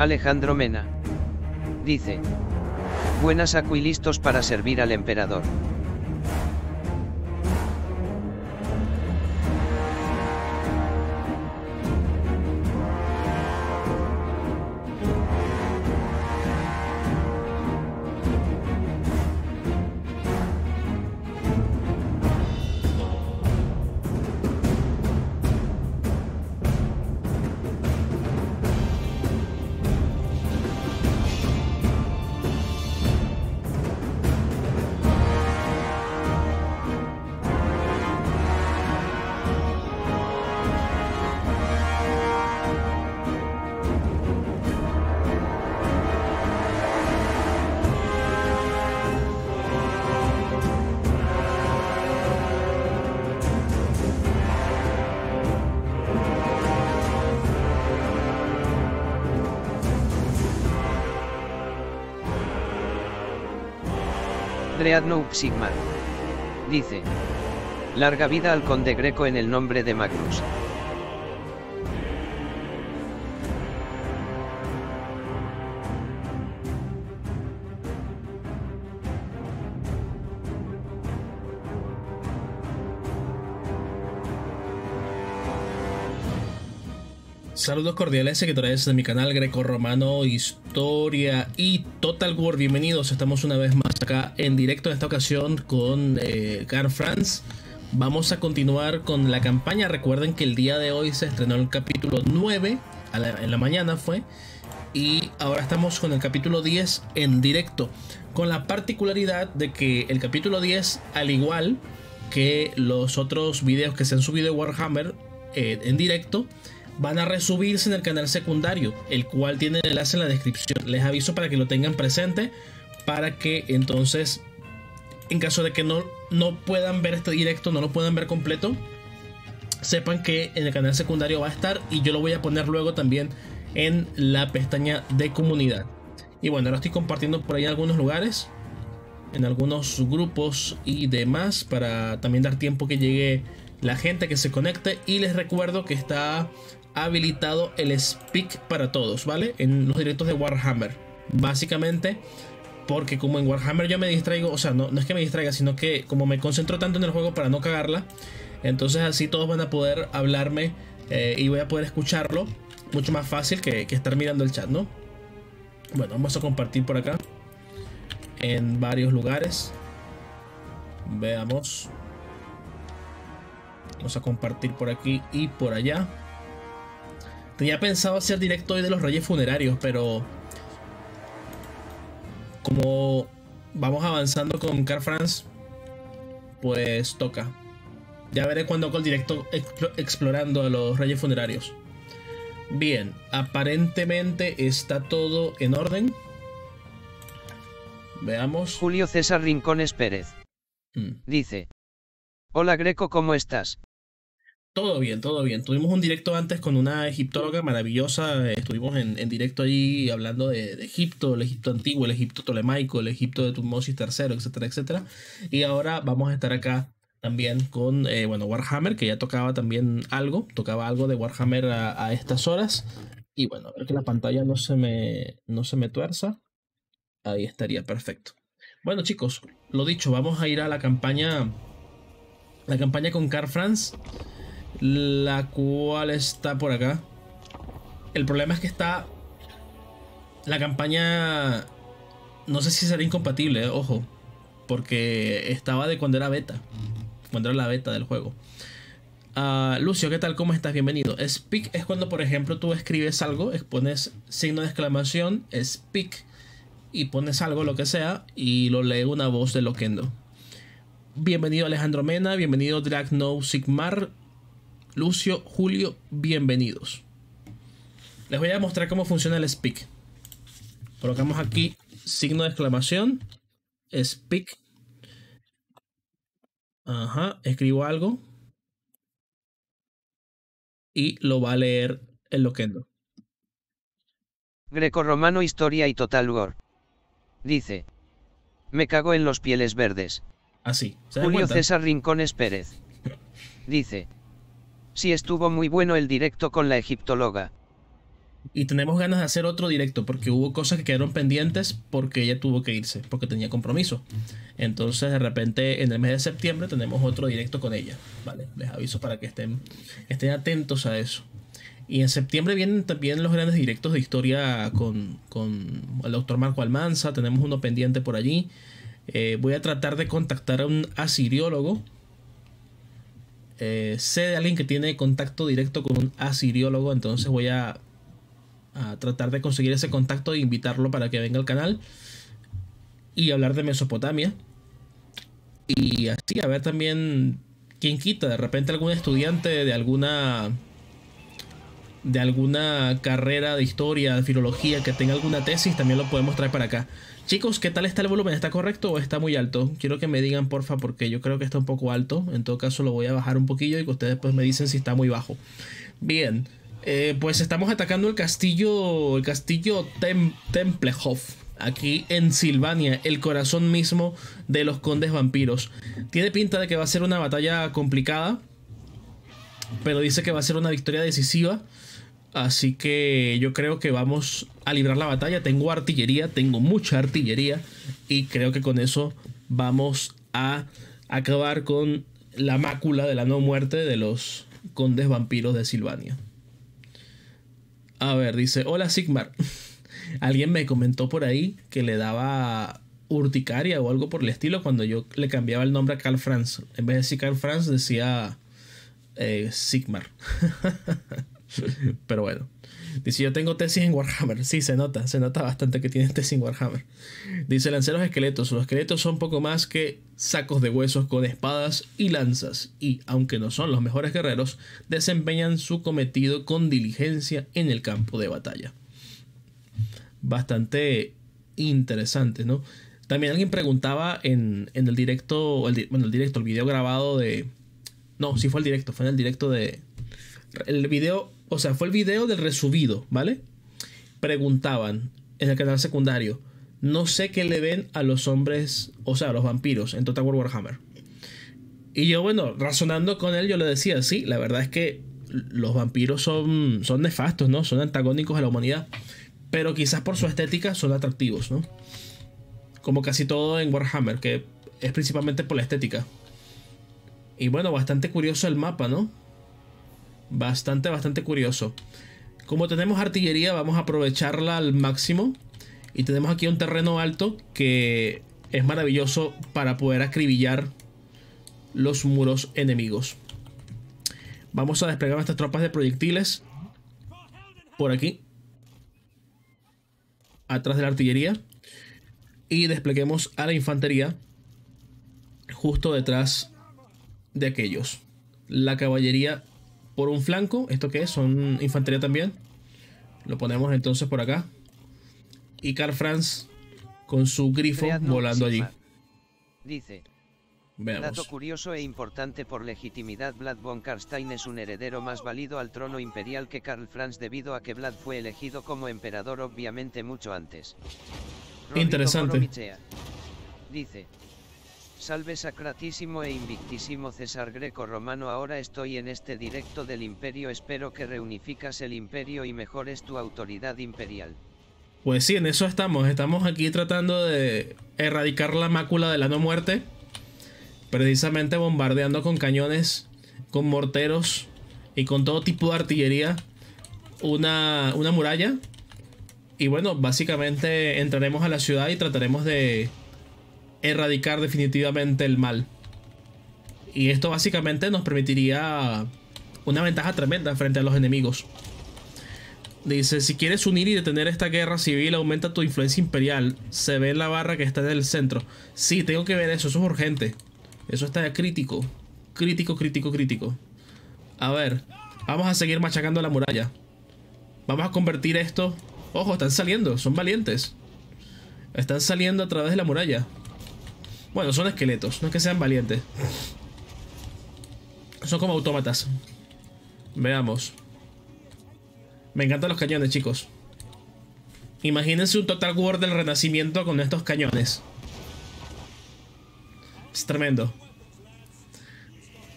Alejandro Mena. Dice. Buenas acuilistos para servir al emperador. Dreadnought Sigmar. Dice. Larga vida al conde greco en el nombre de Magnus. Saludos cordiales seguidores de mi canal Greco Romano Historia y Total War. Bienvenidos, estamos una vez más acá en directo en esta ocasión con eh, Car. Vamos a continuar con la campaña. Recuerden que el día de hoy se estrenó el capítulo 9, en la mañana fue. Y ahora estamos con el capítulo 10 en directo. Con la particularidad de que el capítulo 10, al igual que los otros videos que se han subido de Warhammer eh, en directo, van a resubirse en el canal secundario, el cual tiene el enlace en la descripción. Les aviso para que lo tengan presente, para que entonces, en caso de que no, no puedan ver este directo, no lo puedan ver completo, sepan que en el canal secundario va a estar y yo lo voy a poner luego también en la pestaña de comunidad. Y bueno, ahora estoy compartiendo por ahí en algunos lugares, en algunos grupos y demás, para también dar tiempo que llegue la gente que se conecte. Y les recuerdo que está habilitado el speak para todos, ¿vale? En los directos de Warhammer. Básicamente porque como en Warhammer yo me distraigo, o sea, no, es que me distraiga, sino que como me concentro tanto en el juego para no cagarla, entonces así todos van a poder hablarme eh, y voy a poder escucharlo mucho más fácil que, que estar mirando el chat, ¿no? Bueno, vamos a compartir por acá en varios lugares. Veamos. Vamos a compartir por aquí y por allá. Tenía pensado hacer directo hoy de los Reyes Funerarios, pero como vamos avanzando con Car France, pues toca. Ya veré cuando hago el directo explorando a los Reyes Funerarios. Bien, aparentemente está todo en orden. Veamos. Julio César Rincones Pérez. Mm. Dice. Hola Greco, ¿cómo estás? Todo bien, todo bien. Tuvimos un directo antes con una egiptóloga maravillosa. Estuvimos en, directo allí hablando de, Egipto, el Egipto antiguo, el Egipto tolemaico, el Egipto de Tutmosis III, etcétera, etcétera. Y ahora vamos a estar acá también con, eh, bueno, Warhammer, que ya tocaba también algo, tocaba algo de Warhammer a, estas horas. Y bueno, a ver que la pantalla no se me, no se me tuerza. Ahí estaría perfecto. Bueno chicos, lo dicho, vamos a ir a la campaña, la campaña con Car France la cual está por acá. El problema es que está... La campaña... No sé si será incompatible, eh, ojo. Porque estaba de cuando era beta. Cuando era la beta del juego. Uh, Lucio, ¿qué tal? ¿Cómo estás? Bienvenido. Speak es cuando, por ejemplo, tú escribes algo, pones signo de exclamación, speak, y pones algo, lo que sea, y lo lee una voz de Loquendo. Bienvenido Alejandro Mena, bienvenido Drag No Sigmar, Lucio, Julio, bienvenidos. Les voy a mostrar cómo funciona el speak. Colocamos aquí signo de exclamación, speak. Ajá, escribo algo. Y lo va a leer el loquendo. Greco-romano Historia y Total War. Dice. Me cago en los pieles verdes. Así. Julio César Rincones Pérez. Dice. Sí estuvo muy bueno el directo con la egiptóloga. Y tenemos ganas de hacer otro directo porque hubo cosas que quedaron pendientes porque ella tuvo que irse, porque tenía compromiso. Entonces de repente en el mes de septiembre tenemos otro directo con ella. Vale, les aviso para que estén, estén atentos a eso. Y en septiembre vienen también los grandes directos de historia con, con el doctor Marco Almanza. Tenemos uno pendiente por allí. Eh, voy a tratar de contactar a un asiriólogo. Eh, sé de alguien que tiene contacto directo con un asiriólogo. Entonces voy a, a tratar de conseguir ese contacto e invitarlo para que venga al canal. Y hablar de Mesopotamia. Y así, a ver también quién quita. De repente algún estudiante de alguna de alguna carrera de historia, de filología, que tenga alguna tesis, también lo podemos traer para acá. Chicos, ¿qué tal está el volumen? ¿Está correcto o está muy alto? Quiero que me digan, porfa, porque yo creo que está un poco alto. En todo caso, lo voy a bajar un poquillo y que ustedes pues me dicen si está muy bajo. Bien, eh, pues estamos atacando el castillo, el castillo Templehof. Aquí en Silvania, el corazón mismo de los condes vampiros. Tiene pinta de que va a ser una batalla complicada, pero dice que va a ser una victoria decisiva. Así que yo creo que vamos a librar la batalla. Tengo artillería, tengo mucha artillería. Y creo que con eso vamos a acabar con la mácula de la no muerte de los condes vampiros de Silvania. A ver, dice, hola Sigmar. Alguien me comentó por ahí que le daba urticaria o algo por el estilo cuando yo le cambiaba el nombre a Carl Franz. En vez de decir Carl Franz decía eh, Sigmar. Pero bueno. Dice, yo tengo tesis en Warhammer. Sí, se nota, se nota bastante que tienes tesis en Warhammer. Dice, lanceros esqueletos. Los esqueletos son poco más que sacos de huesos con espadas y lanzas. Y, aunque no son los mejores guerreros, desempeñan su cometido con diligencia en el campo de batalla. Bastante interesante, ¿no? También alguien preguntaba en, el directo, bueno, el directo, el video grabado de... No, sí fue el directo, fue en el directo de... El video o sea, fue el video del resubido, ¿vale? Preguntaban en el canal secundario, no sé qué le ven a los hombres, o sea, a los vampiros en Total War Warhammer. Y yo, bueno, razonando con él, yo le decía, sí, la verdad es que los vampiros son, son nefastos, ¿no? Son antagónicos a la humanidad. Pero quizás por su estética son atractivos, ¿no? Como casi todo en Warhammer, que es principalmente por la estética. Y bueno, bastante curioso el mapa, ¿no? Bastante, bastante curioso. Como tenemos artillería, vamos a aprovecharla al máximo. Y tenemos aquí un terreno alto que es maravilloso para poder acribillar los muros enemigos. Vamos a desplegar nuestras tropas de proyectiles por aquí. Atrás de la artillería. Y despleguemos a la infantería justo detrás de aquellos. La caballería por un flanco. ¿Esto qué es? Son infantería también. Lo ponemos entonces por acá. Y Carl Franz con su grifo volando allí. Dice. Veamos. Dato curioso e importante por legitimidad, Vlad von Karstein es un heredero más válido al trono imperial que Karl Franz debido a que Vlad fue elegido como emperador obviamente mucho antes. Interesante. Dice, Salve sacratísimo e invictísimo César Greco-Romano ahora estoy en este directo del imperio espero que reunificas el imperio y mejores tu autoridad imperial. Pues sí, en eso estamos, estamos aquí tratando de erradicar la mácula de la no muerte, precisamente bombardeando con cañones, con morteros y con todo tipo de artillería una, una muralla. Y bueno, básicamente entraremos a la ciudad y trataremos de erradicar definitivamente el mal. Y esto básicamente nos permitiría una ventaja tremenda frente a los enemigos. Dice, si quieres unir y detener esta guerra civil, aumenta tu influencia imperial. Se ve en la barra que está en el centro. Sí, tengo que ver eso, eso es urgente. Eso está crítico. Crítico, crítico, crítico. A ver, vamos a seguir machacando la muralla. Vamos a convertir esto... Ojo, están saliendo, son valientes. Están saliendo a través de la muralla. Bueno, son esqueletos, no es que sean valientes. Son como autómatas. Veamos. Me encantan los cañones, chicos. Imagínense un Total War del Renacimiento con estos cañones. Es tremendo.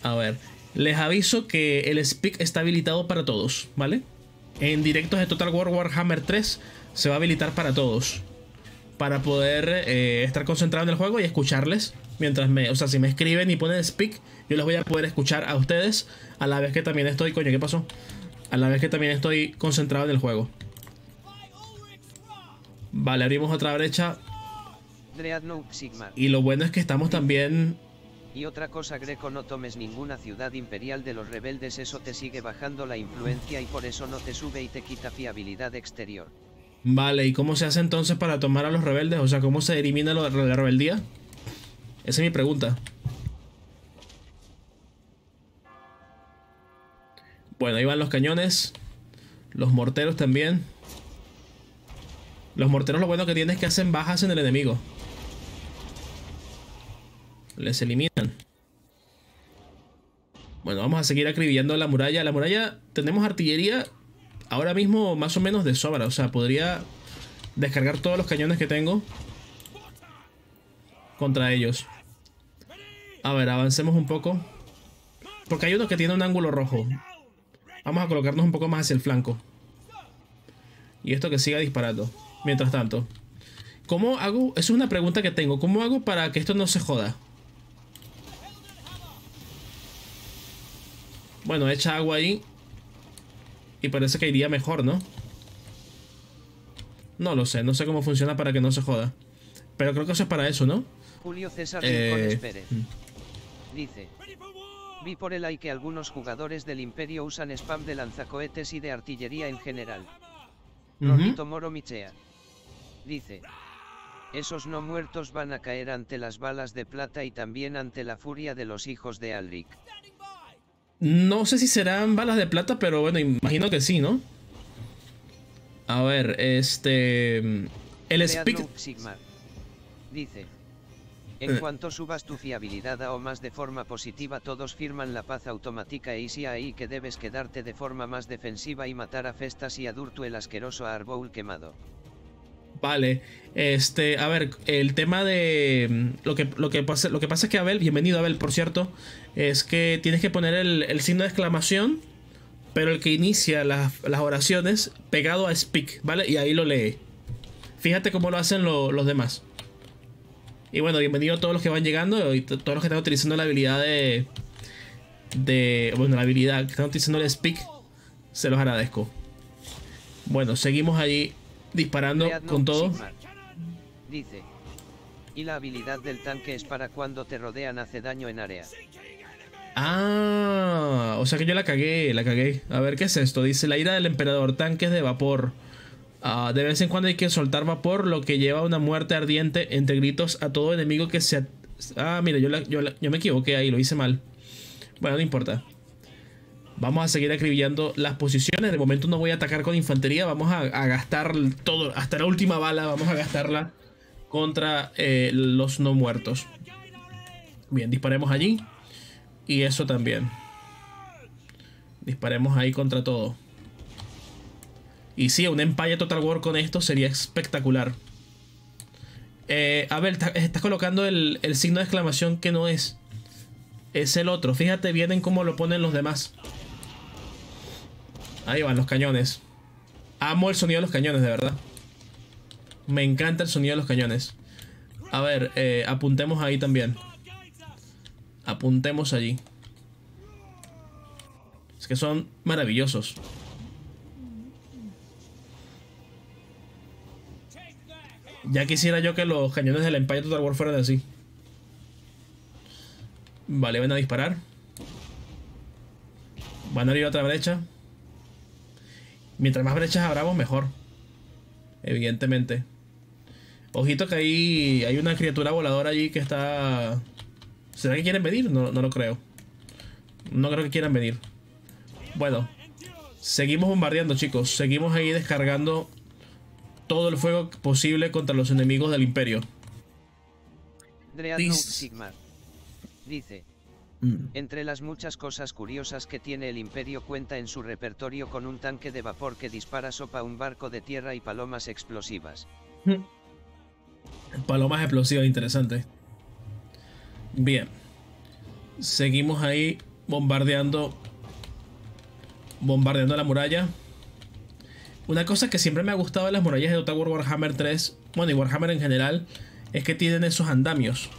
A ver. Les aviso que el speak está habilitado para todos, ¿vale? en directos de Total War Warhammer 3 se va a habilitar para todos. Para poder eh, estar concentrado en el juego y escucharles. Mientras me, o sea, si me escriben y ponen speak, yo les voy a poder escuchar a ustedes. A la vez que también estoy, coño, ¿qué pasó? A la vez que también estoy concentrado en el juego. Vale, abrimos otra brecha. Y lo bueno es que estamos también y otra cosa Greco no tomes ninguna ciudad imperial de los rebeldes eso te sigue bajando la influencia y por eso no te sube y te quita fiabilidad exterior. Vale, ¿y cómo se hace entonces para tomar a los rebeldes? O sea, ¿cómo se elimina la rebeldía? Esa es mi pregunta. Bueno, ahí van los cañones. Los morteros también. Los morteros lo bueno que tienen es que hacen bajas en el enemigo. Les eliminan. Bueno, vamos a seguir acribillando la muralla. La muralla, tenemos artillería ahora mismo más o menos de sobra. O sea, podría descargar todos los cañones que tengo contra ellos. A ver, avancemos un poco. Porque hay uno que tiene un ángulo rojo. Vamos a colocarnos un poco más hacia el flanco. Y esto que siga disparando. Mientras tanto. ¿Cómo hago? es una pregunta que tengo. ¿Cómo hago para que esto no se joda? Bueno, echa agua ahí. Y parece que iría mejor, ¿no? No lo sé, no sé cómo funciona para que no se joda. Pero creo que eso es para eso, ¿no? Julio César eh... Pérez. Mm. Dice. Vi por el hay que algunos jugadores del Imperio usan spam de lanzacohetes y de artillería en general. Uh Moro Michea. Dice. Esos no muertos van a caer ante las balas de plata y también ante la furia de los hijos de Alric. No sé si serán balas de plata, pero bueno, imagino que sí, ¿no? A ver, este... El speak... Dice. En eh. cuanto subas tu fiabilidad a o más de forma positiva todos firman la paz automática y si ahí que debes quedarte de forma más defensiva y matar a Festas y a Durtu el asqueroso Arboul quemado. Vale, este, a ver, el tema de mm, lo que, lo que, pasa, lo que pasa es que Abel, bienvenido Abel, por cierto, es que tienes que poner el, signo de exclamación, pero el que inicia las, oraciones pegado a speak, ¿vale? Y ahí lo lee. Fíjate cómo lo hacen los demás. Y bueno, bienvenido a todos los que van llegando y todos los que están utilizando la habilidad de, de, bueno, la habilidad que están utilizando el speak, se los agradezco. Bueno, seguimos ahí disparando con todo. Dice. Y la habilidad del tanque es para cuando te rodean hace daño en área. Ah, o sea que yo la cagué, la cagué. A ver, ¿qué es esto? Dice la ira del emperador, tanques de vapor. Ah, de vez en cuando hay que soltar vapor, lo que lleva a una muerte ardiente entre gritos a todo enemigo que se... Ah, mira, yo, yo, yo me equivoqué ahí, lo hice mal. Bueno, no importa. Vamos a seguir acribillando las posiciones. De momento no voy a atacar con infantería. Vamos a, gastar todo, hasta la última bala. Vamos a gastarla contra eh, los no muertos. Bien, disparemos allí. Y eso también. Disparemos ahí contra todo. Y sí, un Empire Total War con esto sería espectacular. Eh, a ver, estás colocando el, el signo de exclamación que no es. Es el otro. Fíjate bien en cómo lo ponen los demás. Ahí van los cañones. Amo el sonido de los cañones, de verdad. Me encanta el sonido de los cañones. A ver, eh, apuntemos ahí también. Apuntemos allí. Es que son maravillosos. Ya quisiera yo que los cañones del Empire Total War fueran así. Vale, van a disparar. Van a ir a otra brecha. Mientras más brechas abramos, mejor. Evidentemente. Ojito que ahí hay una criatura voladora allí que está... ¿Será que quieren venir? No, no lo creo. No creo que quieran venir. Bueno. Seguimos bombardeando, chicos. Seguimos ahí descargando todo el fuego posible contra los enemigos del imperio. Dice. Entre las muchas cosas curiosas que tiene el imperio cuenta en su repertorio con un tanque de vapor que dispara sopa un barco de tierra y palomas explosivas. Mm. Palomas explosivas, interesante. Bien. Seguimos ahí bombardeando. Bombardeando la muralla. Una cosa que siempre me ha gustado de las murallas de Ottawa Warhammer 3, bueno, y Warhammer en general, es que tienen esos andamios.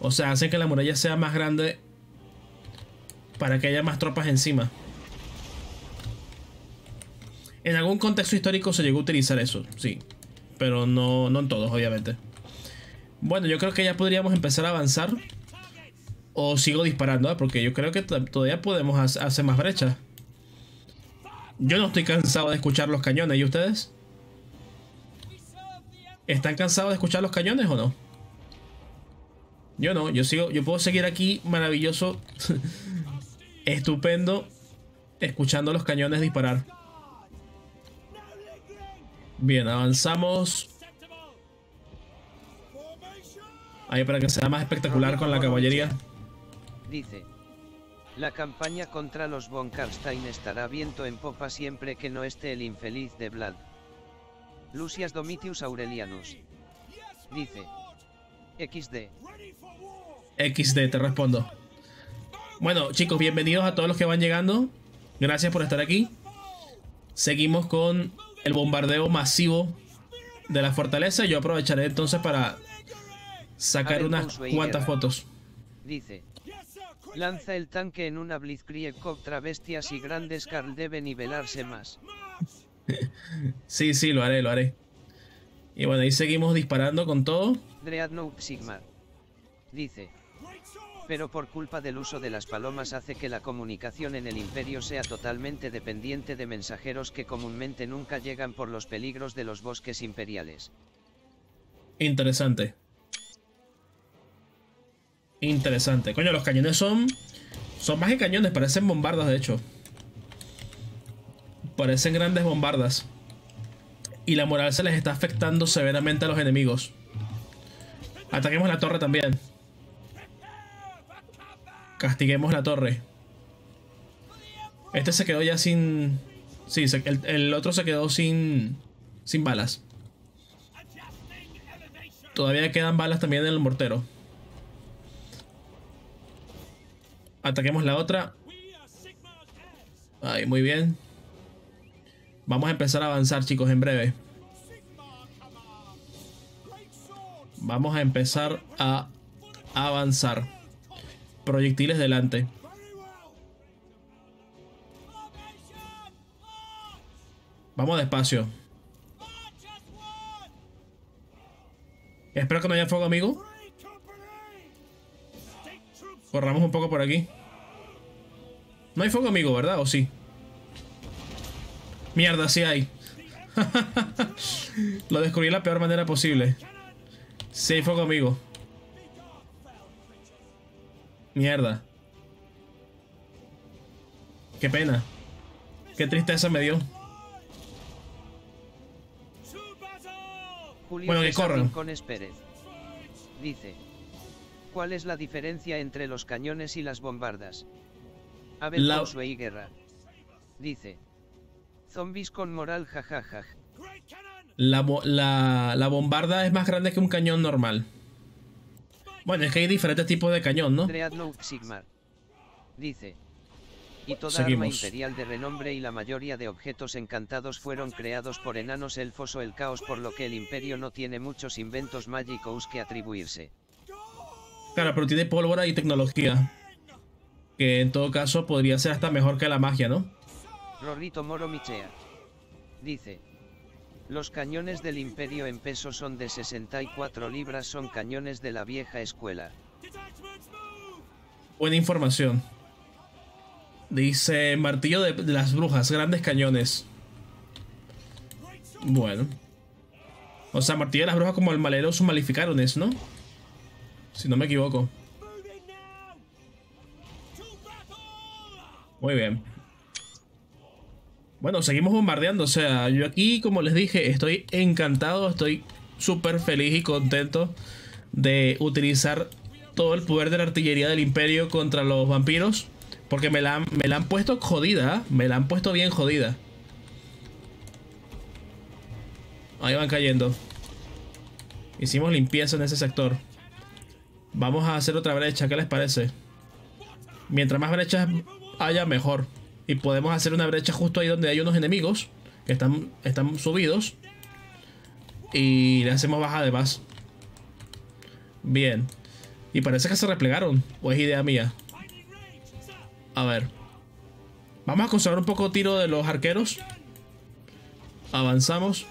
O sea, hacen que la muralla sea más grande para que haya más tropas encima. En algún contexto histórico se llegó a utilizar eso, sí. Pero no, no en todos, obviamente. Bueno, yo creo que ya podríamos empezar a avanzar. O sigo disparando, ¿eh? porque yo creo que todavía podemos hacer más brechas. Yo no estoy cansado de escuchar los cañones, ¿y ustedes? ¿Están cansados de escuchar los cañones o no? Yo no, yo sigo, yo puedo seguir aquí maravilloso, estupendo, escuchando los cañones disparar. Bien, avanzamos. Ahí para que sea más espectacular con la caballería. Dice. La campaña contra los von Karstein estará viento en popa siempre que no esté el infeliz de Vlad. Lucius Domitius Aurelianus. Dice. XD. XD, te respondo. Bueno, chicos, bienvenidos a todos los que van llegando. Gracias por estar aquí. Seguimos con el bombardeo masivo de la fortaleza. Yo aprovecharé entonces para sacar unas cuantas fotos. Dice. Lanza el tanque en una blitzkrieg contra bestias y grandes Carl debe nivelarse más. sí, sí, lo haré, lo haré. Y bueno, ahí seguimos disparando con todo. Dreadnought Sigmar. Dice. Pero por culpa del uso de las palomas hace que la comunicación en el imperio sea totalmente dependiente de mensajeros que comúnmente nunca llegan por los peligros de los bosques imperiales. Interesante. Interesante. Coño, los cañones son... Son más que cañones, parecen bombardas de hecho. Parecen grandes bombardas. Y la moral se les está afectando severamente a los enemigos. Ataquemos la torre también. Castiguemos la torre. Este se quedó ya sin... Sí, el, el otro se quedó sin... Sin balas. Todavía quedan balas también en el mortero. Ataquemos la otra. Ahí, muy bien. Vamos a empezar a avanzar, chicos, en breve. Vamos a empezar a avanzar. Proyectiles delante. Vamos despacio. Espero que no haya fuego, amigo. Corramos un poco por aquí. No hay fuego, amigo, ¿verdad? ¿O sí? Mierda, sí hay. Lo descubrí de la peor manera posible. Sí fuego, amigo. Mierda. Qué pena. Qué tristeza me dio. bueno, que corran. Dice. ¿Cuál es la diferencia entre los cañones y las bombardas? Abel la... y Guerra. Dice. Zombies con moral jajajaj. La, la, la, bombarda es más grande que un cañón normal. Bueno, es que hay diferentes tipos de cañón, ¿no? Sigmar. Dice. Y toda arma imperial de renombre y la mayoría de objetos encantados fueron creados por enanos elfos o el caos por lo que el imperio no tiene muchos inventos mágicos que atribuirse. Claro, pero tiene pólvora y tecnología. Que en todo caso podría ser hasta mejor que la magia, ¿no? Rorrito Moro Michea. Dice. Los cañones del imperio en peso son de 64 libras, son cañones de la vieja escuela. Buena información. Dice martillo de, las brujas, grandes cañones. Bueno. O sea, martillo de las brujas como el malero malificarones, ¿no? Si no me equivoco. Muy bien. Bueno, seguimos bombardeando. O sea, yo aquí, como les dije, estoy encantado, estoy súper feliz y contento de utilizar todo el poder de la artillería del imperio contra los vampiros. Porque me la, me la han puesto jodida, ¿eh? me la han puesto bien jodida. Ahí van cayendo. Hicimos limpieza en ese sector. Vamos a hacer otra brecha, ¿qué les parece? Mientras más brechas haya, mejor. Y podemos hacer una brecha justo ahí donde hay unos enemigos. Que están, están subidos. Y le hacemos baja de más. Bien. Y parece que se replegaron. ¿O es idea mía? A ver. Vamos a conservar un poco tiro de los arqueros. Avanzamos.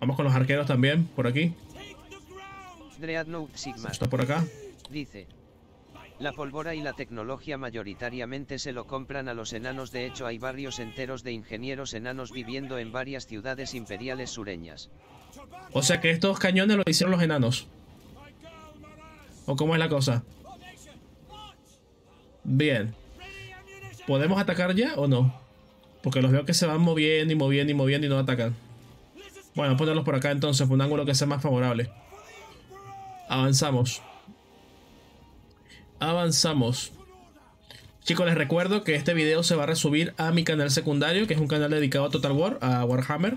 Vamos con los arqueros también, por aquí. Está por acá. Dice. La pólvora y la tecnología mayoritariamente se lo compran a los enanos. De hecho, hay barrios enteros de ingenieros enanos viviendo en varias ciudades imperiales sureñas. O sea que estos cañones lo hicieron los enanos. ¿O cómo es la cosa? Bien. ¿Podemos atacar ya o no? Porque los veo que se van moviendo y moviendo y moviendo y no atacan. Bueno, ponerlos por acá entonces, por un ángulo que sea más favorable. Avanzamos. Avanzamos. Chicos, les recuerdo que este video se va a resubir a mi canal secundario, que es un canal dedicado a Total War, a Warhammer.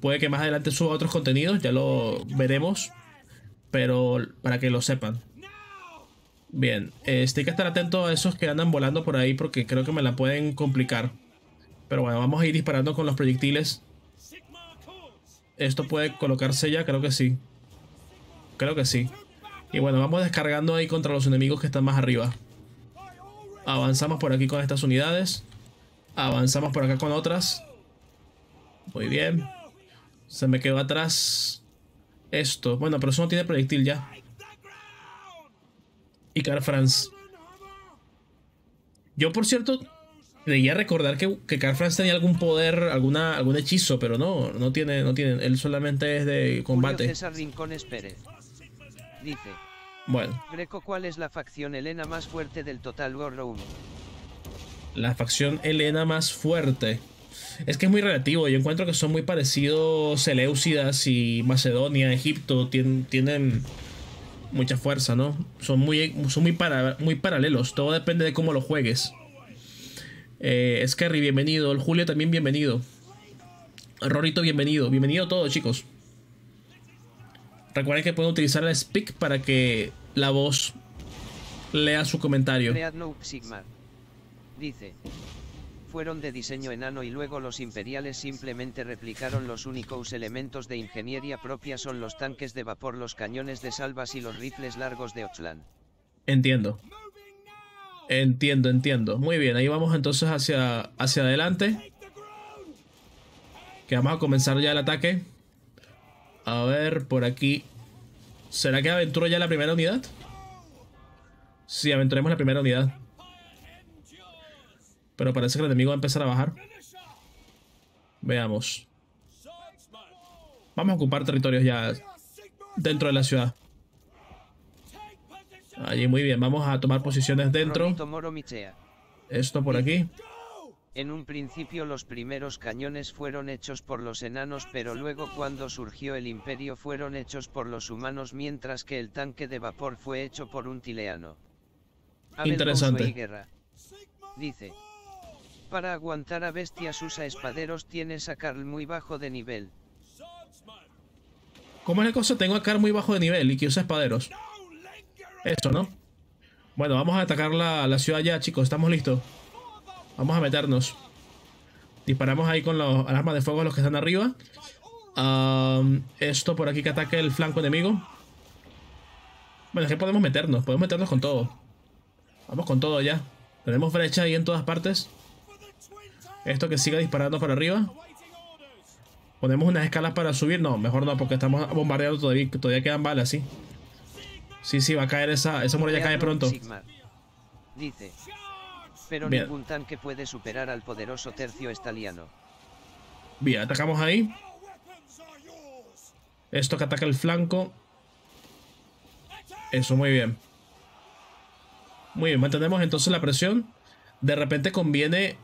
Puede que más adelante suba otros contenidos, ya lo veremos. Pero para que lo sepan. Bien, este, hay que estar atento a esos que andan volando por ahí porque creo que me la pueden complicar. Pero bueno, vamos a ir disparando con los proyectiles esto puede colocarse ya, creo que sí. Creo que sí. Y bueno, vamos descargando ahí contra los enemigos que están más arriba. Avanzamos por aquí con estas unidades. Avanzamos por acá con otras. Muy bien. Se me quedó atrás esto. Bueno, pero eso no tiene proyectil ya. Y Car France. Yo, por cierto, Debería recordar que, que Carl Franz tenía algún poder, alguna, algún hechizo, pero no, no tiene, no tiene. Él solamente es de combate. César Rincones Pérez. Dice. Bueno. Greco, ¿cuál es la facción Elena más fuerte del Total War Room? La facción Elena más fuerte. Es que es muy relativo. Yo encuentro que son muy parecidos Seleucidas y Macedonia, Egipto. Tienen, tienen mucha fuerza, ¿no? Son muy, son muy, para, muy paralelos. Todo depende de cómo lo juegues. Eh, Skerry, bienvenido. El Julio también bienvenido. Rorito, bienvenido. Bienvenido a todos, chicos. Recuerden que pueden utilizar el speak para que la voz lea su comentario. Dice. Fueron de diseño enano y luego los imperiales simplemente replicaron los únicos elementos de ingeniería propia son los tanques de vapor, los cañones de salvas y los rifles largos de Oxland. Entiendo. Entiendo, entiendo. Muy bien, ahí vamos entonces hacia, hacia adelante. Que vamos a comenzar ya el ataque. A ver, por aquí. ¿Será que aventuro ya la primera unidad? Sí, aventuremos la primera unidad. Pero parece que el enemigo va a empezar a bajar. Veamos. Vamos a ocupar territorios ya dentro de la ciudad. Allí muy bien, vamos a tomar posiciones dentro. Esto por aquí. En un principio los primeros cañones fueron hechos por los enanos pero luego cuando surgió el imperio fueron hechos por los humanos mientras que el tanque de vapor fue hecho por un tileano. Interesante. Guerra. Dice. Para aguantar a bestias usa espaderos tienes a Carl muy bajo de nivel. ¿Cómo es la cosa? Tengo a Carl muy bajo de nivel y que usa espaderos. Esto, ¿no? Bueno, vamos a atacar la, ciudad ya, chicos. ¿Estamos listos? Vamos a meternos. Disparamos ahí con los armas de fuego a los que están arriba. esto por aquí que ataque el flanco enemigo. Bueno, es que podemos meternos. Podemos meternos con todo. Vamos con todo ya. Tenemos brecha ahí en todas partes. Esto que siga disparando para arriba. Ponemos unas escalas para subir. No, mejor no, porque estamos bombardeando todavía. Todavía quedan balas, sí. Sí, sí, va a caer esa, esa muralla cae pronto. Dice. Pero ningún tanque puede superar al poderoso tercio estaliano. Bien, atacamos ahí. Esto que ataca el flanco. Eso, muy bien. Muy bien, mantenemos entonces la presión. De repente conviene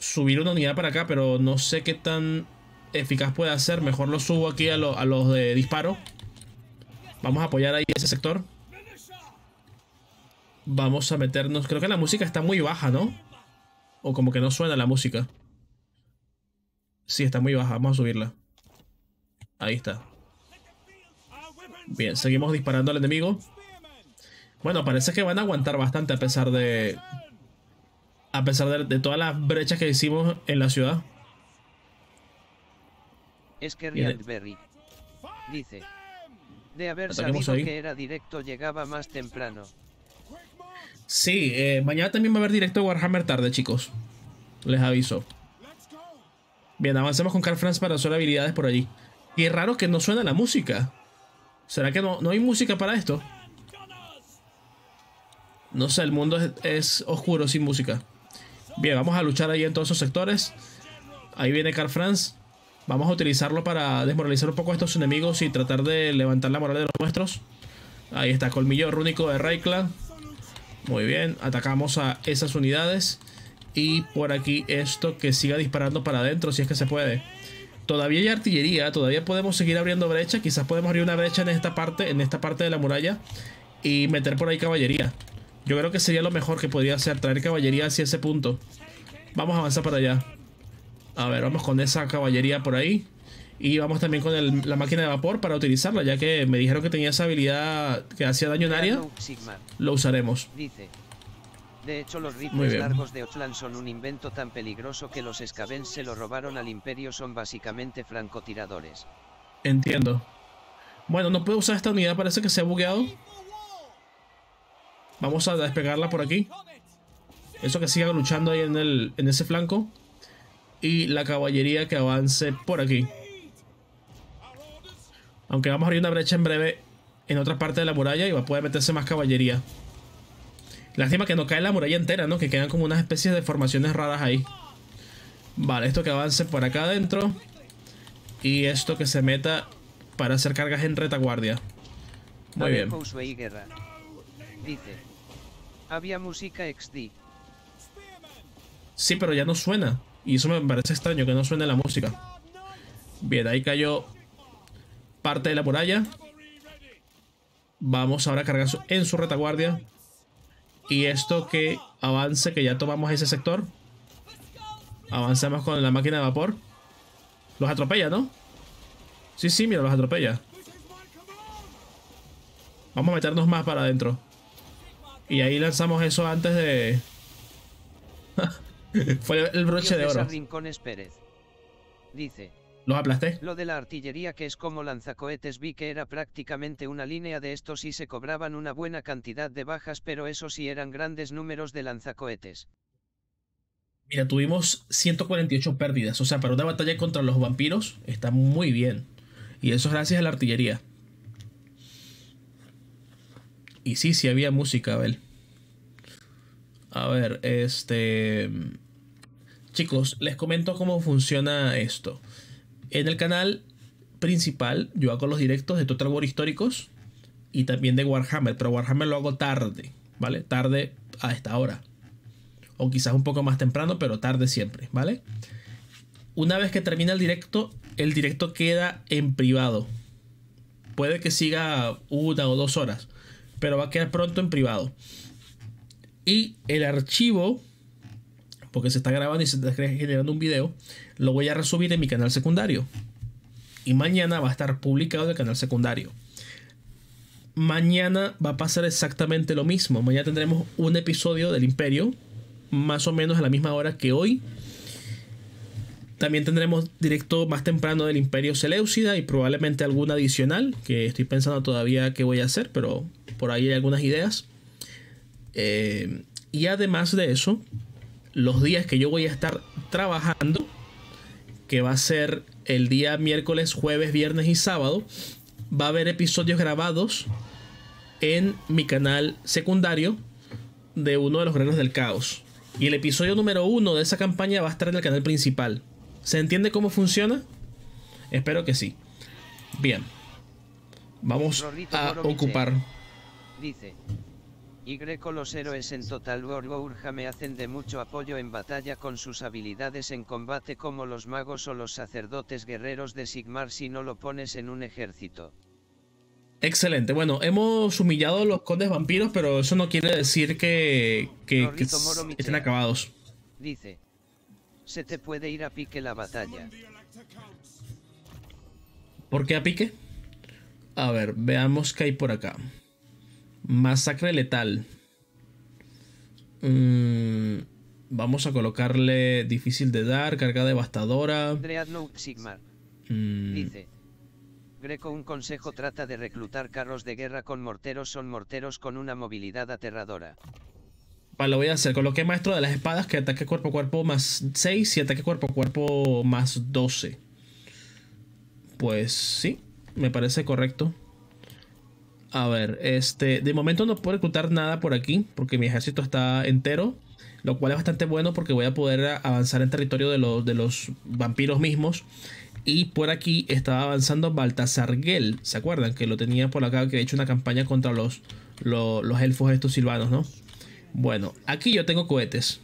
subir una unidad para acá, pero no sé qué tan eficaz puede ser. Mejor lo subo aquí a, a los de disparo. Vamos a apoyar ahí ese sector. Vamos a meternos... Creo que la música está muy baja, ¿no? O como que no suena la música. Sí, está muy baja. Vamos a subirla. Ahí está. Bien, seguimos disparando al enemigo. Bueno, parece que van a aguantar bastante a pesar de. A pesar de, todas las brechas que hicimos en la ciudad. Es que dice: De haber sabido que era directo, llegaba más temprano. Sí, eh, mañana también va a haber directo Warhammer tarde, chicos. Les aviso. Bien, avancemos con Carl Franz para hacer habilidades por allí. Y es raro que no suena la música. ¿Será que no, no hay música para esto? No sé, el mundo es, oscuro sin música. Bien, vamos a luchar ahí en todos esos sectores. Ahí viene Carl Franz. Vamos a utilizarlo para desmoralizar un poco a estos enemigos y tratar de levantar la moral de los nuestros. Ahí está, colmillo rúnico de Raikla. Muy bien, atacamos a esas unidades. Y por aquí esto que siga disparando para adentro si es que se puede. Todavía hay artillería, todavía podemos seguir abriendo brecha. Quizás podemos abrir una brecha en esta parte, en esta parte de la muralla. Y meter por ahí caballería. Yo creo que sería lo mejor que podría hacer, traer caballería hacia ese punto. Vamos a avanzar para allá. A ver, vamos con esa caballería por ahí. Y vamos también con la máquina de vapor para utilizarla, ya que me dijeron que tenía esa habilidad que hacía daño en área. Lo usaremos. Dice. De hecho, los rifles largos de Ochlan son un invento tan peligroso que los Scavens se lo robaron al Imperio, son básicamente francotiradores. Entiendo. Bueno, no puedo usar esta unidad, parece que se ha bugueado. Vamos a despegarla por aquí. Eso que siga luchando ahí en, el, en ese flanco. Y la caballería que avance por aquí. Aunque vamos a abrir una brecha en breve en otra parte de la muralla y va a poder meterse más caballería. Lástima que no cae la muralla entera, ¿no? Que quedan como unas especies de formaciones raras ahí. Vale, esto que avance por acá adentro. Y esto que se meta para hacer cargas en retaguardia. Muy bien. Dice. Había música XD. Sí, pero ya no suena. Y eso me parece extraño que no suene la música. Bien, ahí cayó parte de la muralla. Vamos ahora a cargar en su retaguardia. Y esto que avance, que ya tomamos ese sector. Avanzamos con la máquina de vapor. Los atropella, ¿no? Sí, sí, mira, los atropella. Vamos a meternos más para adentro. Y ahí lanzamos eso antes de... Fue el broche de oro. Dice, los aplasté. Lo de la artillería que es como lanzacohetes vi que era prácticamente una línea de estos y se cobraban una buena cantidad de bajas pero eso sí eran grandes números de lanzacohetes. Mira, tuvimos 148 pérdidas, o sea, para una batalla contra los vampiros está muy bien. Y eso es gracias a la artillería. Y sí, sí había música, Abel. A ver, este... Chicos, les comento cómo funciona esto. En el canal principal yo hago los directos de Total War históricos y también de Warhammer, pero Warhammer lo hago tarde, ¿vale? Tarde a esta hora. O quizás un poco más temprano, pero tarde siempre, ¿vale? Una vez que termina el directo, el directo queda en privado. Puede que siga una o dos horas, pero va a quedar pronto en privado. Y el archivo porque se está grabando y se está generando un video, lo voy a resubir en mi canal secundario. Y mañana va a estar publicado en el canal secundario. Mañana va a pasar exactamente lo mismo. Mañana tendremos un episodio del Imperio, más o menos a la misma hora que hoy. También tendremos directo más temprano del Imperio Seleucida y probablemente alguna adicional, que estoy pensando todavía qué voy a hacer, pero por ahí hay algunas ideas. Eh, y además de eso, los días que yo voy a estar trabajando, que va a ser el día miércoles, jueves, viernes y sábado, va a haber episodios grabados en mi canal secundario de uno de los granos del caos. Y el episodio número uno de esa campaña va a estar en el canal principal. ¿Se entiende cómo funciona? Espero que sí. Bien. Vamos a ocupar. Dice, y Greco los héroes en Total War me hacen de mucho apoyo en batalla con sus habilidades en combate como los magos o los sacerdotes guerreros de Sigmar si no lo pones en un ejército. Excelente, bueno, hemos humillado a los condes vampiros, pero eso no quiere decir que, que, estén acabados. Dice, se te puede ir a pique la batalla. ¿Por qué a pique? A ver, veamos qué hay por acá. Masacre letal. Mm, vamos a colocarle difícil de dar, carga devastadora. Sigmar. Mm. Dice. Greco un consejo trata de reclutar carros de guerra con morteros son morteros con una movilidad aterradora. Vale, lo voy a hacer. Coloqué maestro de las espadas que ataque cuerpo a cuerpo más 6 y ataque cuerpo a cuerpo más 12. Pues sí, me parece correcto. A ver, este, de momento no puedo reclutar nada por aquí porque mi ejército está entero, lo cual es bastante bueno porque voy a poder avanzar en territorio de los, de los vampiros mismos. Y por aquí estaba avanzando Baltasar Gel, ¿se acuerdan? Que lo tenía por acá, que he hecho una campaña contra los, los, los elfos estos silvanos, ¿no? Bueno, aquí yo tengo cohetes.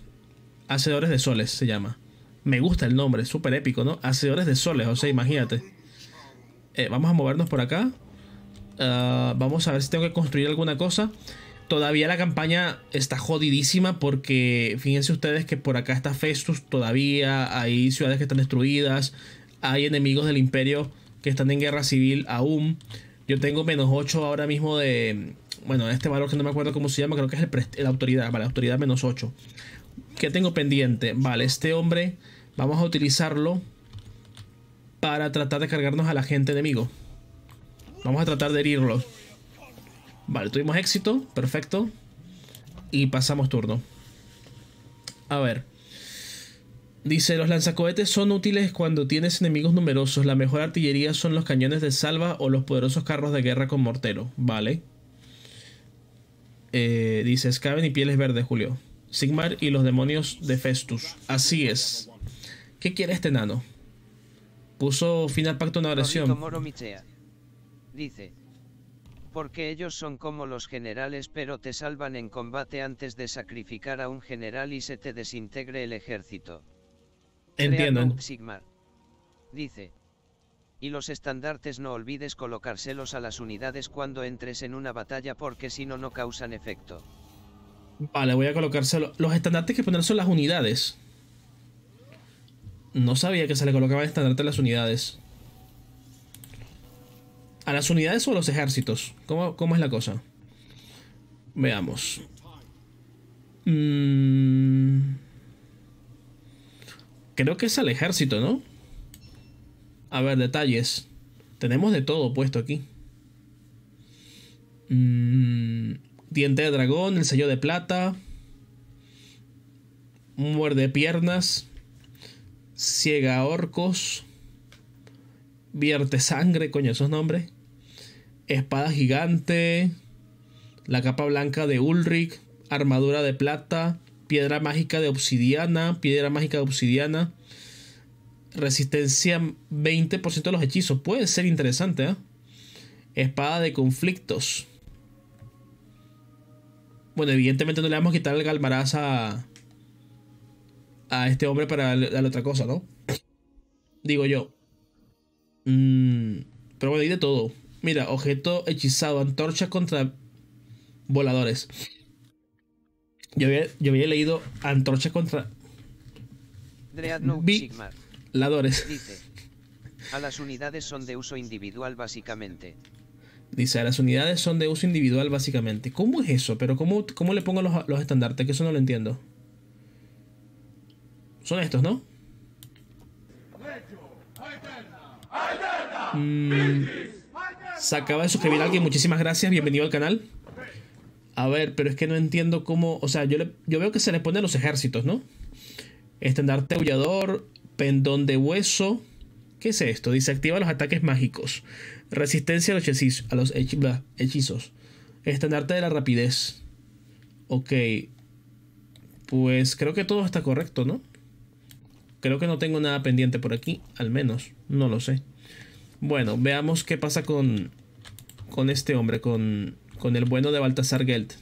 Hacedores de soles se llama. Me gusta el nombre, súper épico, ¿no? Hacedores de soles, o sea, imagínate. Eh, vamos a movernos por acá. Ah, vamos a ver si tengo que construir alguna cosa. Todavía la campaña está jodidísima porque fíjense ustedes que por acá está Festus todavía. Hay ciudades que están destruidas. Hay enemigos del imperio que están en guerra civil aún. Yo tengo menos 8 ahora mismo de... Bueno, este valor que no me acuerdo cómo se llama, creo que es el la autoridad. Vale, autoridad menos 8. ¿Qué tengo pendiente? Vale, este hombre vamos a utilizarlo para tratar de cargarnos a la gente enemigo. Vamos a tratar de herirlos. Vale, tuvimos éxito. Perfecto. Y pasamos turno. A ver. Dice, los lanzacohetes son útiles cuando tienes enemigos numerosos. La mejor artillería son los cañones de salva o los poderosos carros de guerra con mortero. Vale. Eh, dice, Scaven y pieles verdes, Julio. Sigmar y los demonios de Festus. Así es. ¿Qué quiere este nano? Puso fin al pacto de agresión. Dice. Porque ellos son como los generales pero te salvan en combate antes de sacrificar a un general y se te desintegre el ejército. Entiendo. Sigmar. Dice. Y los estandartes no olvides colocárselos a las unidades cuando entres en una batalla porque si no no causan efecto. Vale, voy a colocárselo. Los estandartes que poner son las unidades. No sabía que se le colocaba estandarte a las unidades. ¿A las unidades o a los ejércitos? ¿Cómo, es la cosa? Veamos. Mm. Creo que es al ejército, ¿no? A ver, detalles. Tenemos de todo puesto aquí. Mm. Diente de dragón, el sello de plata. Muerde piernas ciega orcos, vierte sangre, coño, esos nombres, espada gigante, la capa blanca de Ulrich, armadura de plata, piedra mágica de obsidiana, piedra mágica de obsidiana, resistencia 20% de los hechizos, puede ser interesante, ¿eh? Espada de conflictos. Bueno, evidentemente no le vamos a quitar el galmaraz a, este hombre para darle, otra cosa, ¿no? Digo yo. Mm, pero bueno, hay de todo. Mira, objeto hechizado, antorcha contra voladores. Yo había, yo había leído antorcha contra... Voladores. Dice, a las unidades son de uso individual básicamente. Dice, a las unidades son de uso individual básicamente. ¿Cómo es eso? Pero ¿cómo, cómo le pongo los, los estandartes? Que eso no lo entiendo. Son estos, ¿no? Mm, se acaba de suscribir alguien, muchísimas gracias, bienvenido al canal. A ver, pero es que no entiendo cómo. O sea, yo, yo veo que se le pone a los ejércitos, ¿no? Estandarte aullador, pendón de hueso. ¿Qué es esto? Dice activa los ataques mágicos. Resistencia a los hechizos. A los hechizos. Estandarte de la rapidez. Ok. Pues creo que todo está correcto, ¿no? Creo que no tengo nada pendiente por aquí, al menos. No lo sé. Bueno, veamos qué pasa con, con este hombre, con, con el bueno de Baltasar Gelt.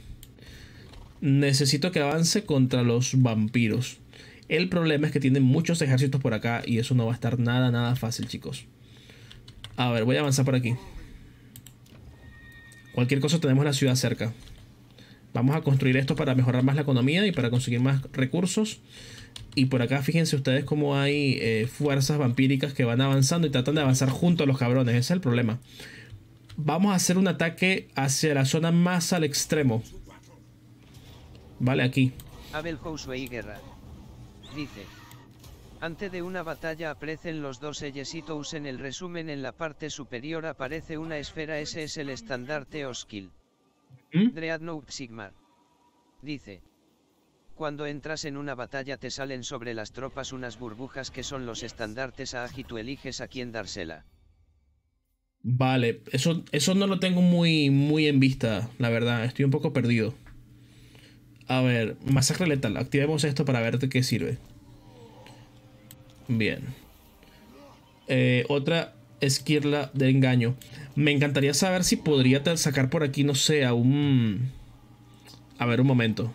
Necesito que avance contra los vampiros. El problema es que tienen muchos ejércitos por acá y eso no va a estar nada, nada fácil, chicos. A ver, voy a avanzar por aquí. Cualquier cosa tenemos la ciudad cerca. Vamos a construir esto para mejorar más la economía y para conseguir más recursos. Y por acá fíjense ustedes cómo hay eh, fuerzas vampíricas que van avanzando y tratan de avanzar junto a los cabrones. Ese es el problema. vamos a hacer un ataque hacia la zona más al extremo. Vale, aquí. Abel Houseway Guerra. Dice. Antes de una batalla aparecen los dos Eyesitos en el resumen en la parte superior aparece una esfera ese es el estandarte Oskill. ¿Mm? Dreadnought Sigmar. Dice. Cuando entras en una batalla te salen sobre las tropas unas burbujas que son los estandartes a y tú eliges a quién dársela. Vale, eso, eso no lo tengo muy, muy en vista, la verdad, estoy un poco perdido. A ver, masacre letal, activemos esto para ver de qué sirve. Bien. Eh, otra esquirla de engaño. Me encantaría saber si podría sacar por aquí, no sé, a un... A ver, un momento.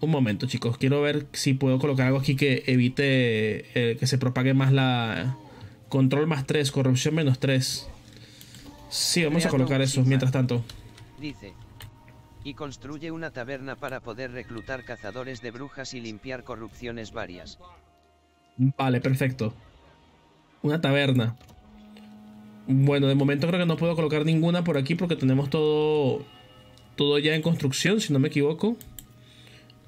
Un momento, chicos. Quiero ver si puedo colocar algo aquí que evite eh, que se propague más la... Control más 3, corrupción menos 3. Sí, vamos a colocar eso mientras tanto. Dice. Y construye una taberna para poder reclutar cazadores de brujas y limpiar corrupciones varias. Vale, perfecto. Una taberna. Bueno, de momento creo que no puedo colocar ninguna por aquí porque tenemos todo, todo ya en construcción, si no me equivoco.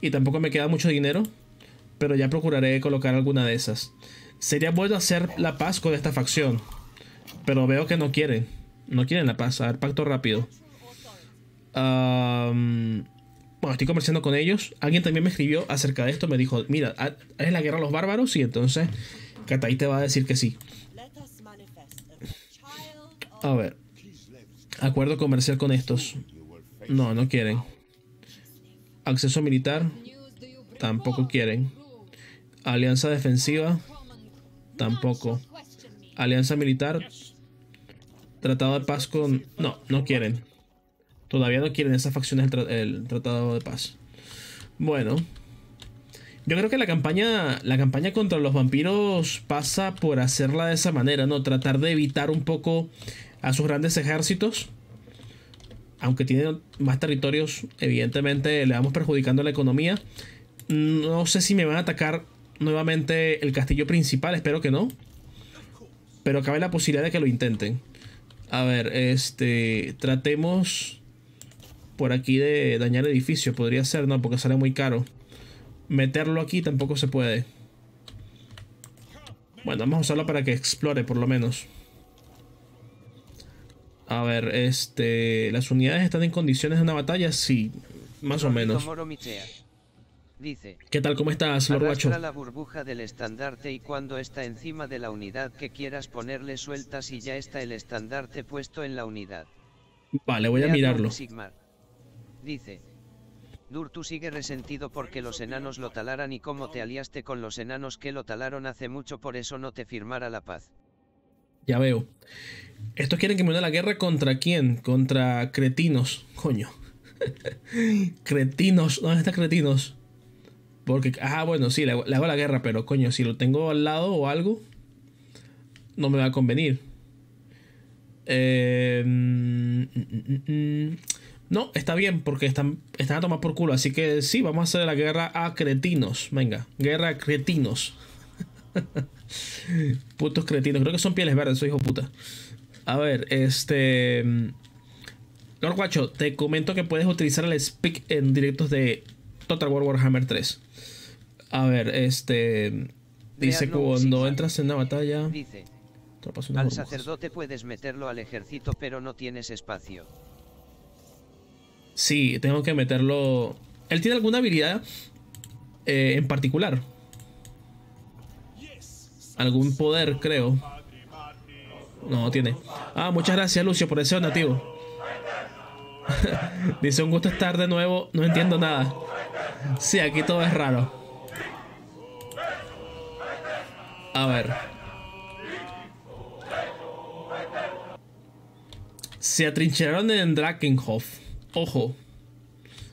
Y tampoco me queda mucho dinero. Pero ya procuraré colocar alguna de esas. Sería bueno hacer la paz con esta facción. Pero veo que no quieren. No quieren la paz. A ver, pacto rápido. bueno, estoy conversando con ellos. Alguien también me escribió acerca de esto. Me dijo, mira, ¿es la guerra a los bárbaros? Y entonces Katai te va a decir que sí. A ver. Acuerdo comercial con estos. No, no quieren. Acceso militar. Tampoco quieren. Alianza defensiva. Tampoco. Alianza militar. Tratado de paz con... No, no quieren. Todavía no quieren esas facciones el tratado de paz. Bueno. Yo creo que la campaña, la campaña contra los vampiros pasa por hacerla de esa manera, ¿no? Tratar de evitar un poco a sus grandes ejércitos. Aunque tienen más territorios, evidentemente le vamos perjudicando la economía. No sé si me van a atacar nuevamente el castillo principal, espero que no. Pero cabe la posibilidad de que lo intenten. A ver, este. Tratemos por aquí de dañar el edificio. Podría ser, no, porque sale muy caro. Meterlo aquí tampoco se puede. Bueno, vamos a usarlo para que explore por lo menos. A ver, este... ¿Las unidades están en condiciones de una batalla? Sí, más o menos. Dice, ¿Qué tal? ¿Cómo estás, Lord Guacho? la burbuja del estandarte y cuando está encima de la unidad que quieras ponerle sueltas y ya está el estandarte puesto en la unidad. Vale, voy a mirarlo. Dice, Durtu sigue resentido porque los enanos lo talaran y como te aliaste con los enanos que lo talaron hace mucho por eso no te firmara la paz. Ya veo. Estos quieren que me una la guerra contra quién? Contra cretinos. Coño. cretinos. ¿Dónde están cretinos? Porque, ah, bueno, sí, le hago, la guerra, pero coño, si lo tengo al lado o algo, no me va a convenir. Mm, no, está bien porque están, están a tomar por culo. Así que sí, vamos a hacer la guerra a cretinos. Venga, guerra a cretinos. Putos cretinos. Creo que son pieles verdes, soy hijo puta. A ver, este. Lord Guacho, te comento que puedes utilizar el speak en directos de Total War Warhammer 3. A ver, este. Dice cuando entras en una batalla. Dice. Al sacerdote puedes meterlo al ejército, pero no tienes espacio. Sí, tengo que meterlo. ¿Él tiene alguna habilidad eh, en particular? Algún poder, creo. No, tiene. Ah, muchas gracias, Lucio, por ese donativo. Dice un gusto estar de nuevo. No entiendo nada. Sí, aquí todo es raro. A ver. Se atrincheraron en Drakenhof. Ojo.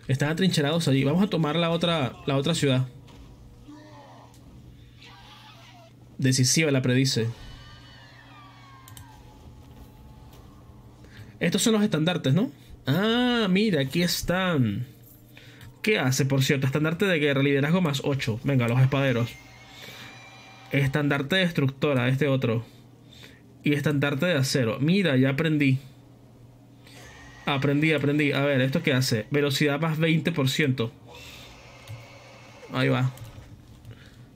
Están atrincherados allí. Vamos a tomar la otra, la otra ciudad. Decisiva la predice. Estos son los estandartes, ¿no? Ah, mira, aquí están. ¿Qué hace, por cierto? Estandarte de guerra, liderazgo más 8. Venga, los espaderos. Estandarte destructora, este otro. Y estandarte de acero. Mira, ya aprendí. Aprendí, aprendí. A ver, ¿esto qué hace? Velocidad más 20%. Ahí va.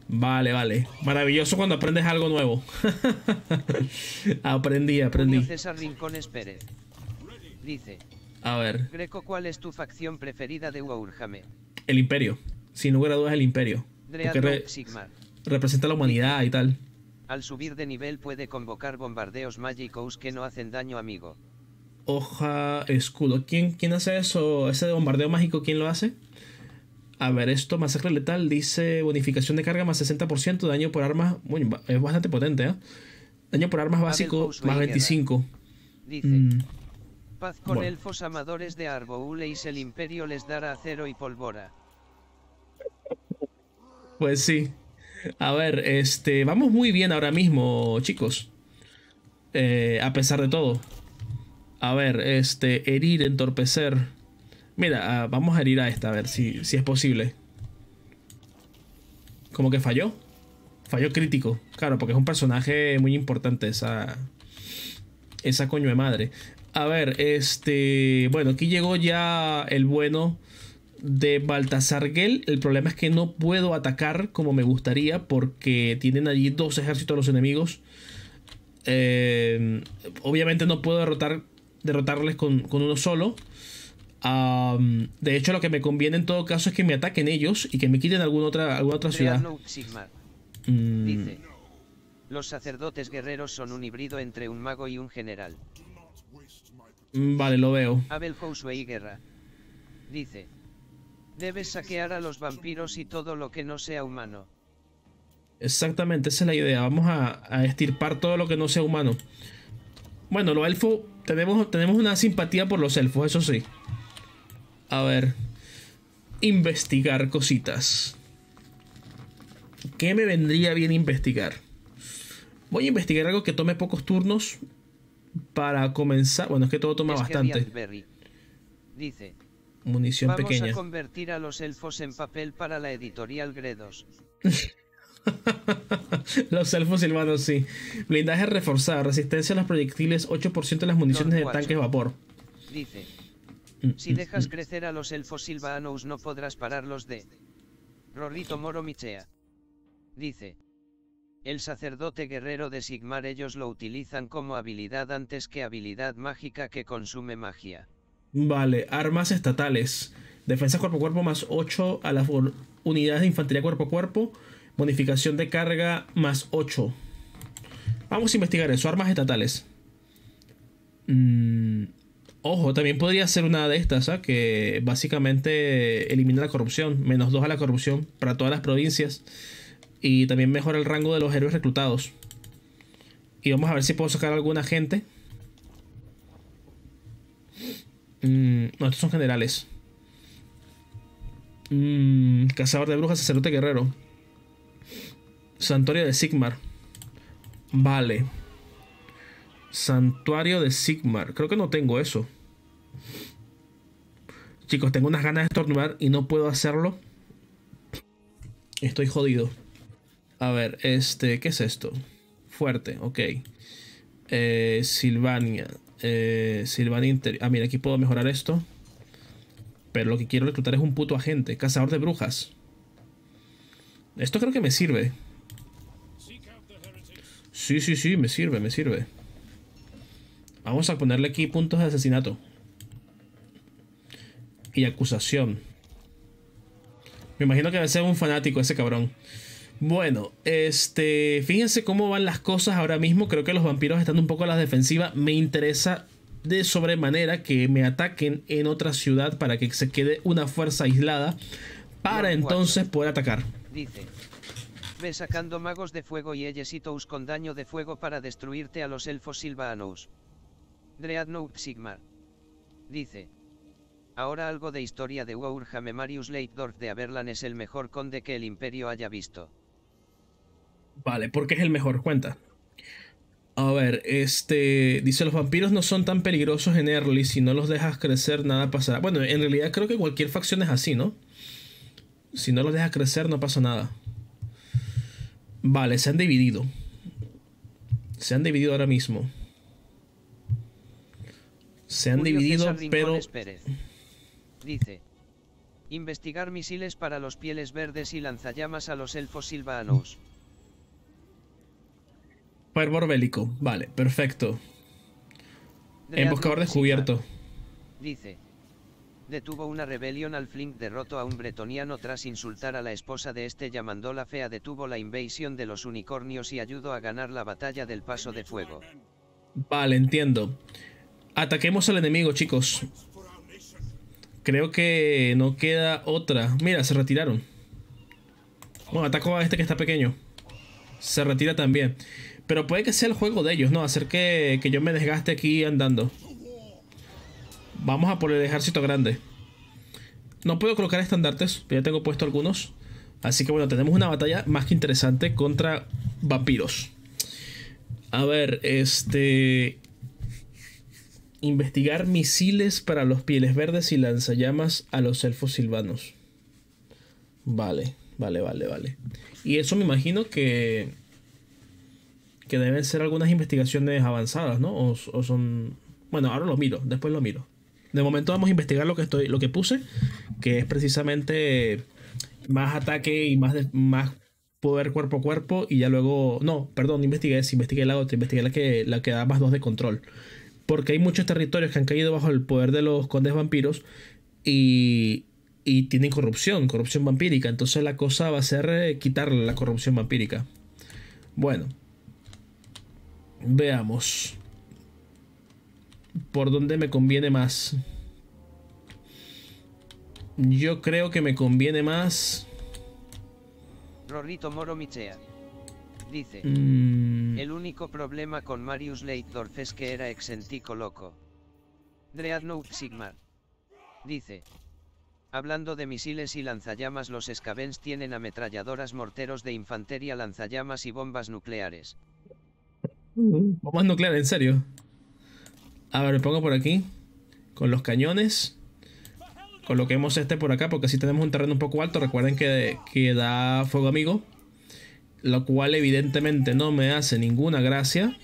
Vale, vale. Maravilloso cuando aprendes algo nuevo. aprendí, aprendí. César Pérez. Dice. A ver. Greco, ¿cuál es tu facción preferida de Warhammer? El Imperio. Sin lugar a dudas, el Imperio. Porque representa la humanidad y tal. Al subir de nivel puede convocar bombardeos Magicous que no hacen daño, amigo. Hoja escudo. ¿Quién, quién hace eso? ¿Ese de bombardeo mágico quién lo hace? A ver, esto, masacre letal, dice bonificación de carga más 60%, daño por armas, bueno, es bastante potente, ¿eh? Daño por armas básico más 25. Dice, mm. Paz con elfos amadores de Arbouleis, el imperio les dará acero y polvora. Pues sí. A ver, este, vamos muy bien ahora mismo, chicos. Eh, a pesar de todo. A ver, este, herir, entorpecer. Mira, ah, vamos a herir a esta, a ver si, si es posible. Como que falló. Falló crítico. Claro, porque es un personaje muy importante esa... Esa coño de madre. A ver, este... Bueno, aquí llegó ya el bueno de Baltasar Gel. El problema es que no puedo atacar como me gustaría porque tienen allí dos ejércitos los enemigos. Eh, obviamente no puedo derrotar, derrotarles con, con uno solo de hecho, lo que me conviene en todo caso es que me ataquen ellos y que me quiten alguna otra, alguna otra ciudad. Mm. Dice, los sacerdotes guerreros son un híbrido entre un mago y un general. Mm, vale, lo veo. Abel y Guerra. Dice, debes saquear a los vampiros y todo lo que no sea humano. Exactamente, esa es la idea. Vamos a, a estirpar todo lo que no sea humano. Bueno, los elfos, tenemos, tenemos una simpatía por los elfos, eso sí. A ver. Investigar cositas. ¿Qué me vendría bien investigar? Voy a investigar algo que tome pocos turnos para comenzar. Bueno, es que todo toma bastante. Dice. Munición pequeña. Vamos a convertir a los elfos en papel para la editorial Gredos. los elfos silvanos, sí. Blindaje reforzado. Resistencia a los proyectiles. 8% de las municiones de tanque vapor. Dice. Mm, si mm, dejas mm. crecer a los elfos silvanos no podrás pararlos de... Rorrito Moro Michea. Dice. El sacerdote guerrero de Sigmar ellos lo utilizan como habilidad antes que habilidad mágica que consume magia. Vale, armas estatales. Defensa cuerpo a cuerpo más 8 a las unidades de infantería cuerpo a cuerpo. Bonificación de carga más 8. Vamos a investigar eso. Armas estatales. Mmm... Ojo, también podría ser una de estas, ¿ah? que básicamente elimina la corrupción, menos dos a la corrupción para todas las provincias y también mejora el rango de los héroes reclutados. Y vamos a ver si puedo sacar alguna gente. Mm, no, estos son generales. Mm, cazador de brujas, sacerdote guerrero. Santuario de Sigmar. Vale. Santuario de Sigmar. Creo que no tengo eso. Chicos, tengo unas ganas de estornudar y no puedo hacerlo. Estoy jodido. A ver, este, ¿qué es esto? Fuerte, ok. Eh, Silvania. Eh, Silvania Interior. Ah, mira, aquí puedo mejorar esto. Pero lo que quiero reclutar es un puto agente. Cazador de brujas. Esto creo que me sirve. Sí, sí, sí, me sirve, me sirve. Vamos a ponerle aquí puntos de asesinato y acusación. Me imagino que va a ser un fanático ese cabrón. Bueno, este, fíjense cómo van las cosas ahora mismo. Creo que los vampiros están un poco a la defensiva. Me interesa de sobremanera que me ataquen en otra ciudad para que se quede una fuerza aislada para entonces poder atacar. Dice, ve sacando magos de fuego y Eyesitos con daño de fuego para destruirte a los elfos silvanos. Dreadnought Sigmar. Dice, Ahora algo de historia de Warhammer Marius Leitdorf de Aberlan es el mejor conde que el imperio haya visto. Vale, ¿por qué es el mejor? Cuenta. A ver, este... Dice, los vampiros no son tan peligrosos en early, si no los dejas crecer nada pasará. Bueno, en realidad creo que cualquier facción es así, ¿no? Si no los dejas crecer no pasa nada. Vale, se han dividido. Se han dividido ahora mismo. Se han dividido, pero... Dice. Investigar misiles para los pieles verdes y lanzallamas a los elfos silvanos. Fervor bélico. Vale, perfecto. Emboscador descubierto. Dice. Detuvo una rebelión al Flink derrotó a un bretoniano tras insultar a la esposa de este llamándola fea detuvo la invasión de los unicornios y ayudó a ganar la batalla del paso de fuego. Vale, entiendo. Ataquemos al enemigo, chicos. Creo que no queda otra. Mira, se retiraron. Bueno, ataco a este que está pequeño. Se retira también. Pero puede que sea el juego de ellos, ¿no? Hacer que, que yo me desgaste aquí andando. Vamos a por el ejército grande. No puedo colocar estandartes, ya tengo puesto algunos. Así que bueno, tenemos una batalla más que interesante contra vampiros. A ver, este investigar misiles para los pieles verdes y lanzallamas a los elfos silvanos. Vale, vale, vale, vale. Y eso me imagino que que deben ser algunas investigaciones avanzadas, ¿no? O, son bueno, ahora lo miro, después lo miro. De momento vamos a investigar lo que estoy lo que puse, que es precisamente más ataque y más más poder cuerpo a cuerpo y ya luego no, perdón, investigué, investigué la otra, investigué la que la que da más dos de control porque hay muchos territorios que han caído bajo el poder de los condes vampiros y, y tienen corrupción, corrupción vampírica. Entonces la cosa va a ser eh, quitarle la corrupción vampírica. Bueno, veamos. ¿Por dónde me conviene más? Yo creo que me conviene más... Rorrito Moro Michea. Dice. Mm. El único problema con Marius Leitdorf es que era exentico loco. Dreadnought Sigmar. Dice. Hablando de misiles y lanzallamas los Scavens tienen ametralladoras morteros de infantería lanzallamas y bombas nucleares. Bombas nucleares, en serio. A ver, me pongo por aquí. Con los cañones. Coloquemos este por acá porque así tenemos un terreno un poco alto. Recuerden que, que da fuego amigo lo cual evidentemente no me hace ninguna gracia.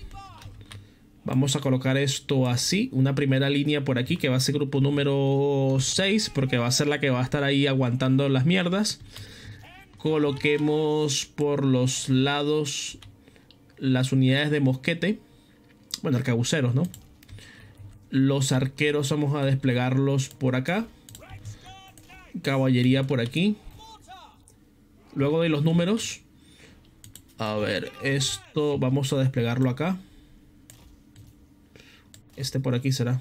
Vamos a colocar esto así, una primera línea por aquí que va a ser grupo número 6 porque va a ser la que va a estar ahí aguantando las mierdas. Coloquemos por los lados las unidades de mosquete, bueno, arcabuceros, ¿no? Los arqueros vamos a desplegarlos por acá. Caballería por aquí. Luego de los números, a ver, esto vamos a desplegarlo acá. Este por aquí será.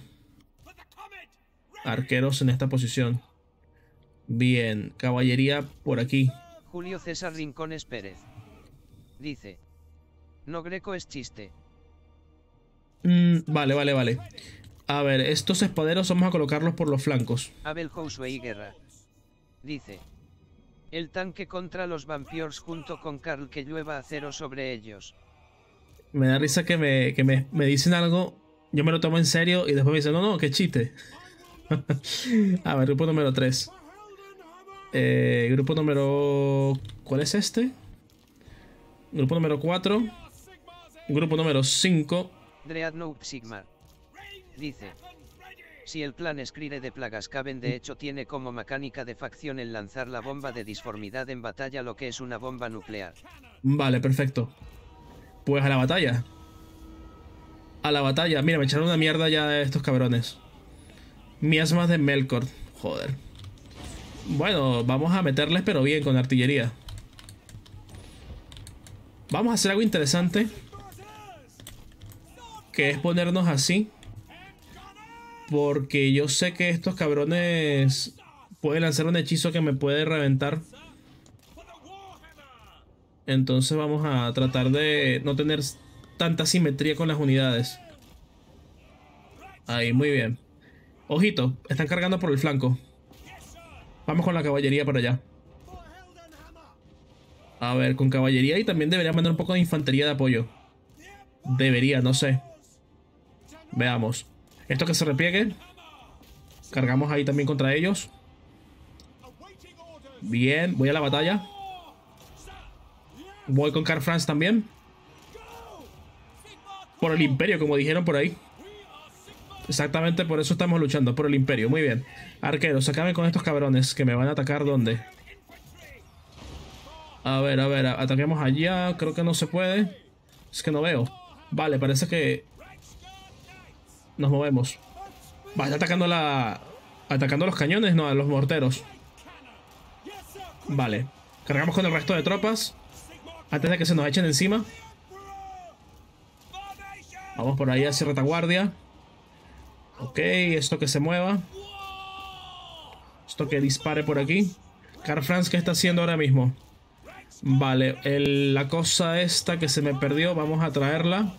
Arqueros en esta posición. Bien, caballería por aquí. Julio César Rincones Pérez. Dice. No greco es chiste. Mm, vale, vale, vale. A ver, estos espaderos vamos a colocarlos por los flancos. Abel Josué Guerra. Dice. El tanque contra los vampiros junto con Carl que llueva acero sobre ellos. Me da risa que me, que me, dicen algo, yo me lo tomo en serio y después me dicen, no, no, qué chiste. A ver, grupo número 3. Eh, grupo número... ¿Cuál es este? Grupo número 4. Grupo número 5. Dreadnought Sigmar. Dice. Si el plan Escrire de Plagas Caben de hecho tiene como mecánica de facción el lanzar la bomba de disformidad en batalla lo que es una bomba nuclear. Vale, perfecto. Pues a la batalla. A la batalla. Mira, me echaron una mierda ya estos cabrones. Miasmas de Melkor. Joder. Bueno, vamos a meterles pero bien con artillería. Vamos a hacer algo interesante. Que es ponernos así. Porque yo sé que estos cabrones pueden lanzar un hechizo que me puede reventar. Entonces vamos a tratar de no tener tanta simetría con las unidades. Ahí, muy bien. Ojito, están cargando por el flanco. Vamos con la caballería para allá. A ver, con caballería y también debería mandar un poco de infantería de apoyo. Debería, no sé. Veamos. Esto que se repliegue. Cargamos ahí también contra ellos. Bien, voy a la batalla. Voy con Carl Franz también. Por el imperio, como dijeron por ahí. Exactamente por eso estamos luchando, por el imperio. Muy bien. Arqueros, acaben con estos cabrones que me van a atacar ¿dónde? A ver, a ver, ataquemos allá. Creo que no se puede. Es que no veo. Vale, parece que... Nos movemos. Va, está atacando la... Atacando los cañones, no, a los morteros. Vale. Cargamos con el resto de tropas. Antes de que se nos echen encima. Vamos por ahí hacia retaguardia. Ok, esto que se mueva. Esto que dispare por aquí. Carl Franz, ¿qué está haciendo ahora mismo? Vale, la cosa esta que se me perdió, vamos a traerla.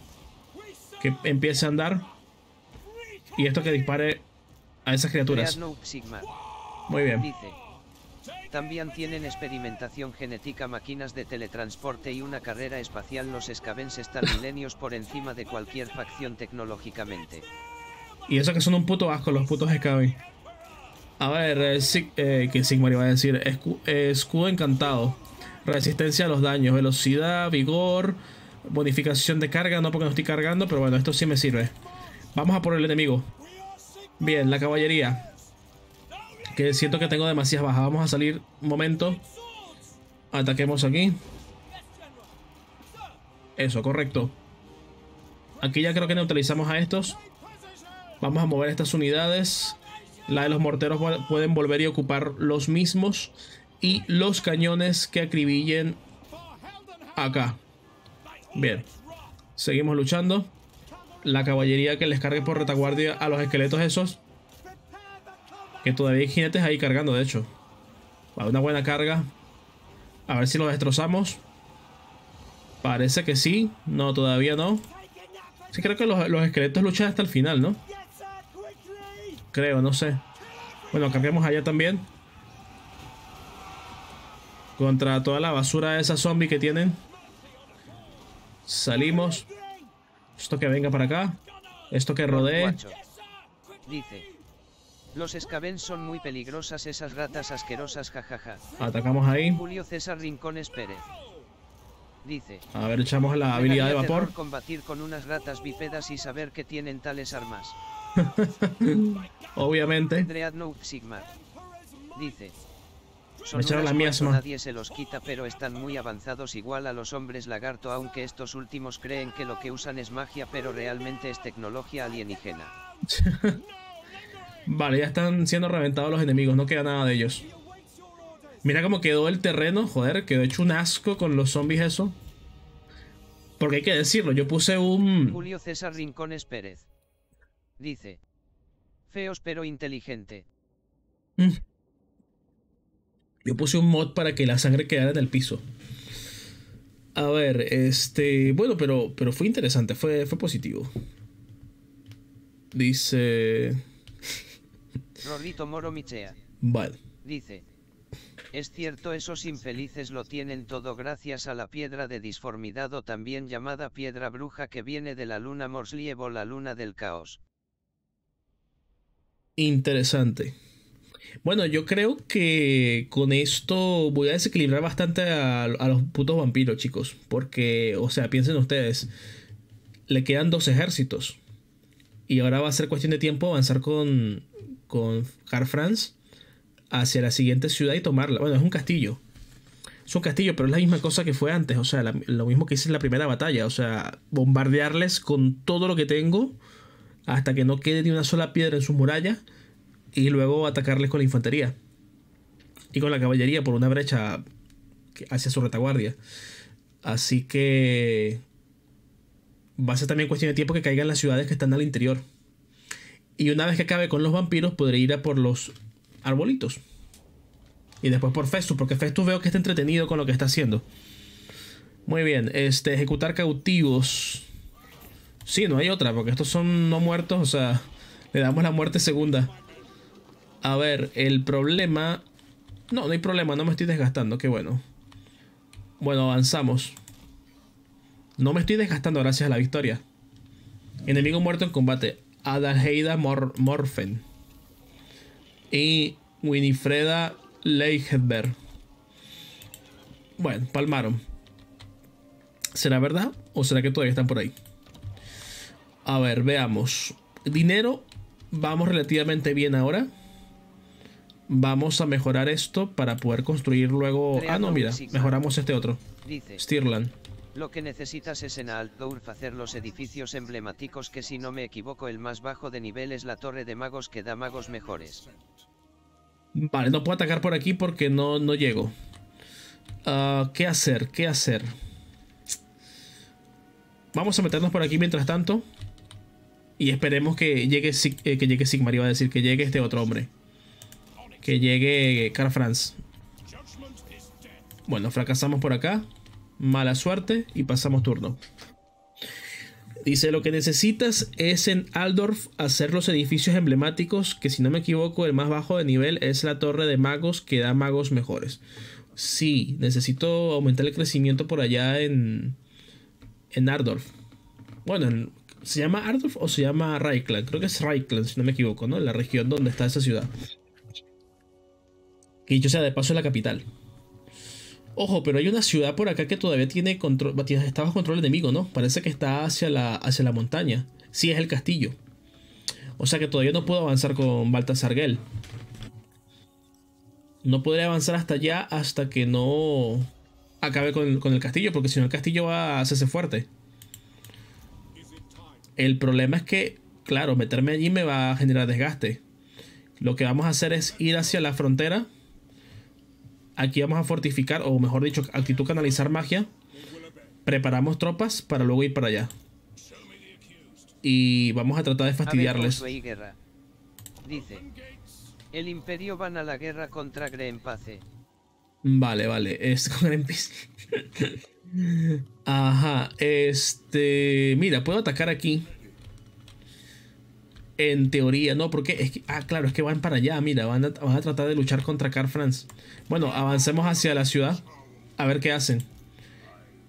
Que empiece a andar. Y esto que dispare a esas criaturas. Muy bien. También tienen experimentación genética, máquinas de teletransporte y una carrera espacial. Los Scavens están milenios por encima de cualquier facción tecnológicamente. Y eso que son un puto asco los putos Skaven. A ver, eh, eh, que Sigmar iba a decir. escudo encantado. Resistencia a los daños. Velocidad, vigor. Bonificación de carga. No porque no estoy cargando, pero bueno, esto sí me sirve. Vamos a por el enemigo. Bien, la caballería. Que siento que tengo demasiadas bajas. Vamos a salir un momento. Ataquemos aquí. Eso, correcto. Aquí ya creo que neutralizamos a estos. Vamos a mover estas unidades. La de los morteros pueden volver y ocupar los mismos. Y los cañones que acribillen acá. Bien. Seguimos luchando. La caballería que les cargue por retaguardia a los esqueletos esos. Que todavía hay jinetes ahí cargando, de hecho. Va, una buena carga. A ver si lo destrozamos. Parece que sí. No, todavía no. Sí, creo que los, esqueletos luchan hasta el final, ¿no? Creo, no sé. Bueno, carguemos allá también. Contra toda la basura de esa zombie que tienen. Salimos. Esto que venga para acá. Esto que rodee. Dice. Los escabens son muy peligrosas esas ratas asquerosas jajaja. Atacamos ahí. Julio César Rincones Pérez. Dice. A ver, echamos la habilidad de vapor. combatir con unas ratas bípedas y saber que tienen tales armas. Obviamente. Sigmar. Dice. Son la misma. Nadie se los quita pero están muy avanzados igual a los hombres lagarto aunque estos últimos creen que lo que usan es magia pero realmente es tecnología alienígena. Vale, ya están siendo reventados los enemigos, no queda nada de ellos. Mira cómo quedó el terreno, joder, quedó hecho un asco con los zombies eso. Porque hay que decirlo, yo puse un... Julio César Rincones Pérez. Dice. Feos pero inteligente. Mm. Yo puse un mod para que la sangre quedara en el piso. A ver, este... Bueno, pero, pero fue interesante, fue, fue positivo. Dice... Rorrito Moro Michea. Vale. Dice. Es cierto, esos infelices lo tienen todo gracias a la piedra de disformidad o también llamada piedra bruja que viene de la luna Morslievo, la luna del caos. Interesante. Bueno, yo creo que con esto voy a desequilibrar bastante a, a, los putos vampiros, chicos. Porque, o sea, piensen ustedes, le quedan dos ejércitos. Y ahora va a ser cuestión de tiempo avanzar con, con Car France hacia la siguiente ciudad y tomarla. Bueno, es un castillo. Es un castillo, pero es la misma cosa que fue antes. O sea, lo mismo que hice en la primera batalla. O sea, bombardearles con todo lo que tengo hasta que no quede ni una sola piedra en su muralla y luego atacarles con la infantería y con la caballería por una brecha hacia su retaguardia. Así que va a ser también cuestión de tiempo que caigan las ciudades que están al interior. Y una vez que acabe con los vampiros, podré ir a por los arbolitos. Y después por Festus, porque Festus veo que está entretenido con lo que está haciendo. Muy bien, este, ejecutar cautivos. Sí, no hay otra, porque estos son no muertos, o sea, le damos la muerte segunda. A ver, el problema... No, no hay problema, no me estoy desgastando, qué bueno. Bueno, avanzamos. No me estoy desgastando gracias a la victoria. Enemigo muerto en combate. Adalheida Morfen y Winifreda Leichberg. Bueno, palmaron. ¿Será verdad o será que todavía están por ahí? A ver, veamos. dinero, vamos relativamente bien ahora. Vamos a mejorar esto para poder construir luego... ah, no, mira, mejoramos este otro. Dice, Stirland. Lo que necesitas es en Altdorf hacer los edificios emblemáticos que si no me equivoco el más bajo de nivel es la torre de magos que da magos mejores. Vale, no puedo atacar por aquí porque no, no llego. Ah, ¿Qué hacer? ¿Qué hacer? Vamos a meternos por aquí mientras tanto. Y esperemos que llegue, eh, que llegue Sigmar, iba a decir, que llegue este otro hombre. Que llegue Carl Franz. Bueno, fracasamos por acá mala suerte y pasamos turno. Dice, lo que necesitas es en Aldorf hacer los edificios emblemáticos, que si no me equivoco el más bajo de nivel es la torre de magos que da magos mejores. Sí, necesito aumentar el crecimiento por allá en, en Ardorf. Bueno, ¿se llama Ardorf o se llama Reichland? Creo que es Reichland, si no me equivoco, ¿no? La región donde está esa ciudad. Que dicho sea de paso es la capital. Ojo, pero hay una ciudad por acá que todavía tiene control, está bajo control enemigo, ¿no? Parece que está hacia la, hacia la montaña. Sí, es el castillo. O sea que todavía no puedo avanzar con Baltasar Gel. No podré avanzar hasta allá hasta que no acabe con, con el castillo, porque si no el castillo va a hacerse fuerte. El problema es que, claro, meterme allí me va a generar desgaste. Lo que vamos a hacer es ir hacia la frontera Aquí vamos a fortificar, o mejor dicho, actitud canalizar magia. Preparamos tropas para luego ir para allá. Y vamos a tratar de fastidiarles. Dice, el imperio van a la guerra contra. Vale, vale, es con Greenpeace. Ajá, este... Mira, puedo atacar aquí. En teoría, no, porque es que, ah, claro, es que van para allá, mira, van a, van a tratar de luchar contra Car France. Bueno, avancemos hacia la ciudad, a ver qué hacen.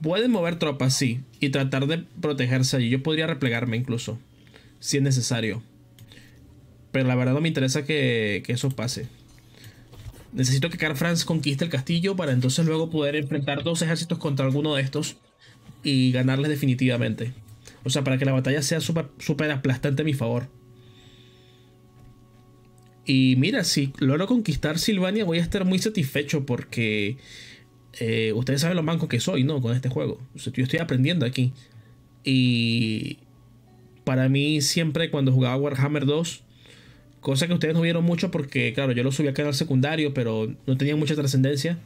Pueden mover tropas, sí, y tratar de protegerse allí. Yo podría replegarme incluso, si es necesario. Pero la verdad no me interesa que, que eso pase. Necesito que Car France conquiste el castillo para entonces luego poder enfrentar dos ejércitos contra alguno de estos y ganarles definitivamente. O sea, para que la batalla sea súper aplastante a mi favor. Y mira, si logro conquistar Silvania voy a estar muy satisfecho porque eh, ustedes saben lo manco que soy, ¿no? Con este juego. yo estoy aprendiendo aquí. Y para mí siempre cuando jugaba Warhammer 2, cosa que ustedes no vieron mucho porque, claro, yo lo subí al canal secundario, pero no tenía mucha trascendencia.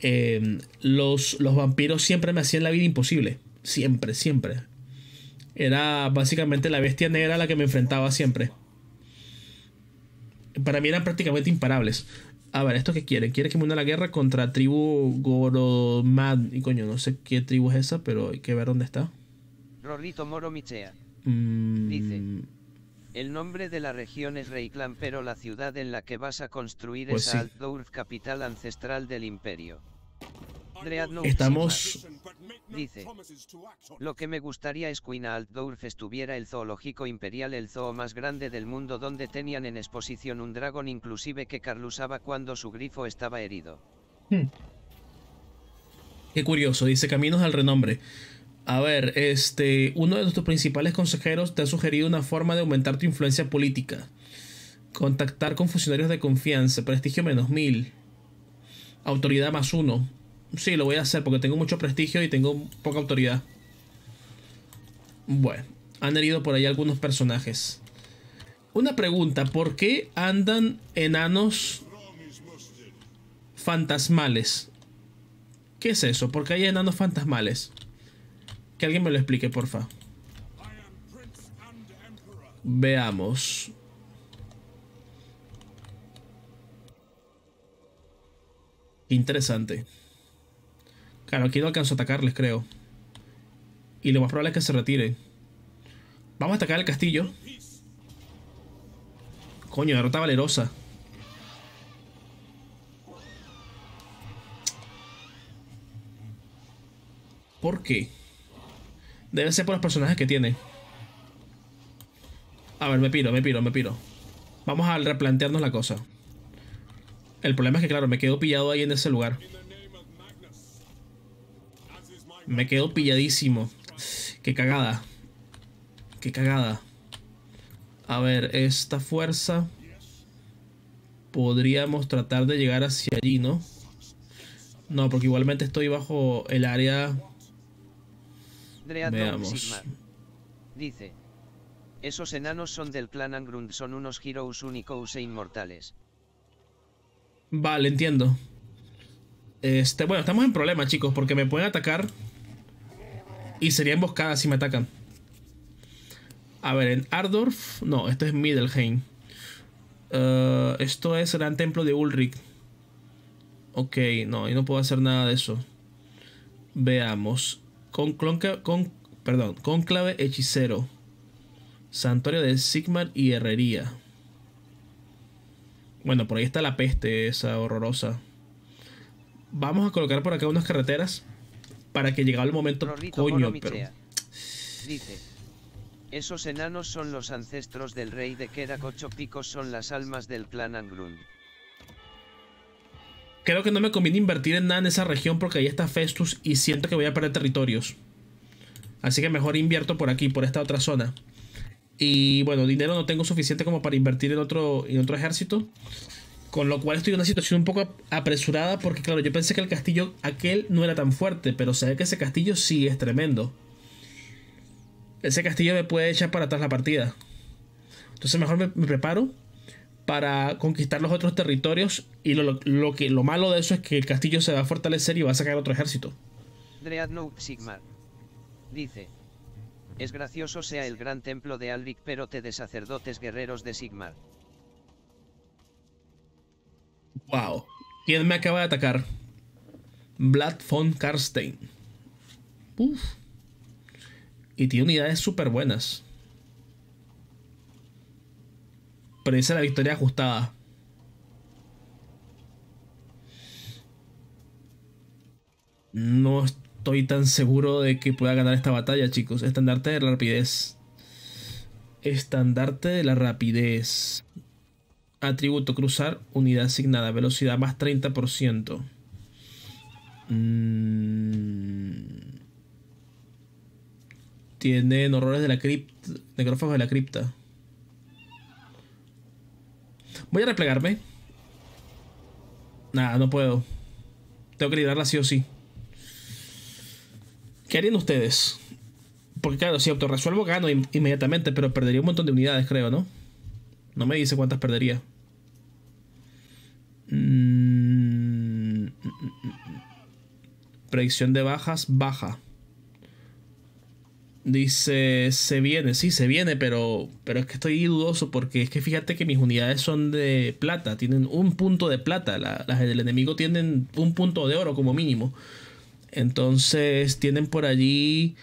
Em, los, los vampiros siempre me hacían la vida imposible. Siempre, siempre. Era básicamente la bestia negra a la que me enfrentaba siempre para mí eran prácticamente imparables. A ver, ¿esto qué quiere? Quiere que me una la guerra contra tribu Goromad. Y coño, no sé qué tribu es esa, pero hay que ver dónde está. Rorrito Moro Michea. Mm. Dice. El nombre de la región es Reiklan, pero la ciudad en la que vas a construir pues es Altdorf, capital ancestral del imperio. Estamos... Dice, lo que me gustaría es que en Altdorf estuviera el zoológico imperial, el zoo más grande del mundo donde tenían en exposición un dragón inclusive que Carl usaba cuando su grifo estaba herido. Hmm. Qué curioso, dice Caminos al Renombre. A ver, este, uno de nuestros principales consejeros te ha sugerido una forma de aumentar tu influencia política. Contactar con funcionarios de confianza, prestigio menos mil, autoridad más uno, Sí, lo voy a hacer porque tengo mucho prestigio y tengo poca autoridad. Bueno, han herido por ahí algunos personajes. Una pregunta, ¿por qué andan enanos fantasmales? ¿Qué es eso? ¿Por qué hay enanos fantasmales? Que alguien me lo explique, porfa. Veamos. Interesante. Claro, aquí no alcanzo a atacarles, creo. Y lo más probable es que se retiren. Vamos a atacar el castillo. Coño, derrota valerosa. ¿Por qué? Debe ser por los personajes que tiene. A ver, me piro, me piro, me piro. Vamos a replantearnos la cosa. El problema es que, claro, me quedo pillado ahí en ese lugar. Me quedo pilladísimo. Qué cagada. Qué cagada. A ver, esta fuerza. Podríamos tratar de llegar hacia allí, ¿no? No, porque igualmente estoy bajo el área. Veamos. Dice. Esos enanos son del clan Angrund, son unos heroes únicos e inmortales. Vale, entiendo. Este, bueno, estamos en problema, chicos, porque me pueden atacar. Y sería emboscada si me atacan. A ver, en Ardorf. No, esto es Middelheim. Uh, esto es Gran Templo de Ulrich. Ok, no, y no puedo hacer nada de eso. Veamos. Con, con, perdón, Conclave Hechicero. Santuario de Sigmar y Herrería. Bueno, por ahí está la peste esa horrorosa. Vamos a colocar por acá unas carreteras para que llegado el momento. coño, pero... Dice. Esos enanos son los ancestros del rey de Kerak, ocho picos son las almas del clan Angrun. Creo que no me conviene invertir en nada en esa región porque ahí está Festus y siento que voy a perder territorios. Así que mejor invierto por aquí, por esta otra zona. Y bueno, dinero no tengo suficiente como para invertir en otro, en otro ejército. Con lo cual estoy en una situación un poco apresurada porque claro, yo pensé que el castillo aquel no era tan fuerte, pero ve que ese castillo sí es tremendo. Ese castillo me puede echar para atrás la partida. Entonces mejor me, preparo para conquistar los otros territorios y lo, que, lo malo de eso es que el castillo se va a fortalecer y va a sacar otro ejército. Sigmar. Dice. Es gracioso sea el gran templo de Alric pero te de sacerdotes guerreros de Sigmar. Wow. ¿Quién me acaba de atacar? Vlad von Karstein. Uf. Y tiene unidades súper buenas. Predice la victoria ajustada. No estoy tan seguro de que pueda ganar esta batalla, chicos. Estandarte de la rapidez. Estandarte de la rapidez. Atributo cruzar, unidad asignada, velocidad más 30%. Mm. Tienen horrores de la cripta, necrófagos de la cripta. Voy a replegarme. Nada, no puedo. Tengo que liderarla sí o sí. ¿Qué harían ustedes? Porque claro, si autorresuelvo gano inmediatamente, pero perdería un montón de unidades, creo, ¿no? No me dice cuántas perdería. Mm, predicción de bajas, baja. Dice, se viene, sí, se viene, pero, pero es que estoy dudoso porque es que fíjate que mis unidades son de plata, tienen un punto de plata, las del enemigo tienen un punto de oro como mínimo. Entonces tienen por allí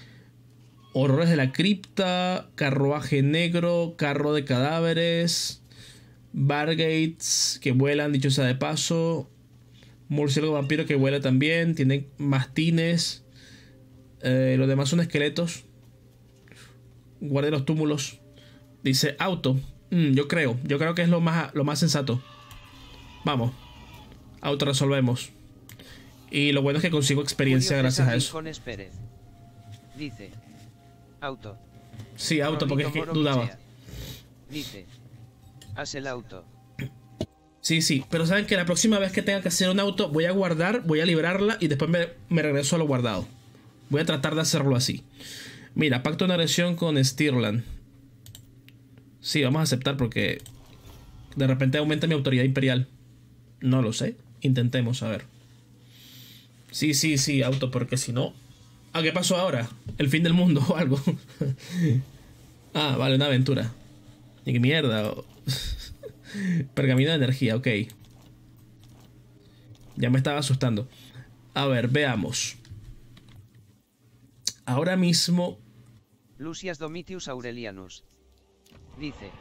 horrores de la cripta, carruaje negro, carro de cadáveres, Bargates que vuelan, dicho sea de paso. Murciélago vampiro que vuela también. Tienen mastines. Eh, los demás son esqueletos. Guardia los túmulos. Dice auto. Mm, yo creo. Yo creo que es lo más, lo más sensato. Vamos. Auto resolvemos. Y lo bueno es que consigo experiencia gracias a eso. Dice. Auto. Sí, auto, porque es que dudaba. Dice. Haz el auto. Sí, sí, pero saben que la próxima vez que tenga que hacer un auto, voy a guardar, voy a librarla y después me, regreso a lo guardado. Voy a tratar de hacerlo así. Mira, pacto de agresión con Stirland. Sí, vamos a aceptar porque de repente aumenta mi autoridad imperial. No lo sé. Intentemos, a ver. Sí, sí, sí, auto, porque si no... ¿A qué pasó ahora? ¿El fin del mundo o algo? ah, vale, una aventura. Y qué mierda. Pergamino de energía, ok. Ya me estaba asustando. A ver, veamos. Ahora mismo... Lucius Domitius Aurelianus. Dice.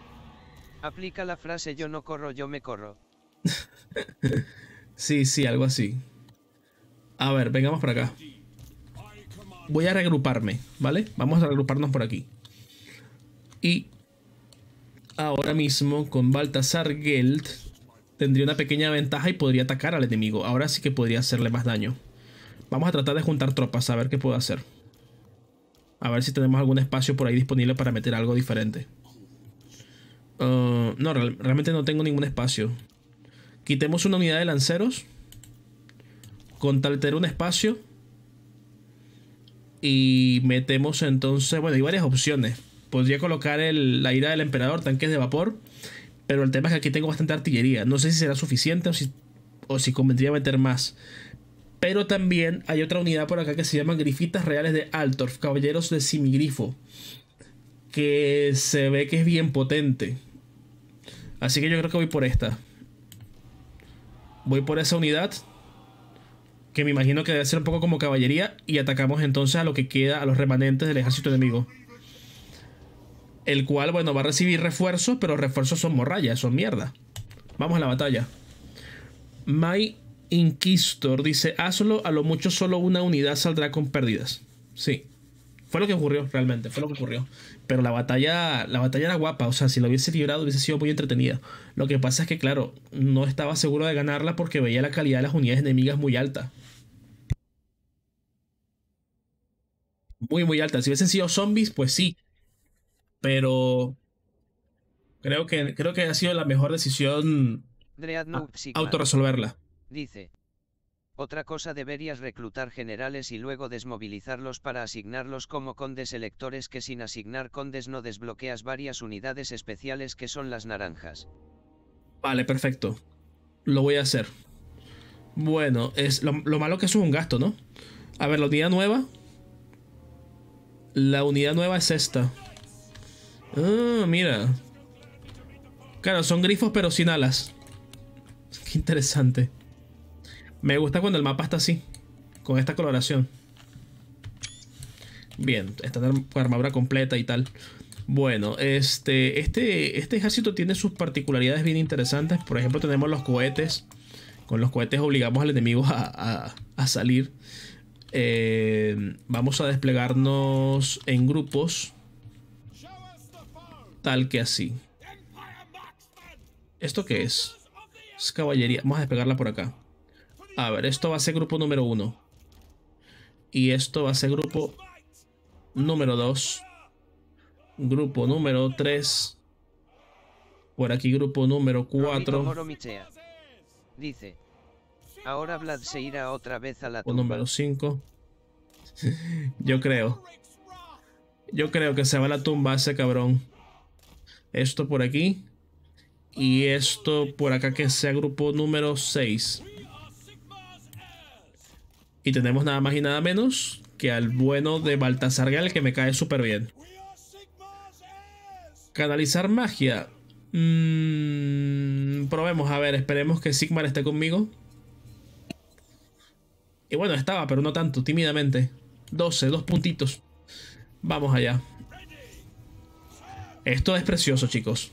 Aplica la frase yo no corro, yo me corro. sí, sí, algo así. A ver, vengamos por acá. Voy a reagruparme, ¿vale? Vamos a reagruparnos por aquí. Y ahora mismo con Baltasar Geld tendría una pequeña ventaja y podría atacar al enemigo. Ahora sí que podría hacerle más daño. Vamos a tratar de juntar tropas, a ver qué puedo hacer. A ver si tenemos algún espacio por ahí disponible para meter algo diferente. Uh, no, realmente no tengo ningún espacio. Quitemos una unidad de lanceros. Con tal tener un espacio. Y metemos entonces... Bueno, hay varias opciones. Podría colocar la ira del emperador, tanques de vapor. Pero el tema es que aquí tengo bastante artillería. No sé si será suficiente o si, o si convendría meter más. Pero también hay otra unidad por acá que se llama Grifitas Reales de Altorf, Caballeros de Simigrifo. Que se ve que es bien potente. Así que yo creo que voy por esta. Voy por esa unidad. Que me imagino que debe ser un poco como caballería. Y atacamos entonces a lo que queda, a los remanentes del ejército enemigo. El cual, bueno, va a recibir refuerzos, pero refuerzos son morrayas, son mierda. Vamos a la batalla. My Inquisitor dice, hazlo, a lo mucho solo una unidad saldrá con pérdidas. Sí. Fue lo que ocurrió, realmente, fue lo que ocurrió. Pero la batalla, la batalla era guapa, o sea, si lo hubiese librado hubiese sido muy entretenida. Lo que pasa es que, claro, no estaba seguro de ganarla porque veía la calidad de las unidades enemigas muy alta. Muy, muy alta. Si hubiesen sido zombies, pues sí. Pero creo que, creo que ha sido la mejor decisión autorresolverla. Dice. Otra cosa deberías reclutar generales y luego desmovilizarlos para asignarlos como condes electores que sin asignar condes no desbloqueas varias unidades especiales que son las naranjas. Vale, perfecto. Lo voy a hacer. Bueno, es lo, lo malo que eso es un gasto, ¿no? A ver, la unidad nueva. La unidad nueva es esta. Ah, mira. Claro, son grifos pero sin alas. Qué interesante. Me gusta cuando el mapa está así. Con esta coloración. Bien, está con armadura completa y tal. Bueno, este, este, este ejército tiene sus particularidades bien interesantes. Por ejemplo, tenemos los cohetes. Con los cohetes obligamos al enemigo a, salir. Eh, vamos a desplegarnos en grupos tal que así. ¿Esto qué es? Es caballería. Vamos a despegarla por acá. A ver, esto va a ser grupo número uno. Y esto va a ser grupo número dos. Grupo número tres. Por aquí grupo número cuatro. Dice. Ahora Vlad se irá otra vez a la tumba. número 5. Yo creo. Yo creo que se va a la tumba ese cabrón esto por aquí y esto por acá que sea grupo número 6. Y tenemos nada más y nada menos que al bueno de Baltasar Gal que me cae súper bien. Canalizar magia. Mm, probemos, a ver, esperemos que Sigmar esté conmigo. Y bueno, estaba, pero no tanto, tímidamente. 12, dos puntitos. Vamos allá. Esto es precioso, chicos.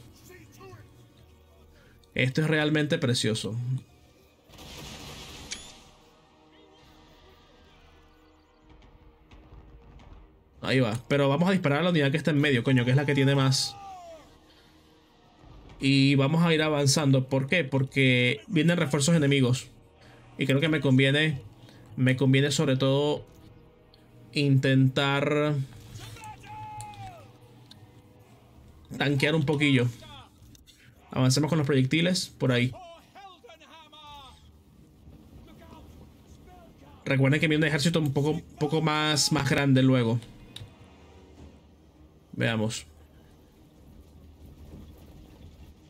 Esto es realmente precioso. Ahí va. Pero vamos a disparar a la unidad que está en medio, coño, que es la que tiene más. Y vamos a ir avanzando. ¿Por qué? Porque vienen refuerzos enemigos. Y creo que me conviene... Me conviene sobre todo... Intentar... tanquear un poquillo. Avancemos con los proyectiles por ahí. Recuerden que viene un ejército un poco, poco más, más grande luego. Veamos.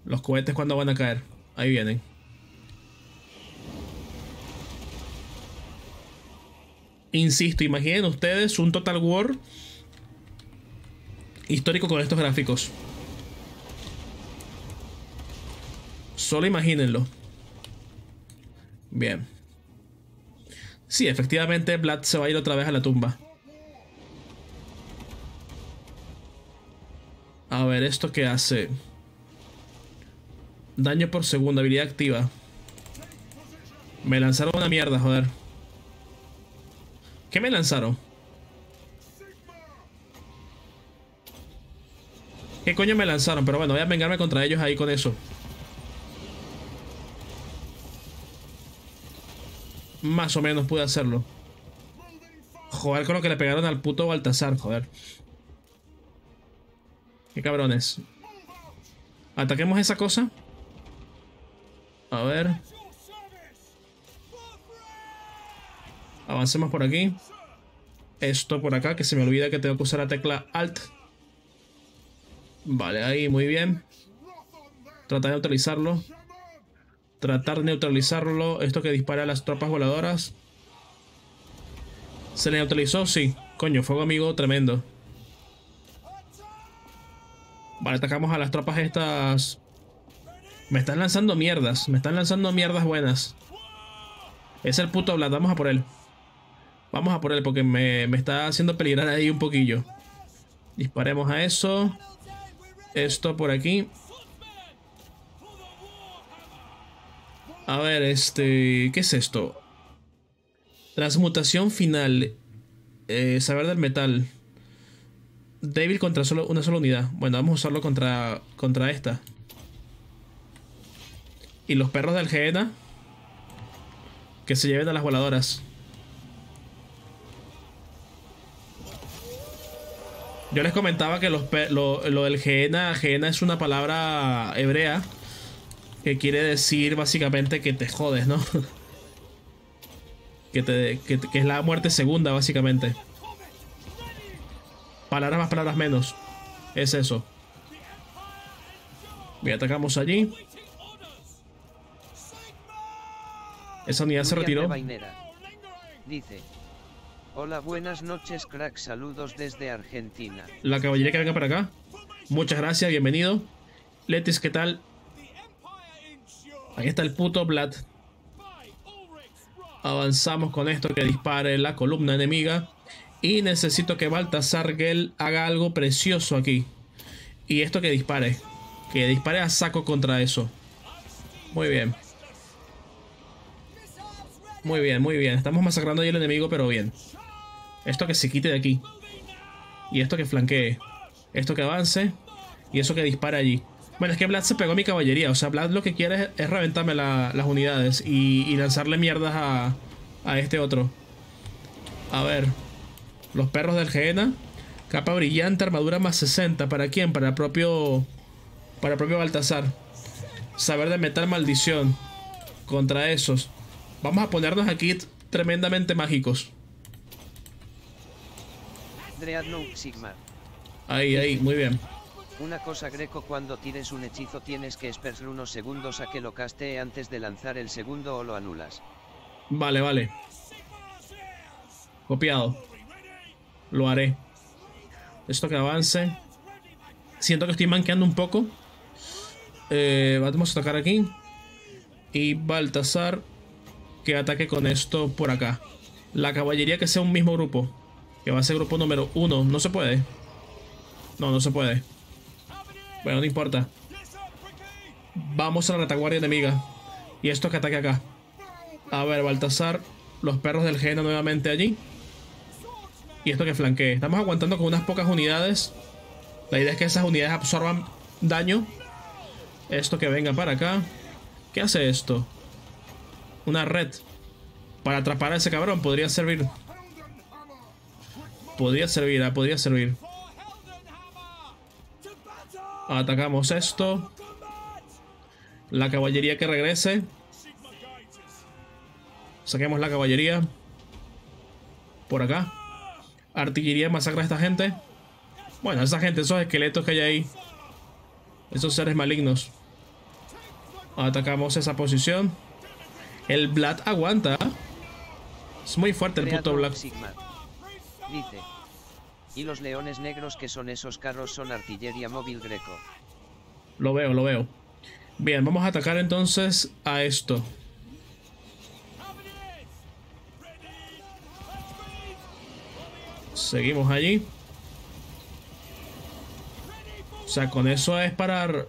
Los cohetes cuando van a caer. Ahí vienen. Insisto, imaginen ustedes un Total War histórico con estos gráficos. Solo imagínenlo. Bien. Sí, efectivamente Vlad se va a ir otra vez a la tumba. A ver, ¿esto qué hace? Daño por segunda, habilidad activa. Me lanzaron una mierda, joder. ¿Qué me lanzaron? ¿Qué coño me lanzaron? Pero bueno, voy a vengarme contra ellos ahí con eso. Más o menos pude hacerlo. Joder con lo que le pegaron al puto Baltasar, joder. Qué cabrones. Ataquemos esa cosa. A ver. Avancemos por aquí. Esto por acá, que se me olvida que tengo que usar la tecla Alt. Vale, ahí, muy bien. Tratar de neutralizarlo. Tratar de neutralizarlo. Esto que dispara a las tropas voladoras. ¿Se le neutralizó? Sí. Coño, fuego amigo tremendo. Vale, atacamos a las tropas estas. Me están lanzando mierdas. Me están lanzando mierdas buenas. Es el puto Vlad. Vamos a por él. Vamos a por él porque me, me está haciendo peligrar ahí un poquillo. Disparemos a eso. Esto por aquí. A ver, este... ¿Qué es esto? Transmutación final. Eh, saber del metal. Débil contra solo una sola unidad. Bueno, vamos a usarlo contra, contra esta. Y los perros del Geena. Que se lleven a las voladoras. Yo les comentaba que los, lo, lo, del Geena, Geena es una palabra hebrea que quiere decir básicamente que te jodes, ¿no? que, te, que, es la muerte segunda, básicamente. Palabras más, palabras menos. Es eso. Y atacamos allí. Esa unidad se retiró. Dice. Hola, buenas noches, crack. Saludos desde Argentina. La caballería que venga para acá. Muchas gracias, bienvenido. Letis, ¿qué tal? Ahí está el puto Vlad. Avanzamos con esto que dispare la columna enemiga. Y necesito que Baltasar Gel haga algo precioso aquí. Y esto que dispare. Que dispare a saco contra eso. Muy bien. Muy bien, muy bien. Estamos masacrando ahí al enemigo, pero bien. Esto que se quite de aquí. Y esto que flanquee. Esto que avance. Y eso que dispara allí. Bueno, es que Vlad se pegó a mi caballería. O sea, Vlad lo que quiere es, reventarme las unidades. Y, lanzarle mierdas a, a este otro. A ver. Los perros del Geena. Capa brillante, armadura más 60. ¿Para quién? Para el propio... Para el propio Baltasar. Saber de metal maldición. Contra esos. Vamos a ponernos aquí tremendamente mágicos. Ahí, ahí, muy bien. Una cosa greco cuando tires un hechizo tienes que esperar unos segundos a que lo castee antes de lanzar el segundo o lo anulas. Vale, vale. Copiado. Lo haré. Esto que avance. Siento que estoy manqueando un poco. Eh, vamos a atacar aquí. Y Baltasar que ataque con esto por acá. La caballería que sea un mismo grupo. Que va a ser grupo número uno. No se puede. No, no se puede. Bueno, no importa. Vamos a la retaguardia enemiga. Y esto que ataque acá. A ver, Baltasar. Los perros del Gena nuevamente allí. Y esto que flanquee. Estamos aguantando con unas pocas unidades. La idea es que esas unidades absorban daño. Esto que venga para acá. ¿Qué hace esto? Una red. Para atrapar a ese cabrón. Podría servir. Podría servir, ah, podría servir. Atacamos esto. La caballería que regrese. Saquemos la caballería. Por acá. Artillería masacra a esta gente. Bueno, esa gente, esos esqueletos que hay ahí. Esos seres malignos. Atacamos esa posición. El Vlad aguanta. Es muy fuerte el puto Vlad. Dice. Y los leones negros que son esos carros son artillería móvil greco. Lo veo, lo veo. Bien, vamos a atacar entonces a esto. Seguimos allí. O sea, con eso es parar...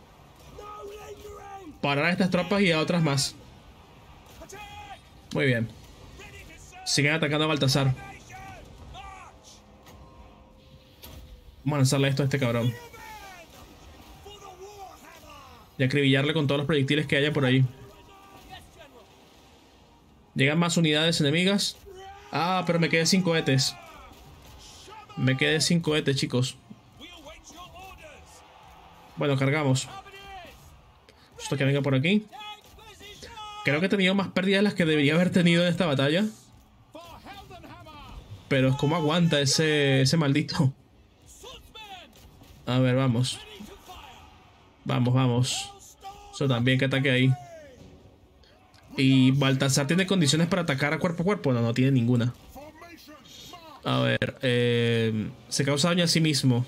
Parar a estas tropas y a otras más. Muy bien. Siguen atacando a Baltasar. Vamos a lanzarle esto a este cabrón. Y acribillarle con todos los proyectiles que haya por ahí. Llegan más unidades enemigas. Ah, pero me quedé sin cohetes. Me quedé sin cohetes, chicos. Bueno, cargamos. Esto que venga por aquí. Creo que he tenido más pérdidas de las que debería haber tenido en esta batalla. Pero es como aguanta ese, ese maldito. A ver, vamos. Vamos, vamos. Eso también que ataque ahí. ¿Y Baltasar tiene condiciones para atacar a cuerpo a cuerpo? No, no tiene ninguna. A ver, eh, se causa daño a sí mismo.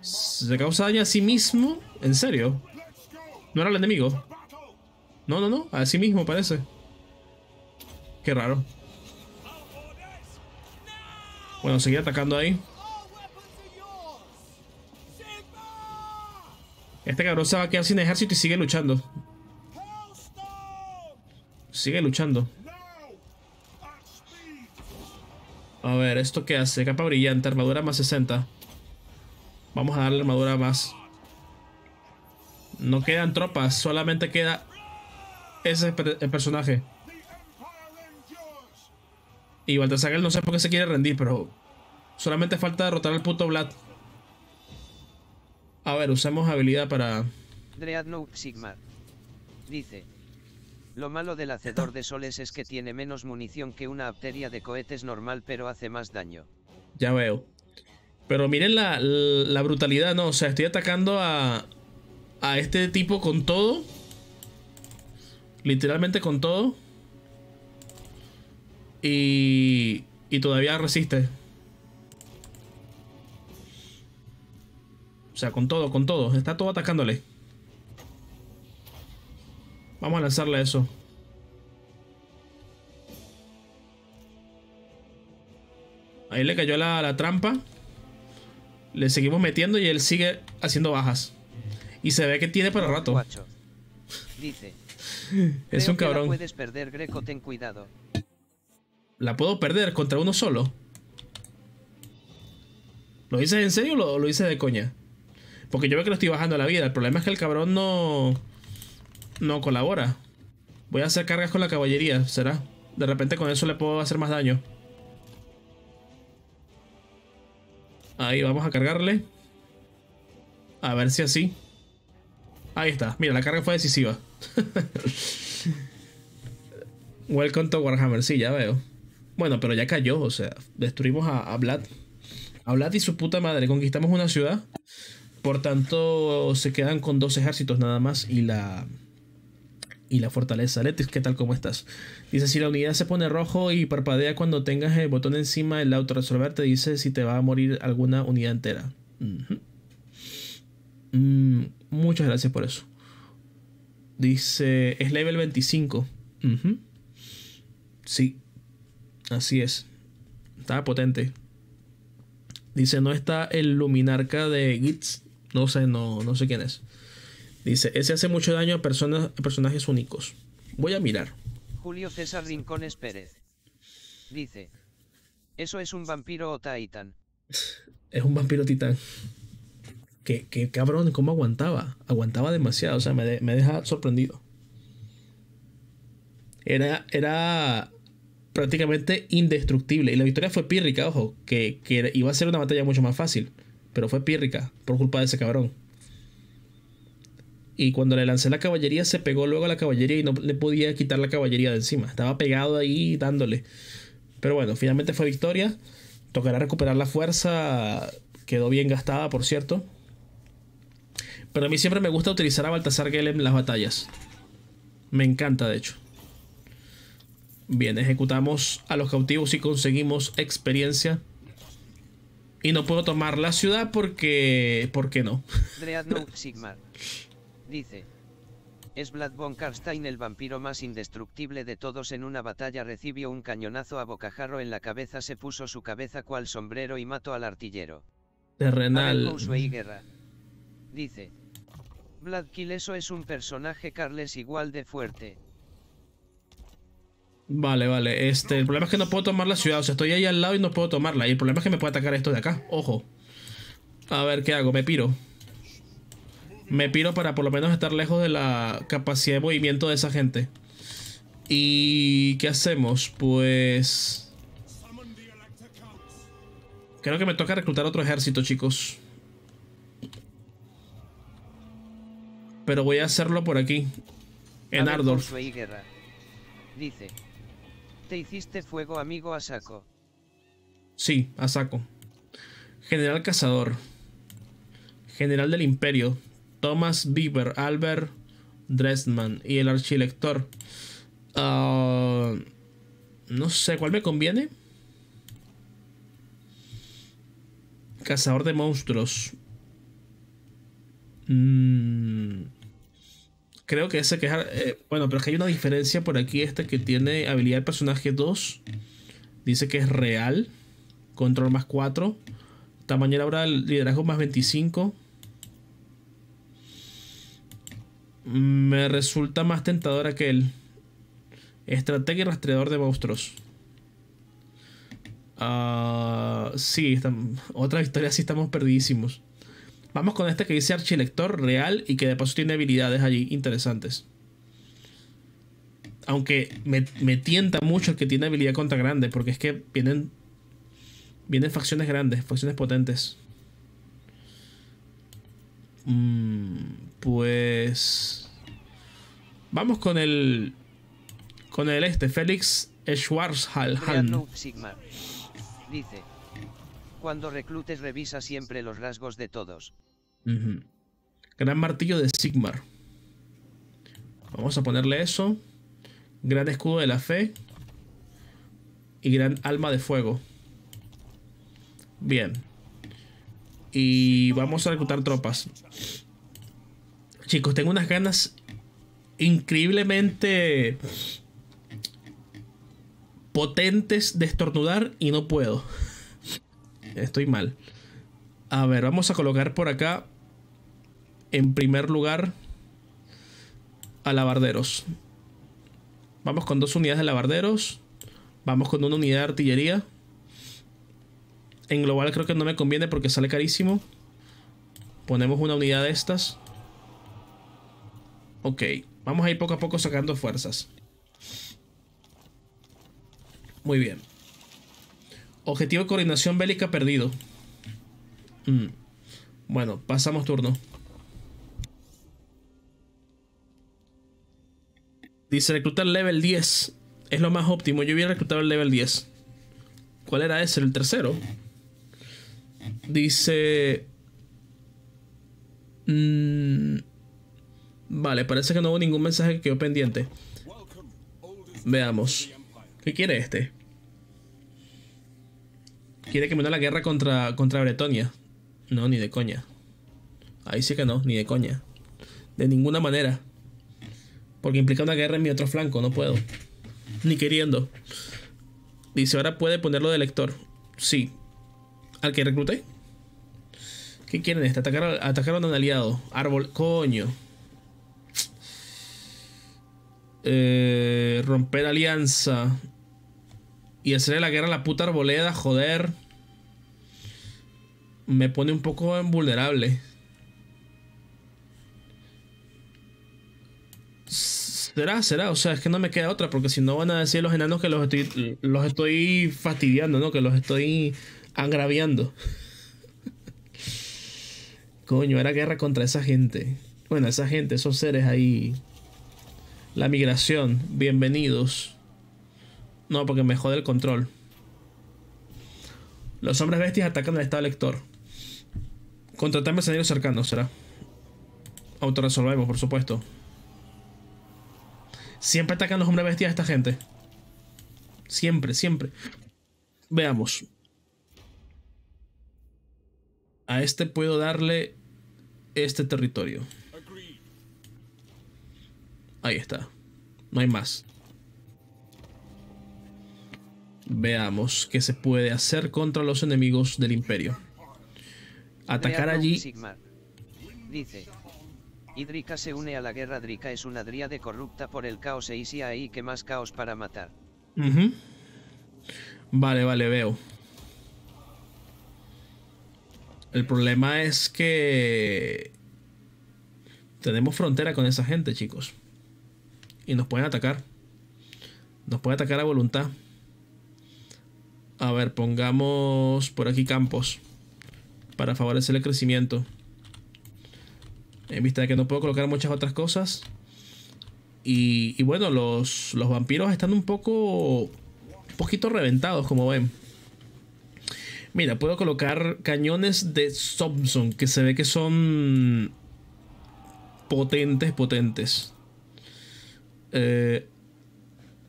¿Se causa daño a sí mismo? ¿En serio? ¿No era el enemigo? No, no, no, a sí mismo parece. Qué raro. Bueno, seguir atacando ahí. Este cabrón se va a quedar sin ejército y sigue luchando. Sigue luchando. A ver, ¿esto qué hace? Capa brillante, armadura más 60. Vamos a darle armadura más. No quedan tropas, solamente queda ese el personaje. Y Baltasar no sé por qué se quiere rendir, pero solamente falta derrotar al puto Vlad. A ver, usemos habilidad para... Dreadnought Sigmar. Dice. Lo malo del hacedor de soles es que tiene menos munición que una apteria de cohetes normal pero hace más daño. Ya veo. Pero miren la, la brutalidad, ¿no? O sea, estoy atacando a, a este tipo con todo. Literalmente con todo. Y, y todavía resiste. O sea, con todo, con todo. Está todo atacándole. Vamos a lanzarle eso. Ahí le cayó la, la trampa. Le seguimos metiendo y él sigue haciendo bajas. Y se ve que tiene para rato. Dice. es un cabrón. puedes perder, Greco, ten cuidado. ¿La puedo perder contra uno solo? ¿Lo dices en serio o lo, lo dices de coña? Porque yo veo que lo estoy bajando la vida. El problema es que el cabrón no... No colabora. Voy a hacer cargas con la caballería, ¿será? De repente con eso le puedo hacer más daño. Ahí vamos a cargarle. A ver si así. Ahí está. Mira, la carga fue decisiva. Welcome to Warhammer. Sí, ya veo. Bueno, pero ya cayó. O sea, destruimos a, a Vlad. A Vlad y su puta madre. Conquistamos una ciudad. Por tanto, se quedan con dos ejércitos nada más y la y la fortaleza. Letis, ¿qué tal? ¿Cómo estás? Dice, si la unidad se pone rojo y parpadea cuando tengas el botón encima, el auto-resolver te dice si te va a morir alguna unidad entera. Mm, muchas gracias por eso. Dice, es level 25. Sí, así es. Estaba potente. Dice, no está el luminarca de Gits no sé, no, no sé quién es. Dice, ese hace mucho daño a, personas, personajes únicos. Voy a mirar. Julio César Rincones Pérez. Dice, eso es un vampiro o titán. es un vampiro titán. Qué, cabrón, cómo aguantaba. Aguantaba demasiado, o sea, me, deja sorprendido. Era, era prácticamente indestructible. Y la victoria fue pírrica, ojo, que, que iba a ser una batalla mucho más fácil pero fue pírrica por culpa de ese cabrón. Y cuando le lancé la caballería, se pegó luego a la caballería y no le podía quitar la caballería de encima. Estaba pegado ahí dándole. Pero bueno, finalmente fue victoria. Tocará recuperar la fuerza. Quedó bien gastada, por cierto. Pero a mí siempre me gusta utilizar a Baltasar Gelem en las batallas. Me encanta, de hecho. Bien, ejecutamos a los cautivos y conseguimos experiencia. Y no puedo tomar la ciudad porque... ¿Por qué no? Dreadnought Sigmar. Dice. Es Vlad von Karstein el vampiro más indestructible de todos en una batalla recibió un cañonazo a bocajarro en la cabeza se puso su cabeza cual sombrero y mató al artillero. Terrenal. Guerra. Dice. Vlad Kileso es un personaje Carles igual de fuerte, Vale, vale. Este, el problema es que no puedo tomar la ciudad. O sea, estoy ahí al lado y no puedo tomarla. Y el problema es que me puede atacar esto de acá. Ojo. A ver, ¿qué hago? Me piro. Me piro para por lo menos estar lejos de la capacidad de movimiento de esa gente. ¿Y qué hacemos? Pues... Creo que me toca reclutar otro ejército, chicos. Pero voy a hacerlo por aquí. En Ardor. Dice. ¿Te hiciste fuego amigo a? Sí, a. General Cazador. General del Imperio. Thomas Bieber, Albert Dresdman y el archilector. Ah, no sé, ¿cuál me conviene? Cazador de monstruos. Mm, creo que ese que es... Eh, bueno, pero es que hay una diferencia por aquí. Este que tiene habilidad de personaje 2. Dice que es real. Control más 4. Tamaño laboral, liderazgo más 25. Me resulta más tentador aquel. Estrategia y rastreador de monstruos. Uh, sí, otra victoria sí estamos perdidísimos. Vamos con este que dice archilector real y que de paso tiene habilidades allí interesantes. Aunque me, tienta mucho el que tiene habilidad contra grande, porque es que vienen, vienen facciones grandes, facciones potentes. Mm, pues... Vamos con el... Con el este, Félix Schwarzhalhan. Dice. Cuando reclutes revisa siempre los rasgos de todos. Gran martillo de Sigmar. Vamos a ponerle eso. Gran escudo de la fe. Y gran alma de fuego. Bien. Y vamos a reclutar tropas. Chicos, tengo unas ganas increíblemente potentes de estornudar y no puedo. Estoy mal. A ver, vamos a colocar por acá en primer lugar a lavarderos. Vamos con dos unidades de lavarderos. Vamos con una unidad de artillería. En global creo que no me conviene porque sale carísimo. Ponemos una unidad de estas. Ok, vamos a ir poco a poco sacando fuerzas. Muy bien. Objetivo de coordinación bélica perdido. Mm. Bueno, pasamos turno. Dice reclutar level 10. Es lo más óptimo. Yo hubiera reclutado el level 10. ¿Cuál era ese? El tercero. Dice... Mm, vale, parece que no hubo ningún mensaje que quedó pendiente. Veamos. ¿Qué quiere este? Quiere que me la guerra contra, contra Bretonia. No, ni de coña. Ahí sí que no, ni de coña. De ninguna manera. Porque implica una guerra en mi otro flanco, no puedo. Ni queriendo. Dice, ahora puede ponerlo de lector. Sí. ¿Al que recluté? ¿Qué quieren este? Atacar, atacar a un aliado. Árbol. Coño. Eh, romper alianza. Y hacerle la guerra a la puta arboleda, joder. Me pone un poco vulnerable. Será, será, o sea, es que no me queda otra, porque si no van a decir los enanos que los estoy, los estoy fastidiando, ¿no? Que los estoy agraviando. Coño, era guerra contra esa gente. Bueno, esa gente, esos seres ahí. La migración, bienvenidos. No, porque me jode el control. Los hombres bestias atacan al estado lector. Contratar mercenarios cercanos, será. Autoresolvemos, por supuesto. Siempre atacan los hombres bestias a esta gente. Siempre, siempre. Veamos. A este puedo darle este territorio. Ahí está. No hay más. Veamos qué se puede hacer contra los enemigos del imperio. Atacar allí... Dice, Hidrika se une a la guerra Drika es una dríade corrupta por el caos e si ahí que más caos para matar. Vale, vale, veo. El problema es que tenemos frontera con esa gente, chicos. Y nos pueden atacar. Nos pueden atacar a voluntad. A ver, pongamos por aquí campos. Para favorecer el crecimiento. En vista de que no puedo colocar muchas otras cosas. Y, bueno, los, los vampiros están un poco... Un poquito reventados, como ven. Mira, puedo colocar cañones de Thompson, que se ve que son potentes, potentes. Eh,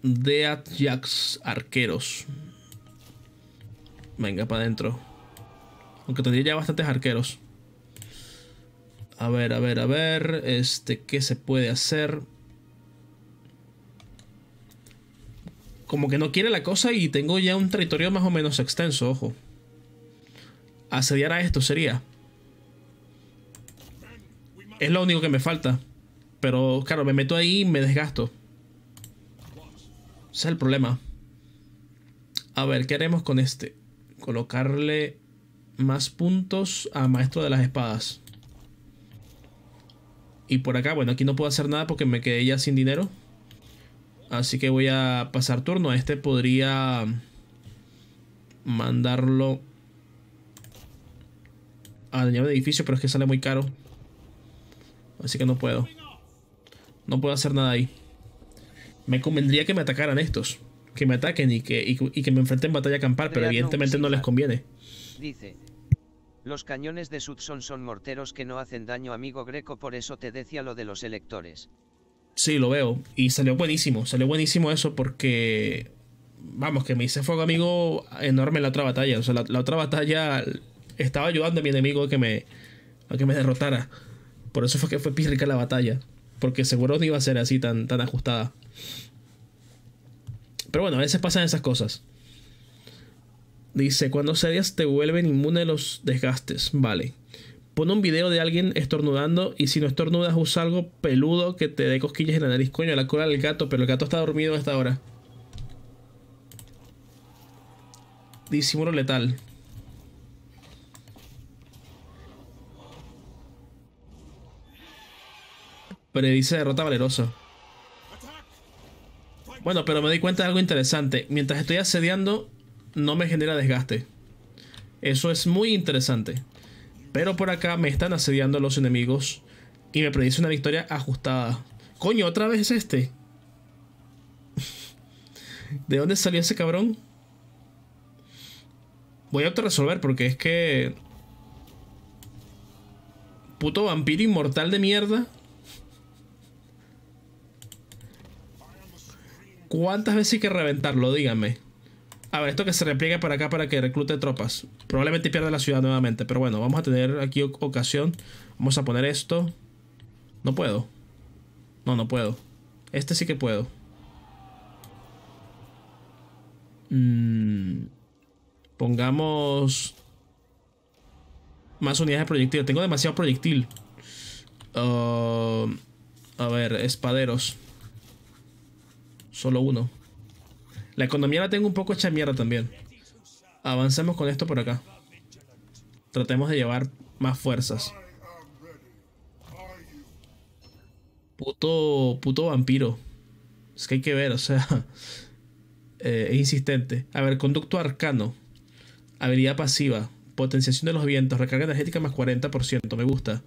Jacks arqueros. Venga, para adentro. Aunque tendría ya bastantes arqueros. A ver, a ver, a ver. Este, ¿qué se puede hacer? Como que no quiere la cosa y tengo ya un territorio más o menos extenso, ojo. Asediar a esto sería. Es lo único que me falta. Pero claro, me meto ahí y me desgasto. Ese es el problema. A ver, ¿qué haremos con este? Colocarle más puntos a Maestro de las Espadas. Y por acá, bueno, aquí no puedo hacer nada porque me quedé ya sin dinero. Así que voy a pasar turno. A este podría mandarlo a dañar un edificio, pero es que sale muy caro. Así que no puedo. No puedo hacer nada ahí. Me convendría que me atacaran estos. Que me ataquen y que, y, que me enfrenten en batalla campal, pero evidentemente no les conviene. Dice. Los cañones de Sudson son morteros que no hacen daño, amigo Greco, por eso te decía lo de los electores. Sí, lo veo. Y salió buenísimo. Salió buenísimo eso porque. Vamos, que me hice fuego amigo enorme en la otra batalla. O sea, la, otra batalla estaba ayudando a mi enemigo a que me, a que me derrotara. Por eso fue que fue pírrica la batalla. Porque seguro no iba a ser así tan, tan ajustada. Pero bueno, a veces pasan esas cosas. Dice, cuando serias te vuelven inmune los desgastes. Vale. Pon un video de alguien estornudando y si no estornudas usa algo peludo que te dé cosquillas en la nariz. Coño, la cola del gato, pero el gato está dormido a esta hora. Disimulo letal. Predice derrota valerosa. Bueno, pero me di cuenta de algo interesante. Mientras estoy asediando, no me genera desgaste. Eso es muy interesante. Pero por acá me están asediando los enemigos y me predice una victoria ajustada. Coño, otra vez es este. ¿De dónde salió ese cabrón? Voy a resolver porque es que... Puto vampiro inmortal de mierda. ¿Cuántas veces hay que reventarlo? Díganme. A ver, esto que se repliegue para acá para que reclute tropas. Probablemente pierda la ciudad nuevamente. Pero bueno, vamos a tener aquí ocasión. Vamos a poner esto. No puedo. No, no puedo. Este sí que puedo. Mm, pongamos... Más unidades de proyectil. Tengo demasiado proyectil. Uh, a ver, espaderos. Solo uno. La economía la tengo un poco hecha mierda también. Avancemos con esto por acá. Tratemos de llevar más fuerzas. Puto, puto vampiro. Es que hay que ver, o sea. Eh, es insistente. A ver, conducto arcano. Habilidad pasiva. Potenciación de los vientos. Recarga energética más 40%. Me gusta.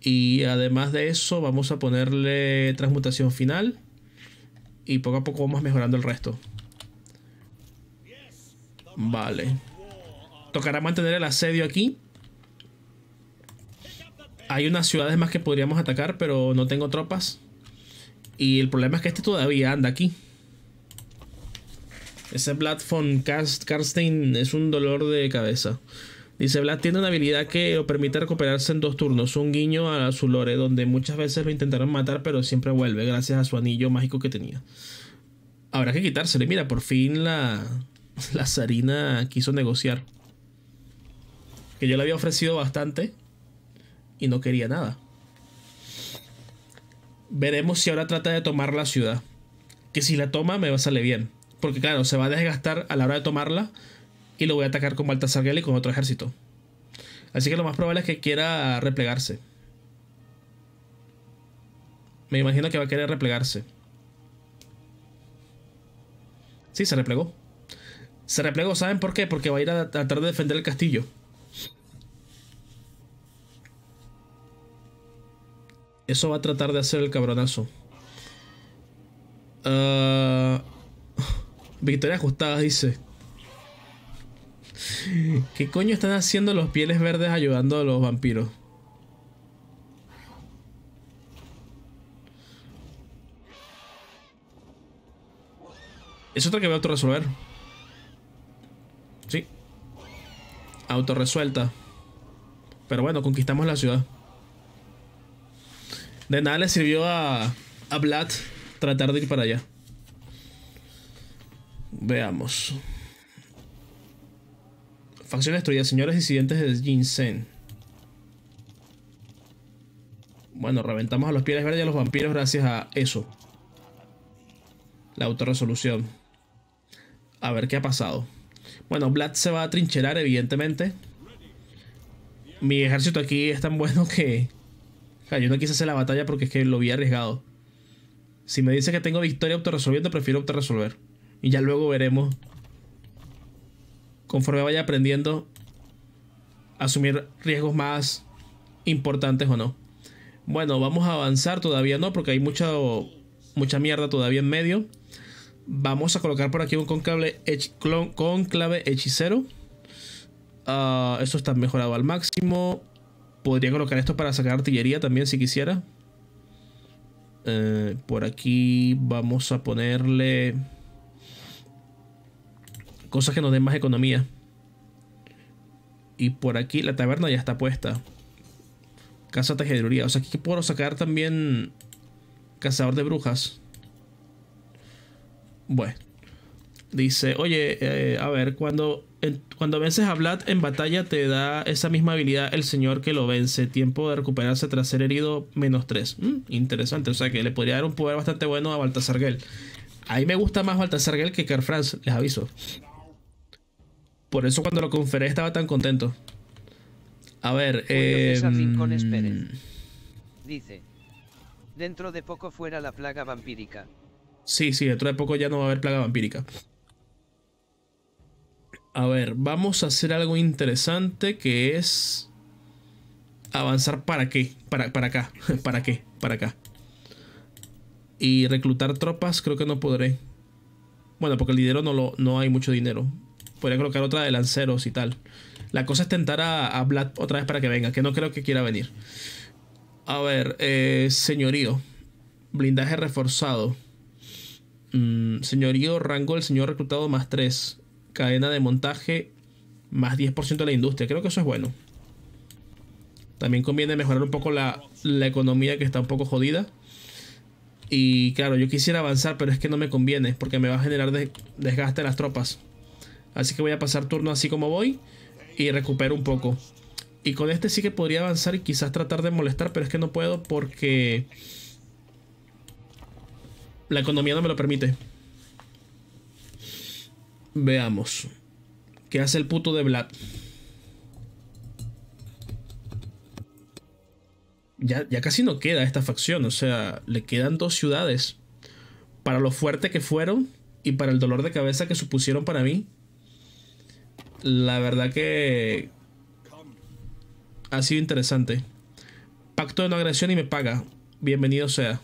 Y además de eso, vamos a ponerle transmutación final y poco a poco vamos mejorando el resto. Vale. Tocará mantener el asedio aquí. Hay unas ciudades más que podríamos atacar, pero no tengo tropas. Y el problema es que este todavía anda aquí. Ese Vlad von Karstein es un dolor de cabeza. Dice, Vlad tiene una habilidad que lo permite recuperarse en dos turnos. Un guiño a su lore, donde muchas veces lo intentaron matar, pero siempre vuelve, gracias a su anillo mágico que tenía. Habrá que quitársele. Mira, por fin la, la Sarina quiso negociar. Que yo le había ofrecido bastante y no quería nada. Veremos si ahora trata de tomar la ciudad. Que si la toma me va a salir bien. Porque claro, se va a desgastar a la hora de tomarla y lo voy a atacar con Baltasar y con otro ejército. Así que lo más probable es que quiera replegarse. Me imagino que va a querer replegarse. Sí, se replegó. Se replegó, ¿saben por qué? Porque va a ir a tratar de defender el castillo. Eso va a tratar de hacer el cabronazo. Uh, victoria ajustada, dice. ¿Qué coño están haciendo los pieles verdes ayudando a los vampiros? Es otra que voy a autorresolver. Sí. Autorresuelta. Pero bueno, conquistamos la ciudad. De nada le sirvió a, a Vlad tratar de ir para allá. Veamos. Facción destruida. Señores disidentes de Ginseng. Bueno, reventamos a los pieles verdes y a los vampiros gracias a eso. La autorresolución. A ver qué ha pasado. Bueno, Vlad se va a trincherar, evidentemente. Mi ejército aquí es tan bueno que... yo no quise hacer la batalla porque es que lo vi arriesgado. Si me dice que tengo victoria autorresolviendo, prefiero autorresolver. Y ya luego veremos conforme vaya aprendiendo, asumir riesgos más importantes o no. Bueno, vamos a avanzar, todavía no, porque hay mucha, mucha mierda todavía en medio. Vamos a colocar por aquí un conclave, conclave hechicero. Uh, esto está mejorado al máximo. Podría colocar esto para sacar artillería también si quisiera. Eh, por aquí vamos a ponerle cosas que nos den más economía. Y por aquí la taberna ya está puesta. Casa tejeduría. O sea, aquí puedo sacar también cazador de brujas. Bueno. Dice, oye, eh, a ver, cuando, cuando vences a Vlad en batalla te da esa misma habilidad el señor que lo vence. Tiempo de recuperarse tras ser herido menos 3. Mm, interesante, o sea que le podría dar un poder bastante bueno a Baltasar Gel. A mí me gusta más Baltasar Gel que Carl Franz, les aviso. Por eso cuando lo conferé estaba tan contento. A ver, eh, Dice. Dentro de poco fuera la plaga vampírica. Sí, sí, dentro de poco ya no va a haber plaga vampírica. A ver, vamos a hacer algo interesante que es avanzar para qué, para, para acá, para qué, para acá. Y reclutar tropas creo que no podré. Bueno, porque el dinero no, lo, no hay mucho dinero. Podría colocar otra de lanceros y tal. La cosa es tentar a, a Vlad otra vez para que venga, que no creo que quiera venir. A ver, eh, señorío. Blindaje reforzado. Mm, señorío, rango del señor reclutado más 3. Cadena de montaje más 10% de la industria. Creo que eso es bueno. También conviene mejorar un poco la, la economía que está un poco jodida. Y claro, yo quisiera avanzar, pero es que no me conviene porque me va a generar desgaste en las tropas. Así que voy a pasar turno así como voy y recupero un poco. Y con este sí que podría avanzar y quizás tratar de molestar, pero es que no puedo porque la economía no me lo permite. Veamos. ¿Qué hace el puto de Vlad? Ya, ya casi no queda esta facción, o sea, le quedan dos ciudades. Para lo fuerte que fueron y para el dolor de cabeza que supusieron para mí la verdad que ha sido interesante. Pacto de no agresión y me paga. Bienvenido sea.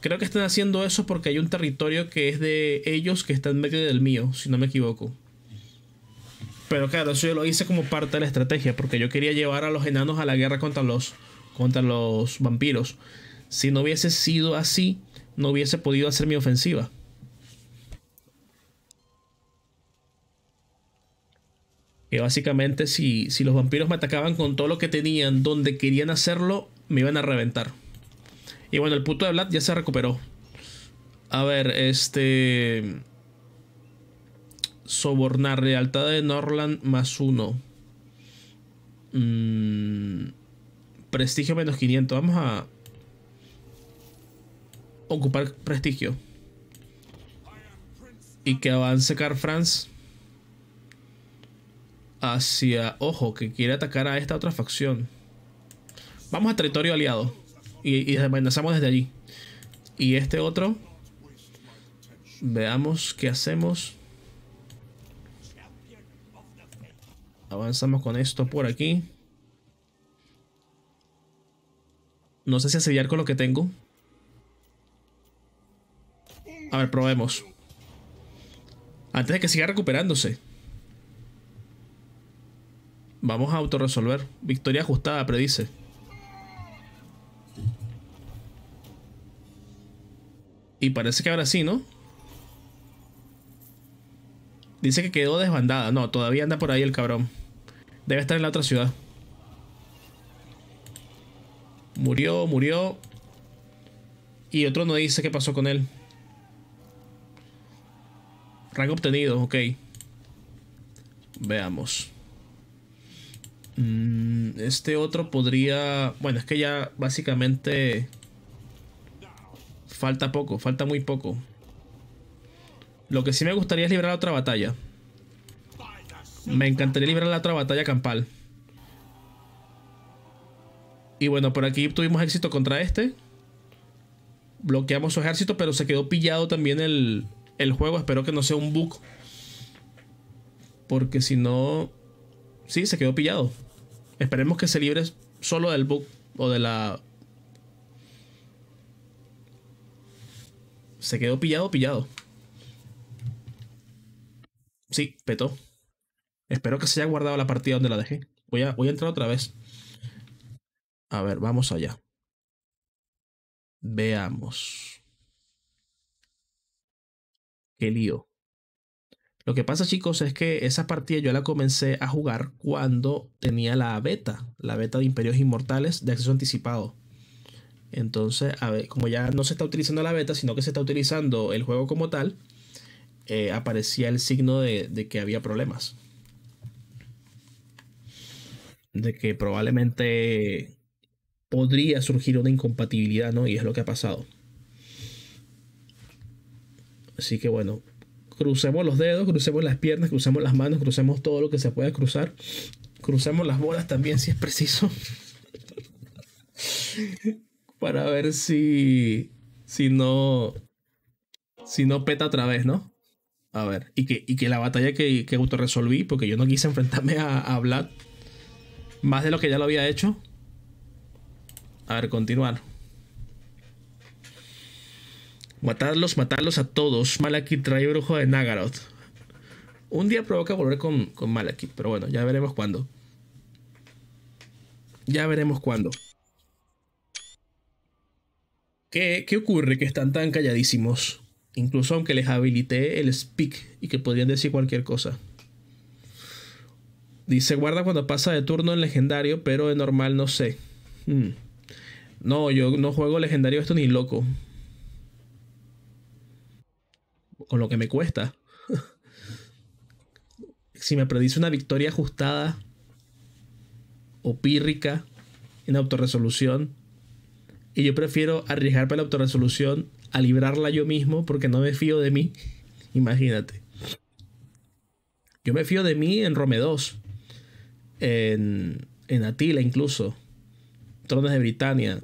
Creo que están haciendo eso porque hay un territorio que es de ellos que está en medio del mío, si no me equivoco. Pero claro, eso yo lo hice como parte de la estrategia, porque yo quería llevar a los enanos a la guerra contra los, contra los vampiros. Si no hubiese sido así, no hubiese podido hacer mi ofensiva. Que básicamente si, si los vampiros me atacaban con todo lo que tenían, donde querían hacerlo, me iban a reventar. Y bueno, el puto de Vlad ya se recuperó. A ver, este... Sobornar, lealtad de Norland más uno. Mm, prestigio menos 500. Vamos a... Ocupar prestigio. Y que avance Car France hacia... Ojo, que quiere atacar a esta otra facción. Vamos a territorio aliado. Y, y amenazamos desde allí. Y este otro... Veamos qué hacemos. Avanzamos con esto por aquí. No sé si asediar con lo que tengo. A ver, probemos. Antes de que siga recuperándose. Vamos a autorresolver. Victoria ajustada, predice. Y parece que ahora sí, ¿no? Dice que quedó desbandada. No, todavía anda por ahí el cabrón. Debe estar en la otra ciudad. Murió, murió. Y otro no dice qué pasó con él. Rango obtenido, ok. Veamos. Mm, este otro podría... Bueno, es que ya básicamente... Falta poco, falta muy poco. Lo que sí me gustaría es librar otra batalla. Me encantaría librar la otra batalla campal. Y bueno, por aquí tuvimos éxito contra este. Bloqueamos su ejército, pero se quedó pillado también el, el juego. Espero que no sea un bug. Porque si no... Sí, se quedó pillado. Esperemos que se libre solo del bug o de la... Se quedó pillado, pillado. Sí, petó. Espero que se haya guardado la partida donde la dejé. Voy a, voy a entrar otra vez. A ver, vamos allá. Veamos. Qué lío. Lo que pasa, chicos, es que esa partida yo la comencé a jugar cuando tenía la beta, la beta de Imperios Inmortales de acceso anticipado. Entonces, como ya no se está utilizando la beta, sino que se está utilizando el juego como tal, eh, aparecía el signo de que había problemas. De que probablemente podría surgir una incompatibilidad, ¿no? Y es lo que ha pasado. Así que bueno, crucemos los dedos, crucemos las piernas, crucemos las manos, crucemos todo lo que se pueda cruzar. Crucemos las bolas también si es preciso. Para ver si. Si no. Si no peta otra vez, ¿no? A ver. Y que, y que la batalla que, que autorresolví, porque yo no quise enfrentarme a, a Vlad. Más de lo que ya lo había hecho. A ver, continuar. Matarlos, matarlos a todos. Malakith trae brujo de Nagaroth. Un día provoca volver con, con Malakith, pero bueno, ya veremos cuándo. Ya veremos cuándo. ¿Qué, ¿Qué ocurre que están tan calladísimos? Incluso aunque les habilité el speak y que podrían decir cualquier cosa. Dice, guarda cuando pasa de turno en legendario, pero de normal no sé. Hmm. No, yo no juego legendario esto ni loco con lo que me cuesta. si me predice una victoria ajustada o pírrica en autorresolución, y yo prefiero arriesgarme la autorresolución a librarla yo mismo porque no me fío de mí, imagínate. Yo me fío de mí en Rome 2, en, en Atila incluso, Tronos de Britania,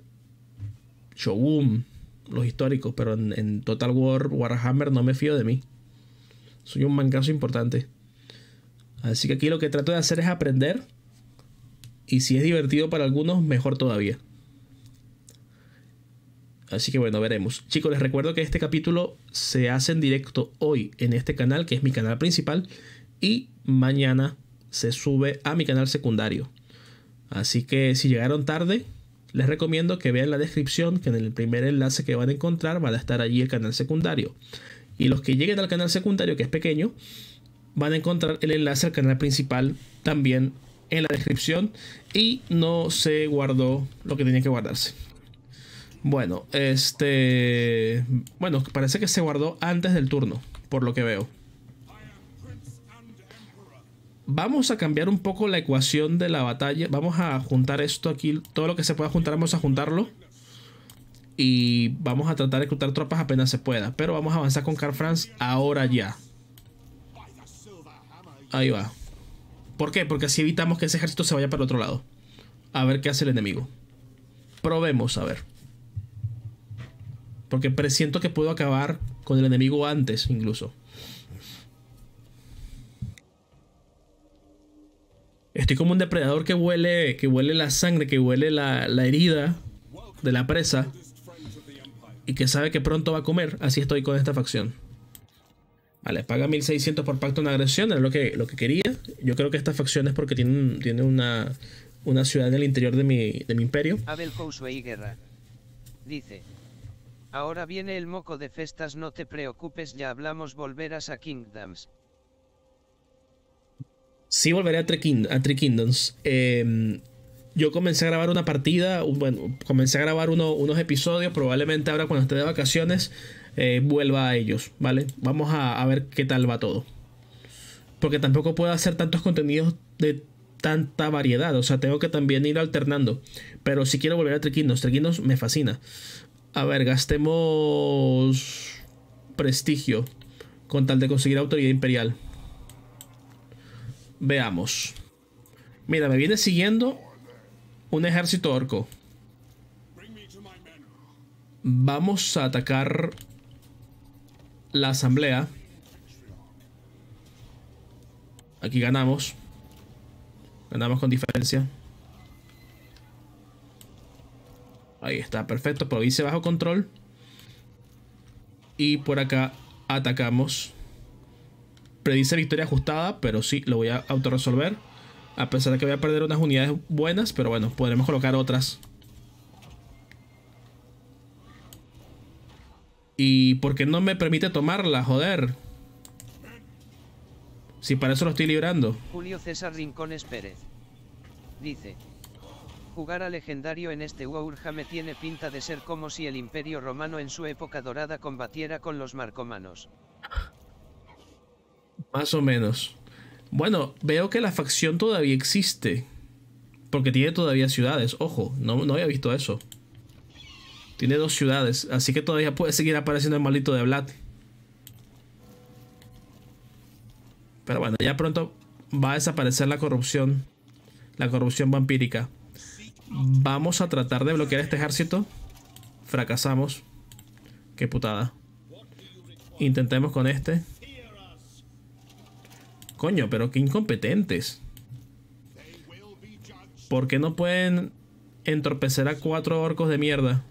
Shogun, los históricos, pero en, Total War Warhammer no me fío de mí. Soy un mancazo importante. Así que aquí lo que trato de hacer es aprender. Y si es divertido para algunos, mejor todavía. Así que bueno, veremos. Chicos, les recuerdo que este capítulo se hace en directo hoy en este canal, que es mi canal principal. Y mañana se sube a mi canal secundario. Así que si llegaron tarde, les recomiendo que vean la descripción, que en el primer enlace que van a encontrar van a estar allí el canal secundario. Y los que lleguen al canal secundario, que es pequeño, van a encontrar el enlace al canal principal también en la descripción. Y no se guardó lo que tenía que guardarse. Bueno, este... Bueno, parece que se guardó antes del turno, por lo que veo. Vamos a cambiar un poco la ecuación de la batalla. Vamos a juntar esto aquí. Todo lo que se pueda juntar, vamos a juntarlo. Y vamos a tratar de reclutar tropas apenas se pueda. Pero vamos a avanzar con Carl Franz ahora ya. Ahí va. ¿Por qué? Porque así evitamos que ese ejército se vaya para el otro lado. A ver qué hace el enemigo. Probemos a ver. Porque presiento que puedo acabar con el enemigo antes incluso. Estoy como un depredador que huele, que huele la sangre, que huele la, herida de la presa y que sabe que pronto va a comer, así estoy con esta facción. Vale, paga 1600 por pacto de agresión, es lo que, lo que quería. Yo creo que esta facción es porque tiene, tiene una, una ciudad en el interior de mi, de mi imperio. Abel y Guerra dice: Ahora viene el moco de festas, no te preocupes, ya hablamos, volverás a Kingdoms. Sí, volveré a Three, a Kingdoms. Em, yo comencé a grabar una partida, bueno, comencé a grabar unos episodios, probablemente ahora cuando esté de vacaciones eh, vuelva a ellos, ¿vale? Vamos a, ver qué tal va todo. Porque tampoco puedo hacer tantos contenidos de tanta variedad, o sea, tengo que también ir alternando. Pero si quiero volver a Trequinos, Trequinos me fascina. A ver, gastemos prestigio con tal de conseguir autoridad imperial. Veamos. Mira, me viene siguiendo un ejército orco. Vamos a atacar la asamblea. Aquí ganamos. Ganamos con diferencia. Ahí está, perfecto. Provincia bajo control. Y por acá atacamos. Predice victoria ajustada, pero sí, lo voy a autorresolver. A pesar de que voy a perder unas unidades buenas, pero bueno, podremos colocar otras. ¿Y por qué no me permite tomarla? Joder. Si para eso lo estoy librando. Julio César Rincones Pérez. Dice. Jugar a legendario en este me tiene pinta de ser como si el imperio romano en su época dorada combatiera con los marcomanos. Más o menos. Bueno, veo que la facción todavía existe. Porque tiene todavía ciudades. Ojo, no, no había visto eso. Tiene dos ciudades, así que todavía puede seguir apareciendo el maldito de Vlad. Pero bueno, ya pronto va a desaparecer la corrupción. La corrupción vampírica. Vamos a tratar de bloquear este ejército. Fracasamos. Qué putada. Intentemos con este. Coño, pero qué incompetentes. ¿Por qué no pueden entorpecer a cuatro orcos de mierda?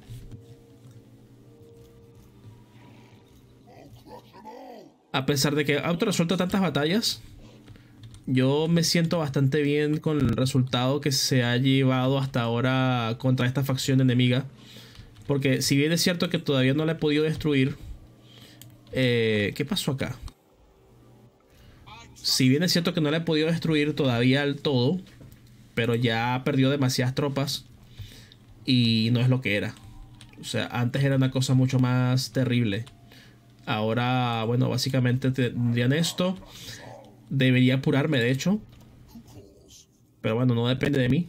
a pesar de que auto resuelto tantas batallas, yo me siento bastante bien con el resultado que se ha llevado hasta ahora contra esta facción enemiga. Porque si bien es cierto que todavía no la he podido destruir, eh, ¿qué pasó acá? Si bien es cierto que no la he podido destruir todavía al todo, pero ya perdió demasiadas tropas y no es lo que era. O sea, antes era una cosa mucho más terrible. Ahora, bueno, básicamente tendrían esto. Debería apurarme, de hecho. Pero bueno, no depende de mí.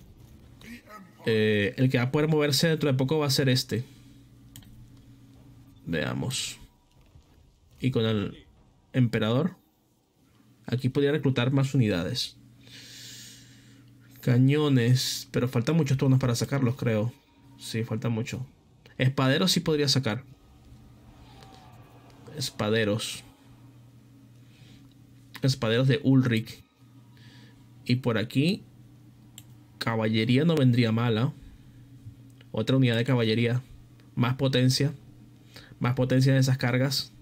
Eh, el que va a poder moverse dentro de poco va a ser este. Veamos. Y con el emperador. Aquí podría reclutar más unidades. Cañones. Pero faltan muchos turnos para sacarlos, creo. Sí, falta mucho. Espaderos sí podría sacar espaderos. Espaderos de Ulrich. Y por aquí, caballería no vendría mala. Otra unidad de caballería. Más potencia. Más potencia en esas cargas.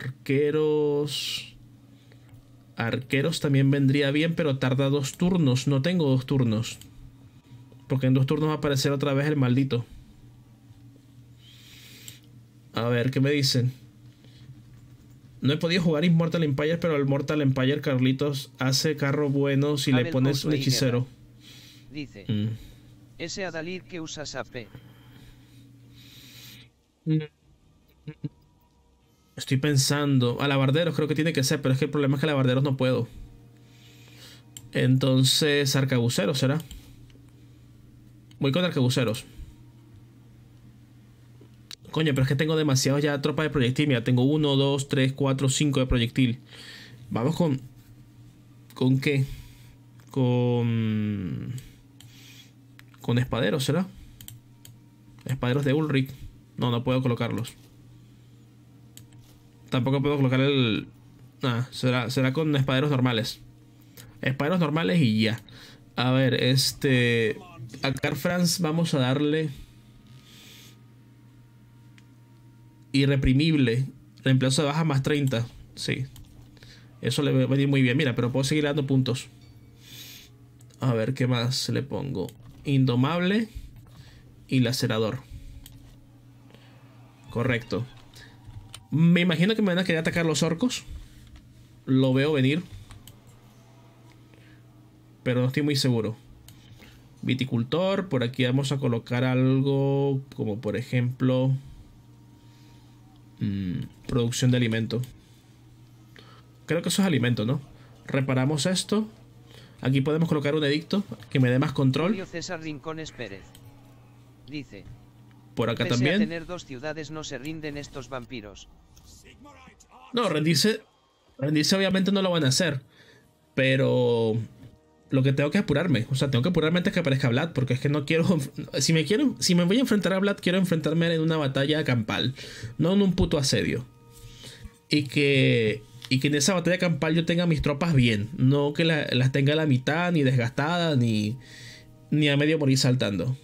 Arqueros. Arqueros también vendría bien, pero tarda dos turnos. No tengo dos turnos. Porque en dos turnos va a aparecer otra vez el maldito. A ver, ¿qué me dicen? No he podido jugar Immortal Empire, pero el Mortal Empire Carlitos hace carro bueno si le pones un hechicero. Dice. Mm. Ese Adalid que usas AP. Estoy pensando. Alabarderos creo que tiene que ser, pero es que el problema es que alabarderos no puedo. Entonces, arcabuceros será. Voy con arcabuceros. Coño, pero es que tengo demasiados ya tropas de proyectil. Mira, tengo 1, 2, 3, 4, 5 de proyectil. Vamos con... ¿Con qué? Con... Con espaderos, ¿será? Espaderos de Ulrich. No, no puedo colocarlos. Tampoco puedo colocar el... Nada, será, será con espaderos normales. Espaderos normales y ya. A ver, este. A Car France vamos a darle. Irreprimible. Reemplazo de baja más 30. Sí. Eso le va a venir muy bien. Mira, pero puedo seguir dando puntos. A ver, ¿qué más le pongo? Indomable y lacerador. Correcto. Me imagino que me van a querer atacar los orcos. Lo veo venir. Pero no estoy muy seguro. Viticultor. Por aquí vamos a colocar algo como por ejemplo... Mm, producción de alimento. Creo que eso es alimento, ¿no? Reparamos esto. Aquí podemos colocar un edicto que me dé más control. César Rincones Pérez. Dice. Por acá también. tener dos ciudades no se rinden estos vampiros. No, rendirse, rendirse obviamente no lo van a hacer. Pero lo que tengo que apurarme. O sea, tengo que apurarme antes que aparezca Vlad. Porque es que no quiero. Si me quiero. Si me voy a enfrentar a Vlad, quiero enfrentarme en una batalla campal. No en un puto asedio. Y que. Y que en esa batalla campal yo tenga mis tropas bien. No que las tenga a la mitad, ni desgastadas, ni. Ni a medio morir saltando.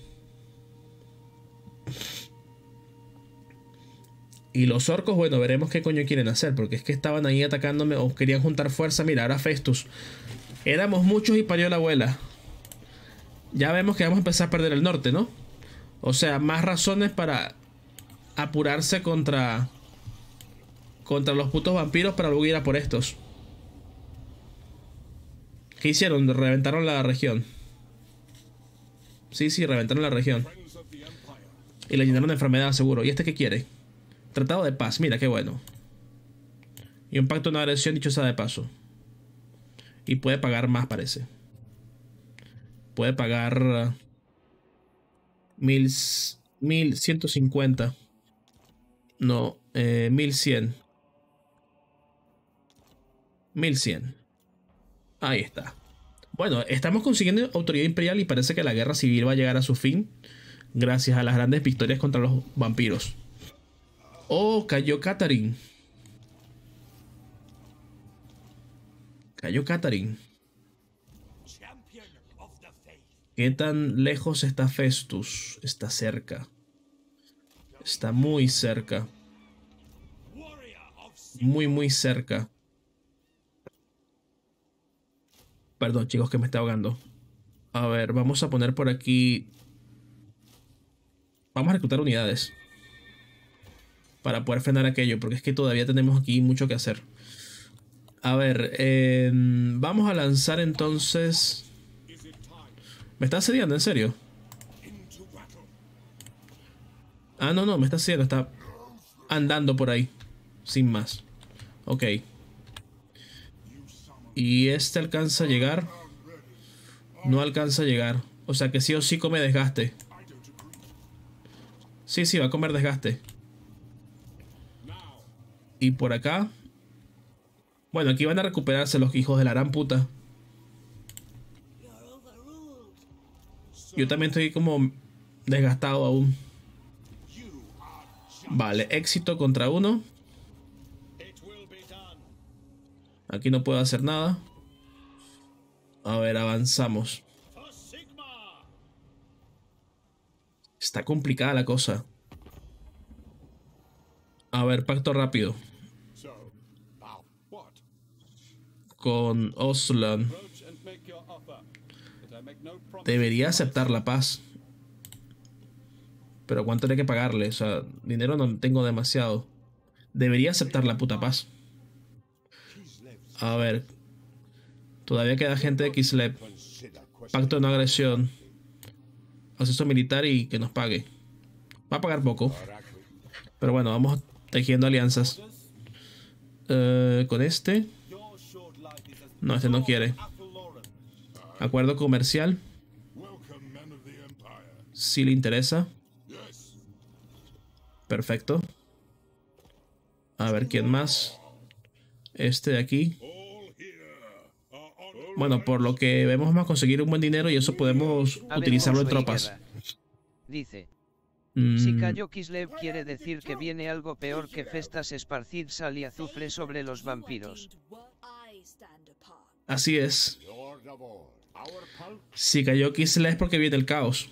Y los orcos, bueno, veremos qué coño quieren hacer. Porque es que estaban ahí atacándome o querían juntar fuerza. Mira, ahora Festus. Éramos muchos y parió la abuela. Ya vemos que vamos a empezar a perder el norte, ¿no? O sea, más razones para apurarse contra... Contra los putos vampiros para luego ir a por estos. ¿Qué hicieron? Reventaron la región. Sí, sí, reventaron la región. Y le llenaron de enfermedad, seguro. ¿Y este qué quiere? Tratado de paz, mira qué bueno. Y un pacto de no agresión, dicho sea de paso. Y puede pagar más, parece. Puede pagar... Mil... Mil ciento cincuenta. No, eh, mil cien. Mil cien. Ahí está. Bueno, estamos consiguiendo autoridad imperial y parece que la guerra civil va a llegar a su fin gracias a las grandes victorias contra los vampiros. Oh, cayó Catherine. Cayó Catherine. ¿Qué tan lejos está Festus? Está cerca. Está muy cerca. Muy, muy cerca. Perdón, chicos, que me está ahogando. A ver, vamos a poner por aquí... Vamos a reclutar unidades para poder frenar aquello, porque es que todavía tenemos aquí mucho que hacer. A ver, em, vamos a lanzar entonces... ¿Me está asediando? ¿En serio? Ah, no, no, me está asediando, está andando por ahí, sin más. Ok. Y este alcanza a llegar. No alcanza a llegar. O sea que sí o sí come desgaste. Sí, sí, va a comer desgaste. Y por acá. Bueno, aquí van a recuperarse los hijos de la gran puta. Yo también estoy como desgastado aún. Vale, éxito contra uno. Aquí no puedo hacer nada. A ver, avanzamos. Está complicada la cosa. A ver, pacto rápido. Con Oslan. Debería aceptar la paz. Pero ¿cuánto hay que pagarle? O sea, dinero no tengo demasiado. Debería aceptar la puta paz. A ver. Todavía queda gente de Kislev. Pacto de no agresión. Acceso militar y que nos pague. Va a pagar poco. Pero bueno, vamos a tejiendo alianzas. Eh, con este. No, este no quiere. Acuerdo comercial. Si le interesa. Perfecto. A ver, ¿quién más? Este de aquí. Bueno, por lo que vemos vamos a conseguir un buen dinero y eso podemos utilizarlo en tropas. Dice, si mm. cayó Kislev quiere decir que viene algo peor que festas esparcir sal y azufre sobre los vampiros. Así es. Si cayó Kislev es porque viene el caos.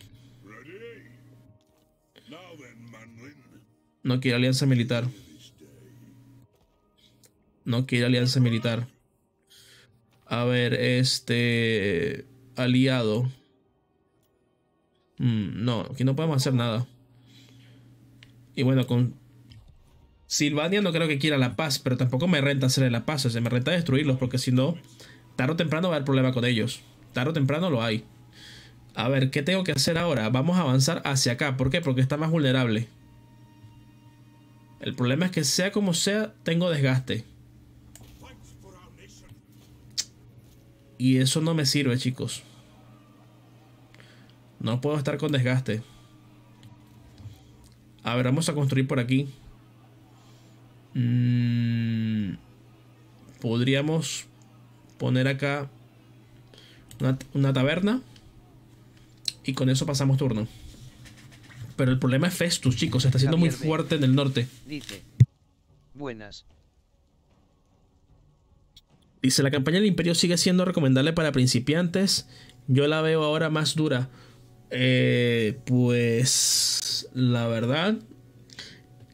No quiere alianza militar. No quiere alianza militar. A ver, este... Aliado. Mm, no, aquí no podemos hacer nada. Y bueno, con Silvania no creo que quiera la paz, pero tampoco me renta hacerle la paz. O sea, me renta destruirlos, porque si no, tarde o temprano va a haber problema con ellos. Tarde o temprano lo hay. A ver, ¿qué tengo que hacer ahora? Vamos a avanzar hacia acá. ¿Por qué? Porque está más vulnerable. El problema es que sea como sea, tengo desgaste. Y eso no me sirve, chicos. No puedo estar con desgaste. A ver, vamos a construir por aquí. Mm, podríamos poner acá una, taberna. Y con eso pasamos turno. Pero el problema es Festus, chicos. Se está haciendo muy fuerte en el norte. Dice. Buenas. Dice, la campaña del imperio sigue siendo recomendable para principiantes. Yo la veo ahora más dura. Eh, pues la verdad,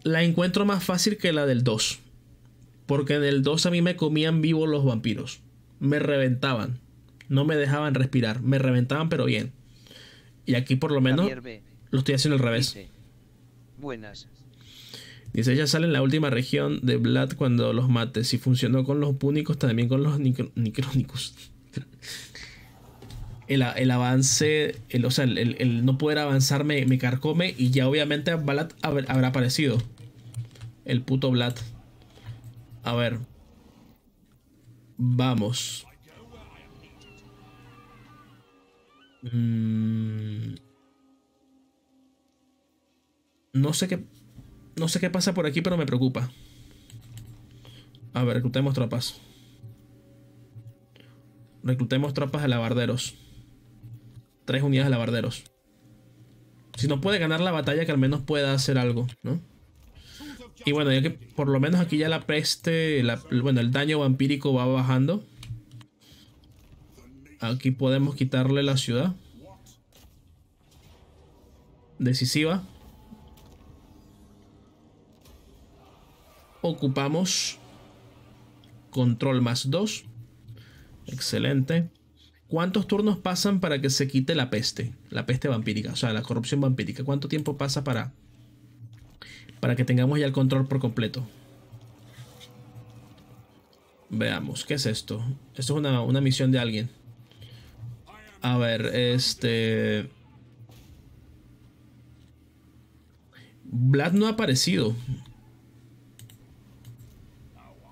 la encuentro más fácil que la del 2. Porque en el 2 a mí me comían vivos los vampiros. Me reventaban. No me dejaban respirar. Me reventaban pero bien. Y aquí por lo menos lo estoy haciendo al revés. Dice, buenas. Dice, ella sale en la última región de Blood cuando los mate. Si funcionó con los púnicos, también con los nicrónicos. el, avance, el, o sea, el, no poder avanzar me, carcome y ya obviamente Vlad habrá aparecido. El puto Vlad. A ver. Vamos. Mm. No sé qué. No sé qué pasa por aquí, pero me preocupa. A ver, reclutemos tropas. Reclutemos tropas de lavarderos tres unidades de lavarderos. Si no puede ganar la batalla, que al menos pueda hacer algo, ¿no? Y bueno, ya que por lo menos aquí ya la peste, bueno, el daño vampírico va bajando. Aquí podemos quitarle la ciudad. Decisiva. Ocupamos control más 2. Excelente. ¿Cuántos turnos pasan para que se quite la peste? La peste vampírica, o sea, la corrupción vampírica. ¿Cuánto tiempo pasa para, para que tengamos ya el control por completo? Veamos, ¿qué es esto? Esto es una, una misión de alguien. A ver, este... Vlad no ha aparecido.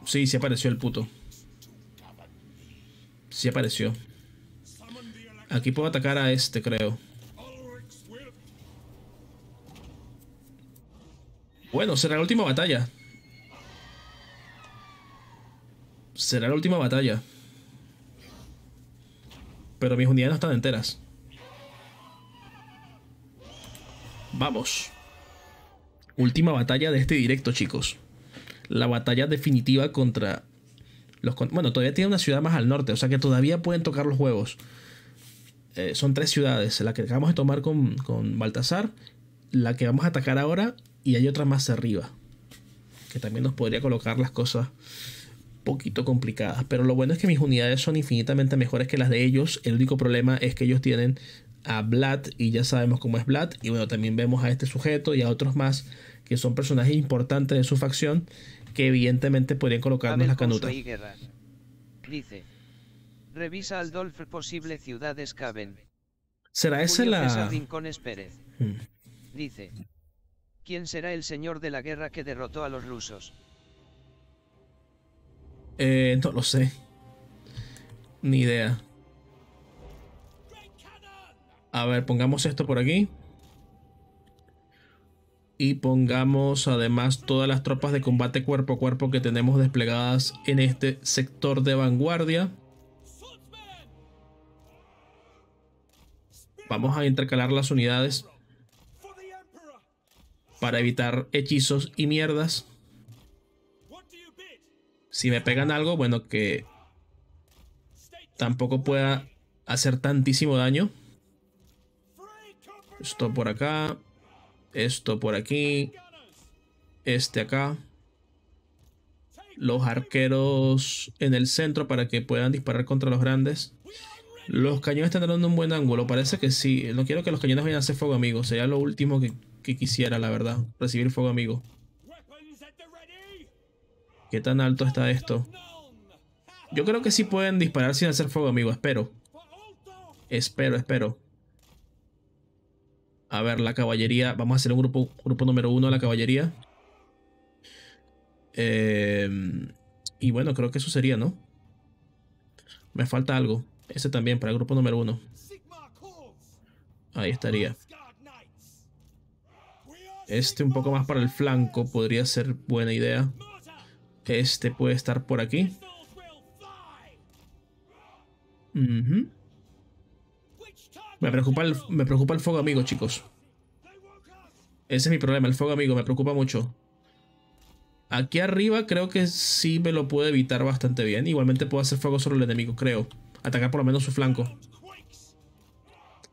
Sí, sí apareció el puto. Sí apareció. Aquí puedo atacar a este, creo. Bueno, será la última batalla. Será la última batalla. Pero mis unidades no están enteras. Vamos. Última batalla de este directo, chicos. La batalla definitiva contra los... Bueno, todavía tiene una ciudad más al norte, o sea que todavía pueden tocar los huevos. Eh, son tres ciudades, la que acabamos de tomar con, Baltasar, la que vamos a atacar ahora y hay otra más arriba, que también nos podría colocar las cosas poquito complicadas. Pero lo bueno es que mis unidades son infinitamente mejores que las de ellos. El único problema es que ellos tienen a Vlad y ya sabemos cómo es Vlad. Y bueno, también vemos a este sujeto y a otros más que son personajes importantes de su facción que evidentemente podrían colocarnos la canuta. Dice, Revisa al Dolph posible ciudades caben. ¿Será ese la...? Rincones Pérez. Hmm. Dice. ¿Quién será el señor de la guerra que derrotó a los rusos? Eh, no lo sé. Ni idea. A ver, pongamos esto por aquí. Y pongamos además todas las tropas de combate cuerpo a cuerpo que tenemos desplegadas en este sector de vanguardia. Vamos a intercalar las unidades para evitar hechizos y mierdas. Si me pegan algo, bueno, que tampoco pueda hacer tantísimo daño. Esto por acá. Esto por aquí. Este acá. Los arqueros en el centro para que puedan disparar contra los grandes. Los cañones están dando un buen ángulo. Parece que sí. No quiero que los cañones vayan a hacer fuego amigo. Sería lo último que, quisiera, la verdad. Recibir fuego amigo. ¿Qué tan alto está esto? Yo creo que sí pueden disparar sin hacer fuego amigo. Espero. Espero, espero. A ver, la caballería. Vamos a hacer un grupo, grupo número uno de la caballería. Em, y bueno, creo que eso sería, ¿no? Me falta algo. Ese también para el grupo número uno. Ahí estaría. Este un poco más para el flanco podría ser buena idea. Este puede estar por aquí. Me preocupa, el, me preocupa el fuego amigo, chicos. Ese es mi problema, el fuego amigo, me preocupa mucho. Aquí arriba creo que sí me lo puedo evitar bastante bien. Igualmente puedo hacer fuego sobre el enemigo, creo. Atacar por lo menos su flanco.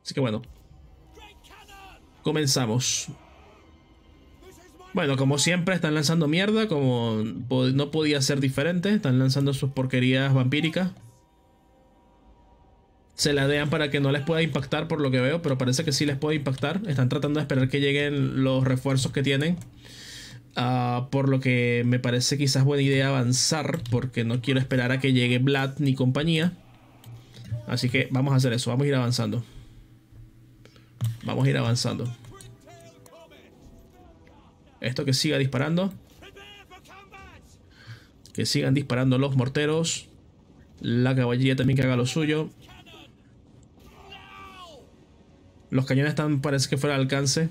Así que bueno. Comenzamos. Bueno, como siempre están lanzando mierda, como no podía ser diferente. Están lanzando sus porquerías vampíricas se la dean para que no les pueda impactar por lo que veo, pero parece que sí les puede impactar. Están tratando de esperar que lleguen los refuerzos que tienen. Ah, por lo que me parece quizás buena idea avanzar, porque no quiero esperar a que llegue Vlad ni compañía. Así que vamos a hacer eso, vamos a ir avanzando. Vamos a ir avanzando. Esto que siga disparando. Que sigan disparando los morteros. La caballería también que haga lo suyo. Los cañones están, parece que fuera de alcance.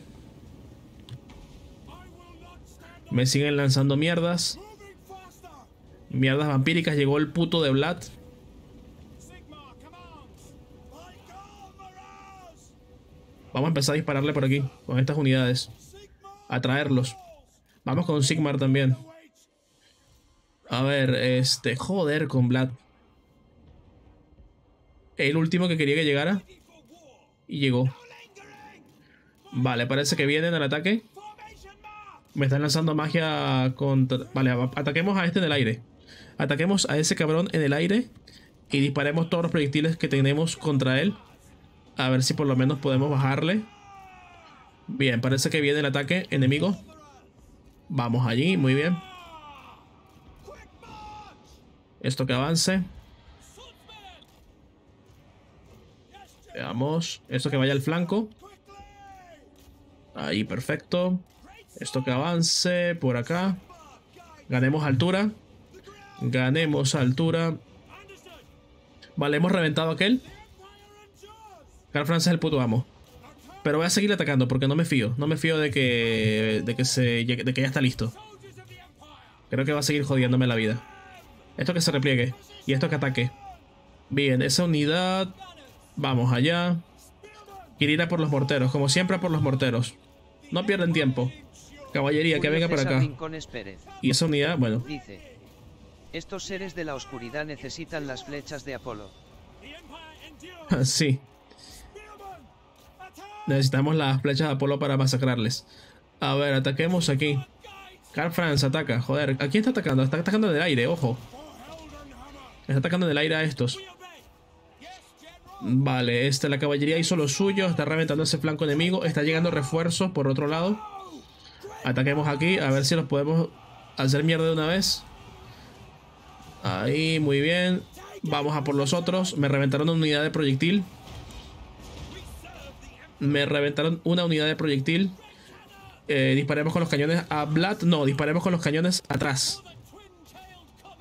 Me siguen lanzando mierdas. Mierdas vampíricas. Llegó el puto de Vlad. Vamos a empezar a dispararle por aquí. Con estas unidades. A traerlos. Vamos con Sigmar también. A ver, este... Joder con Vlad. El último que quería que llegara. Y llegó. Vale, parece que vienen al ataque. Me están lanzando magia contra... Vale, ataquemos a este en el aire. Ataquemos a ese cabrón en el aire. Y disparemos todos los proyectiles que tenemos contra él. A ver si por lo menos podemos bajarle. Bien, parece que viene el ataque enemigo. Vamos allí, muy bien. Esto que avance. Veamos. Esto que vaya al flanco. Ahí, perfecto. Esto que avance por acá. Ganemos altura. Ganemos altura. Vale, hemos reventado aquel. Carl France es el puto amo. Pero voy a seguir atacando porque no me fío. No me fío de que, de que, se, de que ya está listo. Creo que va a seguir jodiéndome la vida. Esto que se repliegue. Y esto que ataque. Bien, esa unidad. Vamos allá. Irina por los morteros. Como siempre por los morteros. No pierden tiempo. Caballería, que venga para acá. Y esa unidad, bueno. Dice, estos seres de la oscuridad necesitan las flechas de Apolo. sí. Necesitamos las flechas de Apolo para masacrarles. A ver, ataquemos aquí. Carl Franz ataca. Joder, ¿a quién está atacando? Está atacando en el aire, ojo. Está atacando en el aire a estos. Vale, este, la caballería hizo lo suyo, está reventando ese flanco enemigo, está llegando refuerzos por otro lado. Ataquemos aquí, a ver si los podemos hacer mierda de una vez. Ahí, muy bien. Vamos a por los otros. Me reventaron una unidad de proyectil. Me reventaron una unidad de proyectil. Eh, disparemos con los cañones a Vlad. No, disparemos con los cañones atrás.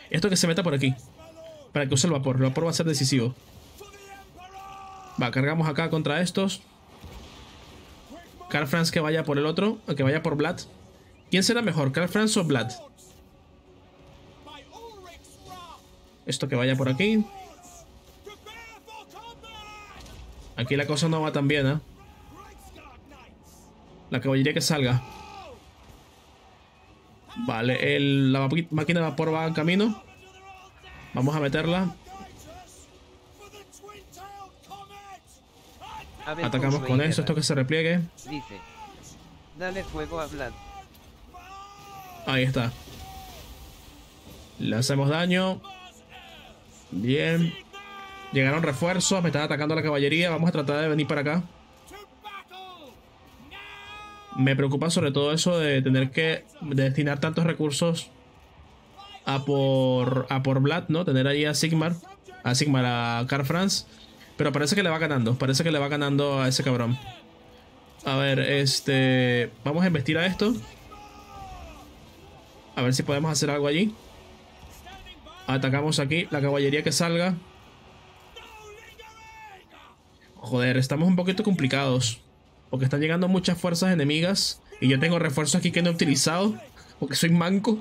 Esto que se meta por aquí. Para que use el vapor. El vapor va a ser decisivo. Va, cargamos acá contra estos. Carl Franz que vaya por el otro, que vaya por Vlad. ¿Quién será mejor, Carl Franz o Vlad? Esto que vaya por aquí. Aquí la cosa no va tan bien, ¿eh? La caballería que salga. Vale, la máquina de vapor va en camino. Vamos a meterla. Atacamos con eso, esto que se repliegue. Dice, dale fuego a Vlad. Ahí está. Le hacemos daño. Bien. Llegaron refuerzos, me están atacando la caballería. Vamos a tratar de venir para acá. Me preocupa sobre todo eso de tener que destinar tantos recursos a por, a por Vlad, ¿no? Tener ahí a Sigmar, a Sigmar, a Car France. Pero parece que le va ganando, parece que le va ganando a ese cabrón. A ver, este... Vamos a investir a esto. A ver si podemos hacer algo allí. Atacamos aquí, la caballería que salga. Joder, estamos un poquito complicados. Porque están llegando muchas fuerzas enemigas. Y yo tengo refuerzos aquí que no he utilizado. Porque soy manco.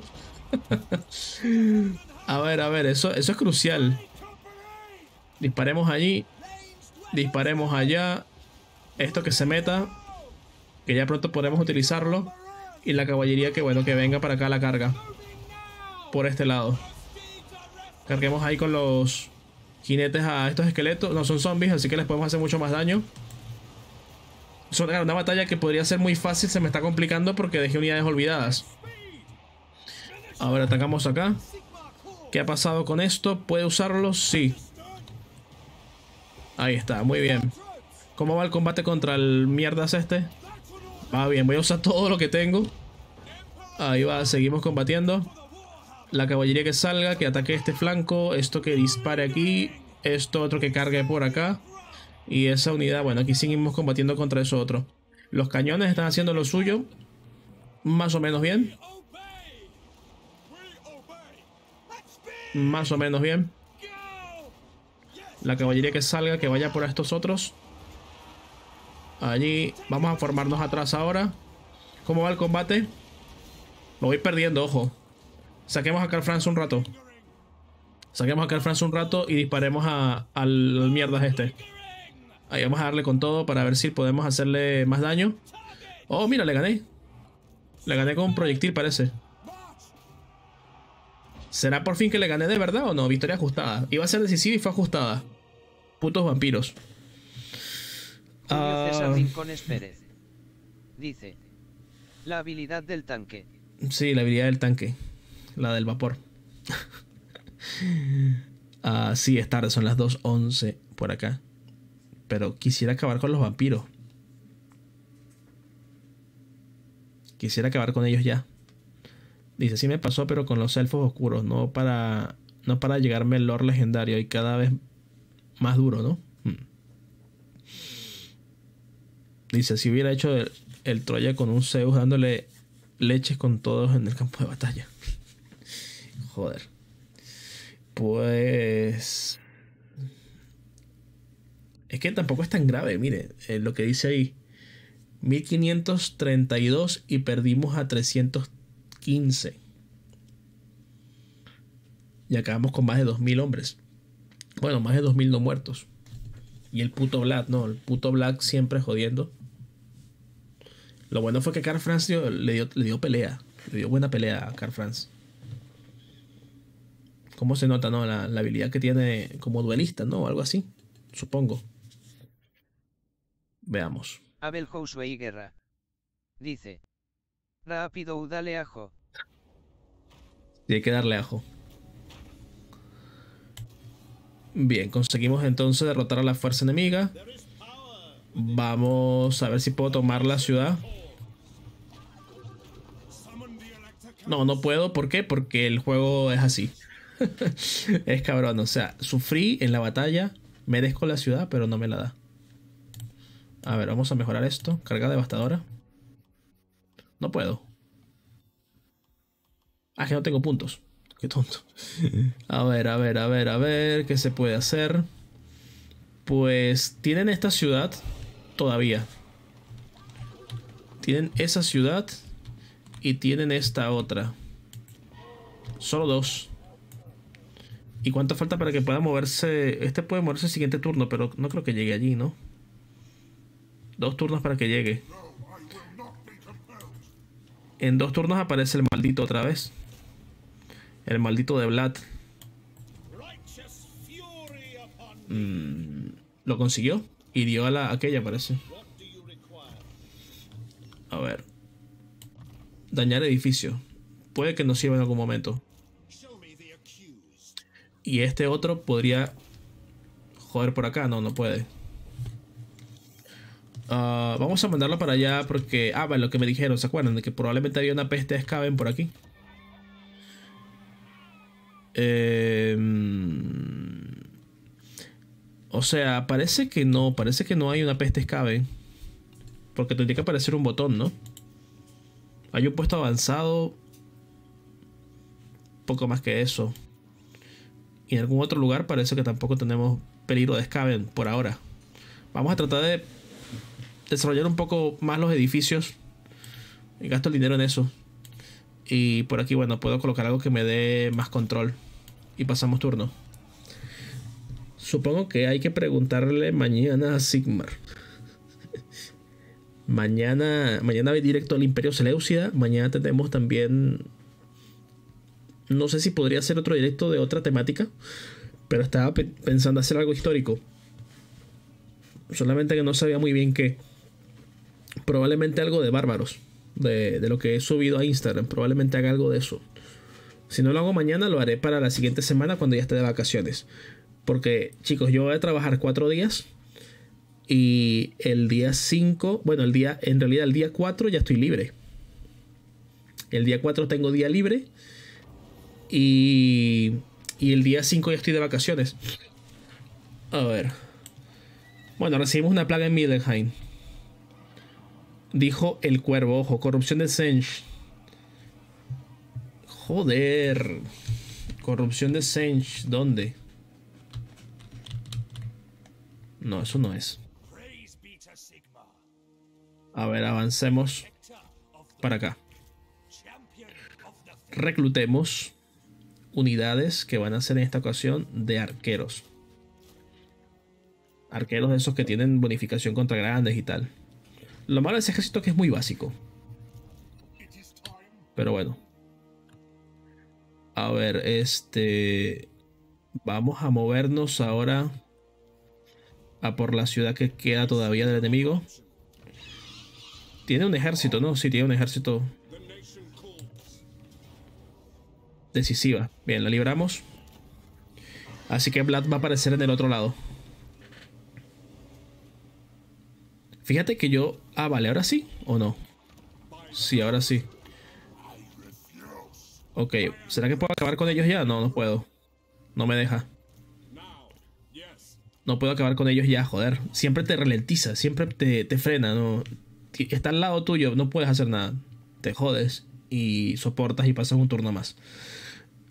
a ver, a ver, eso, eso es crucial. Disparemos allí. Disparemos allá. Esto que se meta. Que ya pronto podremos utilizarlo. Y la caballería que bueno, que venga para acá la carga. Por este lado. Carguemos ahí con los jinetes a estos esqueletos. No son zombies, así que les podemos hacer mucho más daño. Una batalla que podría ser muy fácil, se me está complicando porque dejé unidades olvidadas. A ver, atacamos acá. ¿Qué ha pasado con esto? ¿Puede usarlo? Sí. Ahí está, muy bien. ¿Cómo va el combate contra el mierdas este? Va bien, voy a usar todo lo que tengo. Ahí va, seguimos combatiendo la caballería que salga, que ataque este flanco, esto que dispare aquí, esto otro que cargue por acá. Y esa unidad, bueno, aquí seguimos combatiendo contra eso otro. Los cañones están haciendo lo suyo. Más o menos bien. Más o menos bien. La caballería que salga, que vaya por estos otros. Allí. Vamos a formarnos atrás ahora. ¿Cómo va el combate? Lo voy perdiendo, ojo. Saquemos a Carl France un rato. Saquemos a Carl France un rato y disparemos a, al mierdas este. Ahí vamos a darle con todo para ver si podemos hacerle más daño. Oh, mira, le gané. Le gané con un proyectil, parece. ¿Será por fin que le gané de verdad o no? Victoria ajustada. Iba a ser decisiva y fue ajustada. Putos vampiros. Uh... Pérez. Dice. La habilidad del tanque. Sí, la habilidad del tanque. La del vapor. Ah, sí, es tarde, son las 2.11 por acá. Pero quisiera acabar con los vampiros. Quisiera acabar con ellos ya. Dice, sí me pasó, pero con los elfos oscuros, no para, no para llegarme el lore legendario y cada vez más duro, ¿no? Hmm. Dice, si hubiera hecho el, el Troya con un Zeus dándole leches con todos en el campo de batalla. Joder. Pues... Es que tampoco es tan grave, mire, eh, lo que dice ahí. 1532 y perdimos a 315. Y acabamos con más de 2000 hombres. Bueno, más de 2000 no muertos. Y el puto Black, no, el puto Black siempre jodiendo. Lo bueno fue que Carl Franz le, dio, le dio pelea. Le dio buena pelea a Carl Franz. ¿Cómo se nota, no? La, habilidad que tiene como duelista, ¿no? Algo así, supongo. Veamos. Abel Josué Guerra. Dice. Rápido, dale ajo. Y hay que darle ajo. Bien, conseguimos entonces derrotar a la fuerza enemiga. Vamos a ver si puedo tomar la ciudad. No, no puedo. ¿Por qué? Porque el juego es así. es cabrón, o sea, sufrí en la batalla, merezco la ciudad, pero no me la da. A ver, vamos a mejorar esto. Carga devastadora. No puedo. Ah, que no tengo puntos. Qué tonto. A ver, a ver, a ver, a ver. ¿Qué se puede hacer? Pues tienen esta ciudad todavía. Tienen esa ciudad y tienen esta otra. Solo dos. ¿Y cuánto falta para que pueda moverse? Este puede moverse el siguiente turno, pero no creo que llegue allí, ¿no? Dos turnos para que llegue. En dos turnos aparece el maldito otra vez. El maldito de Vlad. Mm, ¿Lo consiguió? Hirió a la aquella, parece. A ver. Dañar edificio. Puede que nos sirva en algún momento. Y este otro podría joder por acá. No, no puede. Ah, vamos a mandarlo para allá porque... Ah, lo que me dijeron, ¿se acuerdan? De que probablemente había una peste escaven por aquí. Eh, o sea, parece que no, parece que no hay una peste escaven. Porque tendría que aparecer un botón, ¿no? Hay un puesto avanzado. Poco más que eso. Y en algún otro lugar parece que tampoco tenemos peligro de escaven por ahora. Vamos a tratar de desarrollar un poco más los edificios. Y gasto el dinero en eso. Y por aquí, bueno, puedo colocar algo que me dé más control. Y pasamos turno. Supongo que hay que preguntarle mañana a Sigmar. mañana, mañana voy directo al Imperio Seleucida. Mañana tenemos también. No sé si podría ser otro directo de otra temática. Pero estaba pensando hacer algo histórico. Solamente que no sabía muy bien qué. Probablemente algo de bárbaros. De, de lo que he subido a Instagram. Probablemente haga algo de eso. Si no lo hago mañana, lo haré para la siguiente semana cuando ya esté de vacaciones. Porque, chicos, yo voy a trabajar cuatro días. Y el día 5, bueno, el día, en realidad el día 4 ya estoy libre. El día 4 tengo día libre. Y, y el día 5 ya estoy de vacaciones. A ver. Bueno, recibimos una plaga en Middelheim. Dijo el cuervo, ojo, corrupción de Senge. Joder. Corrupción de Senge, ¿dónde? No, eso no es. A ver, avancemos para acá. Reclutemos unidades que van a ser en esta ocasión de arqueros. Arqueros de esos que tienen bonificación contra grandes y tal. Lo malo de ese ejército es que es muy básico. Pero bueno. A ver, este... Vamos a movernos ahora a por la ciudad que queda todavía del enemigo. Tiene un ejército, ¿no? Sí, tiene un ejército. Decisiva. Bien, la libramos. Así que Vlad va a aparecer en el otro lado. Fíjate que yo... Ah, vale, ahora sí o no. Sí, ahora sí. Ok, ¿será que puedo acabar con ellos ya? No, no puedo. No me deja. No puedo acabar con ellos ya, joder. Siempre te ralentiza, siempre te, te frena, ¿no? Está al lado tuyo, no puedes hacer nada. Te jodes y soportas y pasas un turno más.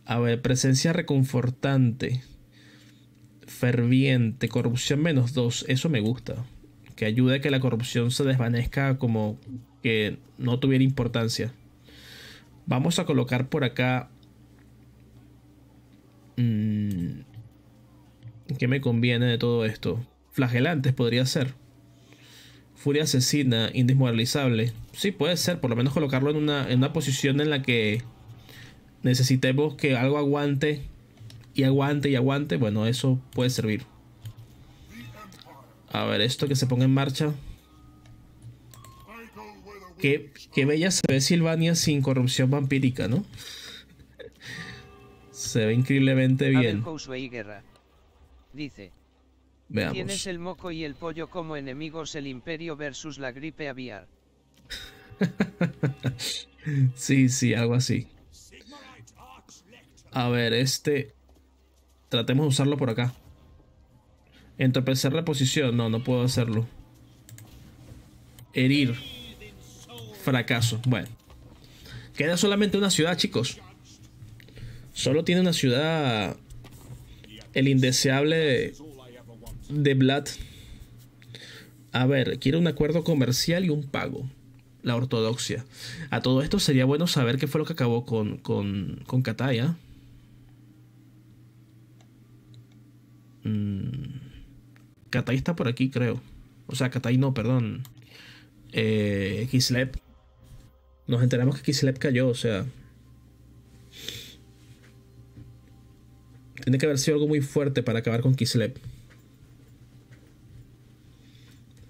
A ver, presencia reconfortante. Ferviente, corrupción menos dos. Eso me gusta. Que ayude a que la corrupción se desvanezca como que no tuviera importancia. Vamos a colocar por acá. Mmm, ¿Qué me conviene de todo esto? Flagelantes podría ser. Furia asesina, indesmoralizable. Sí, puede ser, por lo menos colocarlo en una, en una posición en la que necesitemos que algo aguante y aguante y aguante. Bueno, eso puede servir. A ver, esto que se ponga en marcha. Qué, qué bella se ve Silvania sin corrupción vampírica, ¿no? se ve increíblemente bien. Dice. Veamos. Tienes el moco y el pollo como enemigos el imperio versus la gripe aviar. sí, sí, algo así. A ver, este... Tratemos de usarlo por acá. Entorpecer la posición. No, no puedo hacerlo. Herir. Fracaso. Bueno. Queda solamente una ciudad, chicos. Solo tiene una ciudad el indeseable de Vlad. A ver, quiere un acuerdo comercial y un pago. La ortodoxia. A todo esto sería bueno saber qué fue lo que acabó con, con, con Kataya. Mm. Katay está por aquí, creo. O sea, Katay no, perdón. Eh, Kislev. Nos enteramos que Kislev cayó, o sea. Tiene que haber sido algo muy fuerte para acabar con Kislev.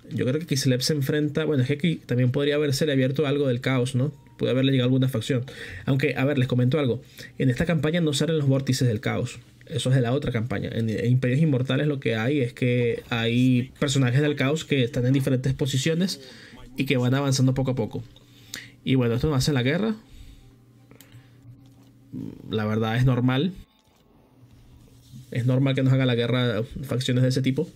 Yo creo que Kislev se enfrenta. Bueno, es que también podría haberse abierto algo del caos, ¿no? Puede haberle llegado alguna facción. Aunque, a ver, les comento algo. En esta campaña no salen los vórtices del caos. Eso es de la otra campaña. En, Imperios Inmortales lo que hay es que hay personajes del caos que están en diferentes posiciones y que van avanzando poco a poco. Y bueno, esto no hace la guerra. La verdad es normal. Es normal que nos haga la guerra facciones de ese tipo.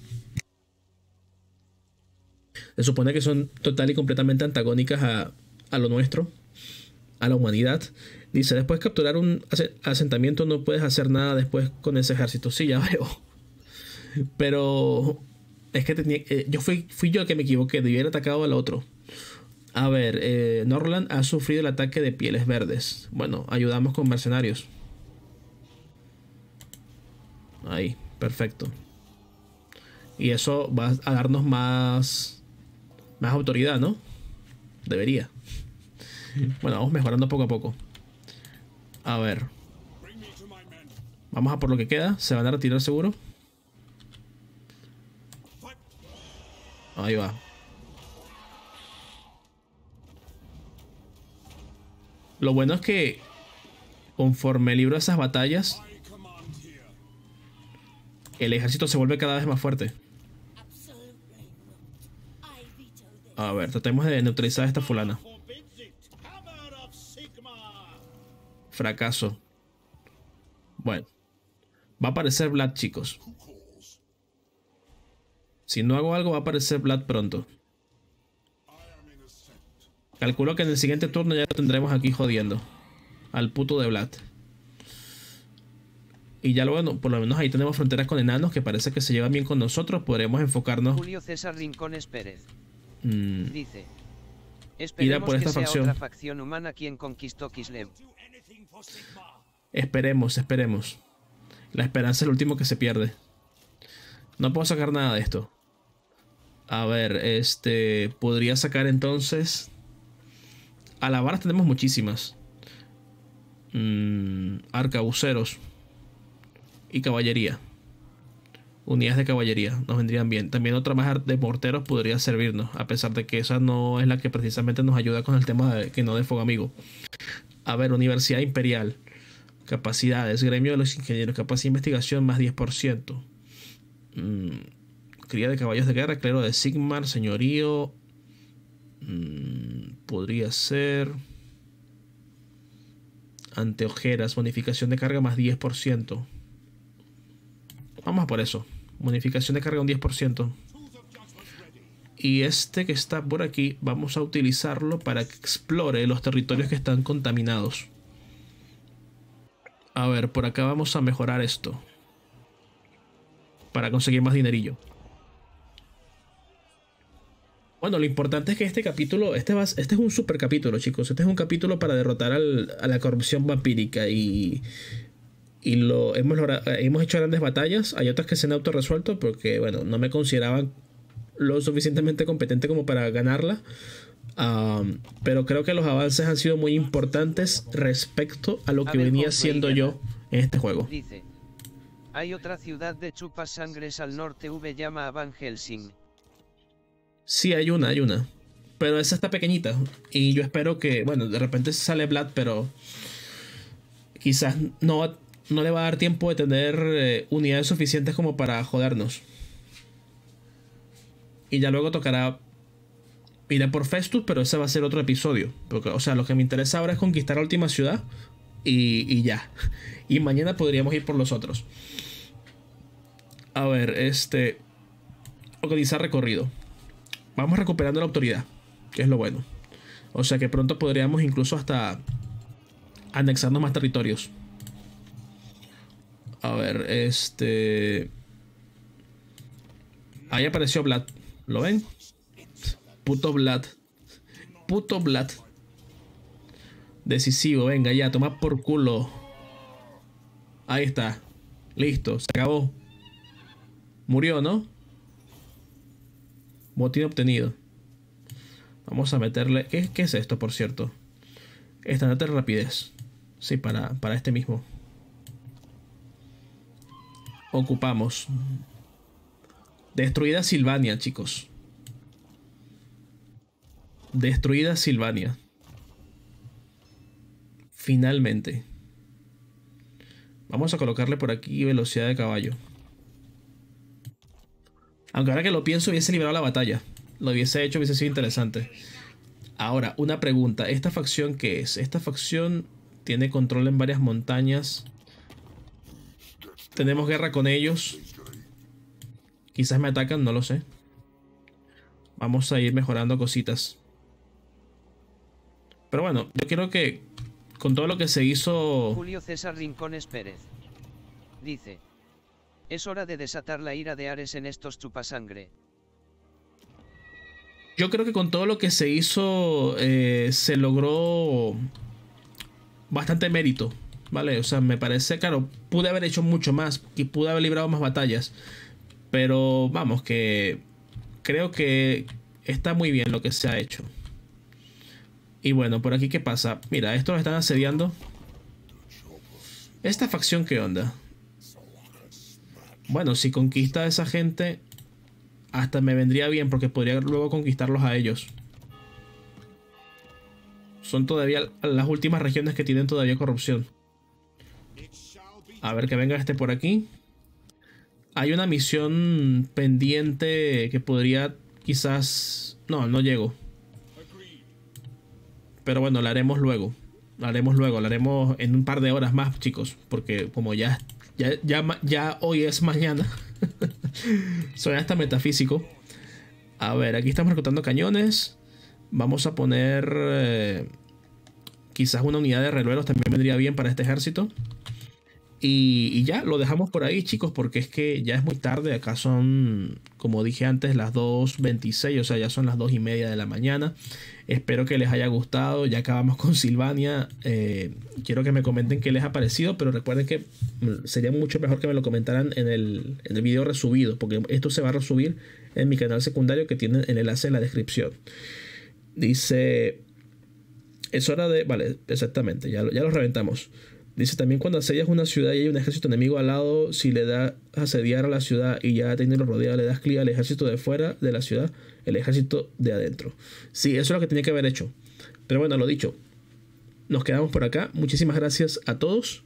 Se supone que son total y completamente antagónicas a, a lo nuestro, a la humanidad. Dice, después de capturar un asentamiento no puedes hacer nada después con ese ejército. Sí, ya veo. Pero es que tenía, eh, yo fui, yo el que me equivoqué, debía haber atacado al otro. A ver, eh, Norland ha sufrido el ataque de pieles verdes. Bueno, ayudamos con mercenarios. Ahí, perfecto. Y eso va a darnos más, más autoridad, ¿no? Debería. Bueno, vamos mejorando poco a poco. A ver. Vamos a por lo que queda. Se van a retirar seguro. Ahí va. Lo bueno es que conforme libro esas batallas, el ejército se vuelve cada vez más fuerte. A ver, tratemos de neutralizar a esta fulana. Fracaso. Bueno. Va a aparecer Vlad, chicos. Si no hago algo, va a aparecer Vlad pronto. Calculo que en el siguiente turno ya lo tendremos aquí jodiendo. Al puto de Vlad. Y ya luego, por lo menos ahí tenemos fronteras con enanos que parece que se llevan bien con nosotros. Podremos enfocarnos. Julio César Rincones Pérez. Mm. Dice. Esperemos por esta que sea facción. otra facción humana quien conquistó Kislev. Esperemos, esperemos. La esperanza es lo último que se pierde. No puedo sacar nada de esto. A ver, este... Podría sacar entonces... A la vara tenemos muchísimas. Mm, arcabuceros. Y caballería. Unidades de caballería nos vendrían bien. También otra más de morteros podría servirnos. A pesar de que esa no es la que precisamente nos ayuda con el tema de que no de fuego amigo. A ver, Universidad Imperial. Capacidades. Gremio de los Ingenieros. Capacidad de investigación más 10%. Mm, cría de caballos de guerra. Clero de Sigmar. Señorío. Mm, podría ser. Anteojeras. Bonificación de carga más 10%. Vamos a por eso. Bonificación de carga un 10%. Y este que está por aquí, vamos a utilizarlo para que explore los territorios que están contaminados. A ver, por acá vamos a mejorar esto. Para conseguir más dinerillo. Bueno, lo importante es que este capítulo, este, este es un super capítulo, chicos. Este es un capítulo para derrotar a la corrupción vampírica y, y lo hemos, hemos hecho grandes batallas. Hay otras que se han autorresuelto porque, bueno, no me consideraban lo suficientemente competente como para ganarla. pero creo que los avances han sido muy importantes respecto a lo que venía siendo yo en este juego. Dice, hay otra ciudad de chupas sangres al norte V llama Van Helsing. Sí, hay una, hay una. Pero esa está pequeñita. Y yo espero que, bueno, de repente sale Vlad, pero quizás no, no le va a dar tiempo de tener eh, unidades suficientes como para jodernos. Y ya luego tocará ir por Festus, pero ese va a ser otro episodio. Porque, o sea, lo que me interesa ahora es conquistar la última ciudad y, ya. Y mañana podríamos ir por los otros. A ver, este. Organizar recorrido. Vamos recuperando la autoridad, que es lo bueno. O sea que pronto podríamos incluso hasta anexarnos más territorios. A ver, este. Ahí apareció Vlad. ¿Lo ven? Puto Vlad. Puto Vlad. Decisivo, venga ya, toma por culo. Ahí está. Listo, se acabó. Murió, ¿no? Botín obtenido. Vamos a meterle... ¿Qué, es esto, por cierto? Estandarte de rapidez. Sí, para, para este mismo. Ocupamos. Destruida Silvania, chicos. Destruida Silvania. Finalmente. Vamos a colocarle por aquí velocidad de caballo. Aunque ahora que lo pienso hubiese librado la batalla. Lo hubiese hecho, hubiese sido interesante. Ahora, una pregunta. ¿Esta facción qué es? Esta facción tiene control en varias montañas. Tenemos guerra con ellos. Quizás me atacan, no lo sé. Vamos a ir mejorando cositas. Pero bueno, yo quiero que con todo lo que se hizo... Julio César Rincones Pérez. Dice. Es hora de desatar la ira de Ares en estos chupasangre. Yo creo que con todo lo que se hizo eh, se logró bastante mérito, ¿vale? O sea, me parece, claro, pude haber hecho mucho más y pude haber librado más batallas, pero vamos, que creo que está muy bien lo que se ha hecho. Y bueno, por aquí qué pasa. Mira, estos están asediando. Esta facción, ¿qué onda? Bueno, si conquista a esa gente, hasta me vendría bien porque podría luego conquistarlos a ellos. Son todavía las últimas regiones que tienen todavía corrupción. A ver que venga este por aquí. Hay una misión pendiente que podría quizás... No, no llego. Pero bueno, la haremos luego. La haremos luego, la haremos en un par de horas más, chicos. Porque como ya, ya, ya, hoy es mañana. Suena hasta metafísico. A ver, aquí estamos reclutando cañones. Vamos a poner... Eh, quizás una unidad de relueros también vendría bien para este ejército. Y, ya, lo dejamos por ahí, chicos, porque es que ya es muy tarde. Acá son, como dije antes, las 2.26, o sea, ya son las 2 y media de la mañana. Espero que les haya gustado. Ya acabamos con Silvania. Eh, quiero que me comenten qué les ha parecido, pero recuerden que mm, sería mucho mejor que me lo comentaran en el, en el video resubido, porque esto se va a resubir en mi canal secundario que tiene el enlace en la descripción. Dice. Es hora de. Vale, exactamente, ya, ya lo reventamos. Dice también cuando asedias una ciudad y hay un ejército enemigo al lado, si le das asediar a la ciudad y ya lo rodeado, le das clic al ejército de fuera de la ciudad, el ejército de adentro. Sí, eso es lo que tenía que haber hecho. Pero bueno, lo dicho, nos quedamos por acá. Muchísimas gracias a todos.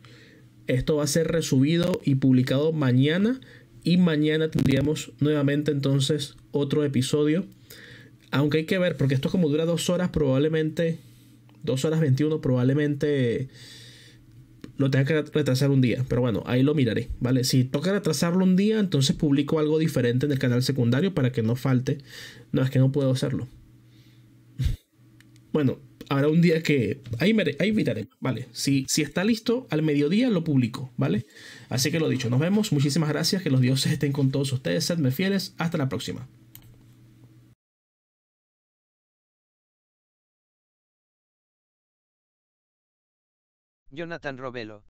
Esto va a ser resubido y publicado mañana. Y mañana tendríamos nuevamente entonces otro episodio. Aunque hay que ver, porque esto como dura dos horas, probablemente... Dos horas 21 probablemente lo tenga que retrasar un día. Pero bueno, ahí lo miraré, ¿vale? Si toca retrasarlo un día, entonces publico algo diferente en el canal secundario para que no falte. No, es que no puedo hacerlo. bueno, habrá un día que... Ahí, ahí miraré, ¿vale? Si, si está listo, al mediodía lo publico, ¿vale? Así que lo dicho, nos vemos. Muchísimas gracias. Que los dioses estén con todos ustedes. Sedme fieles. Hasta la próxima. Jonathan Robelo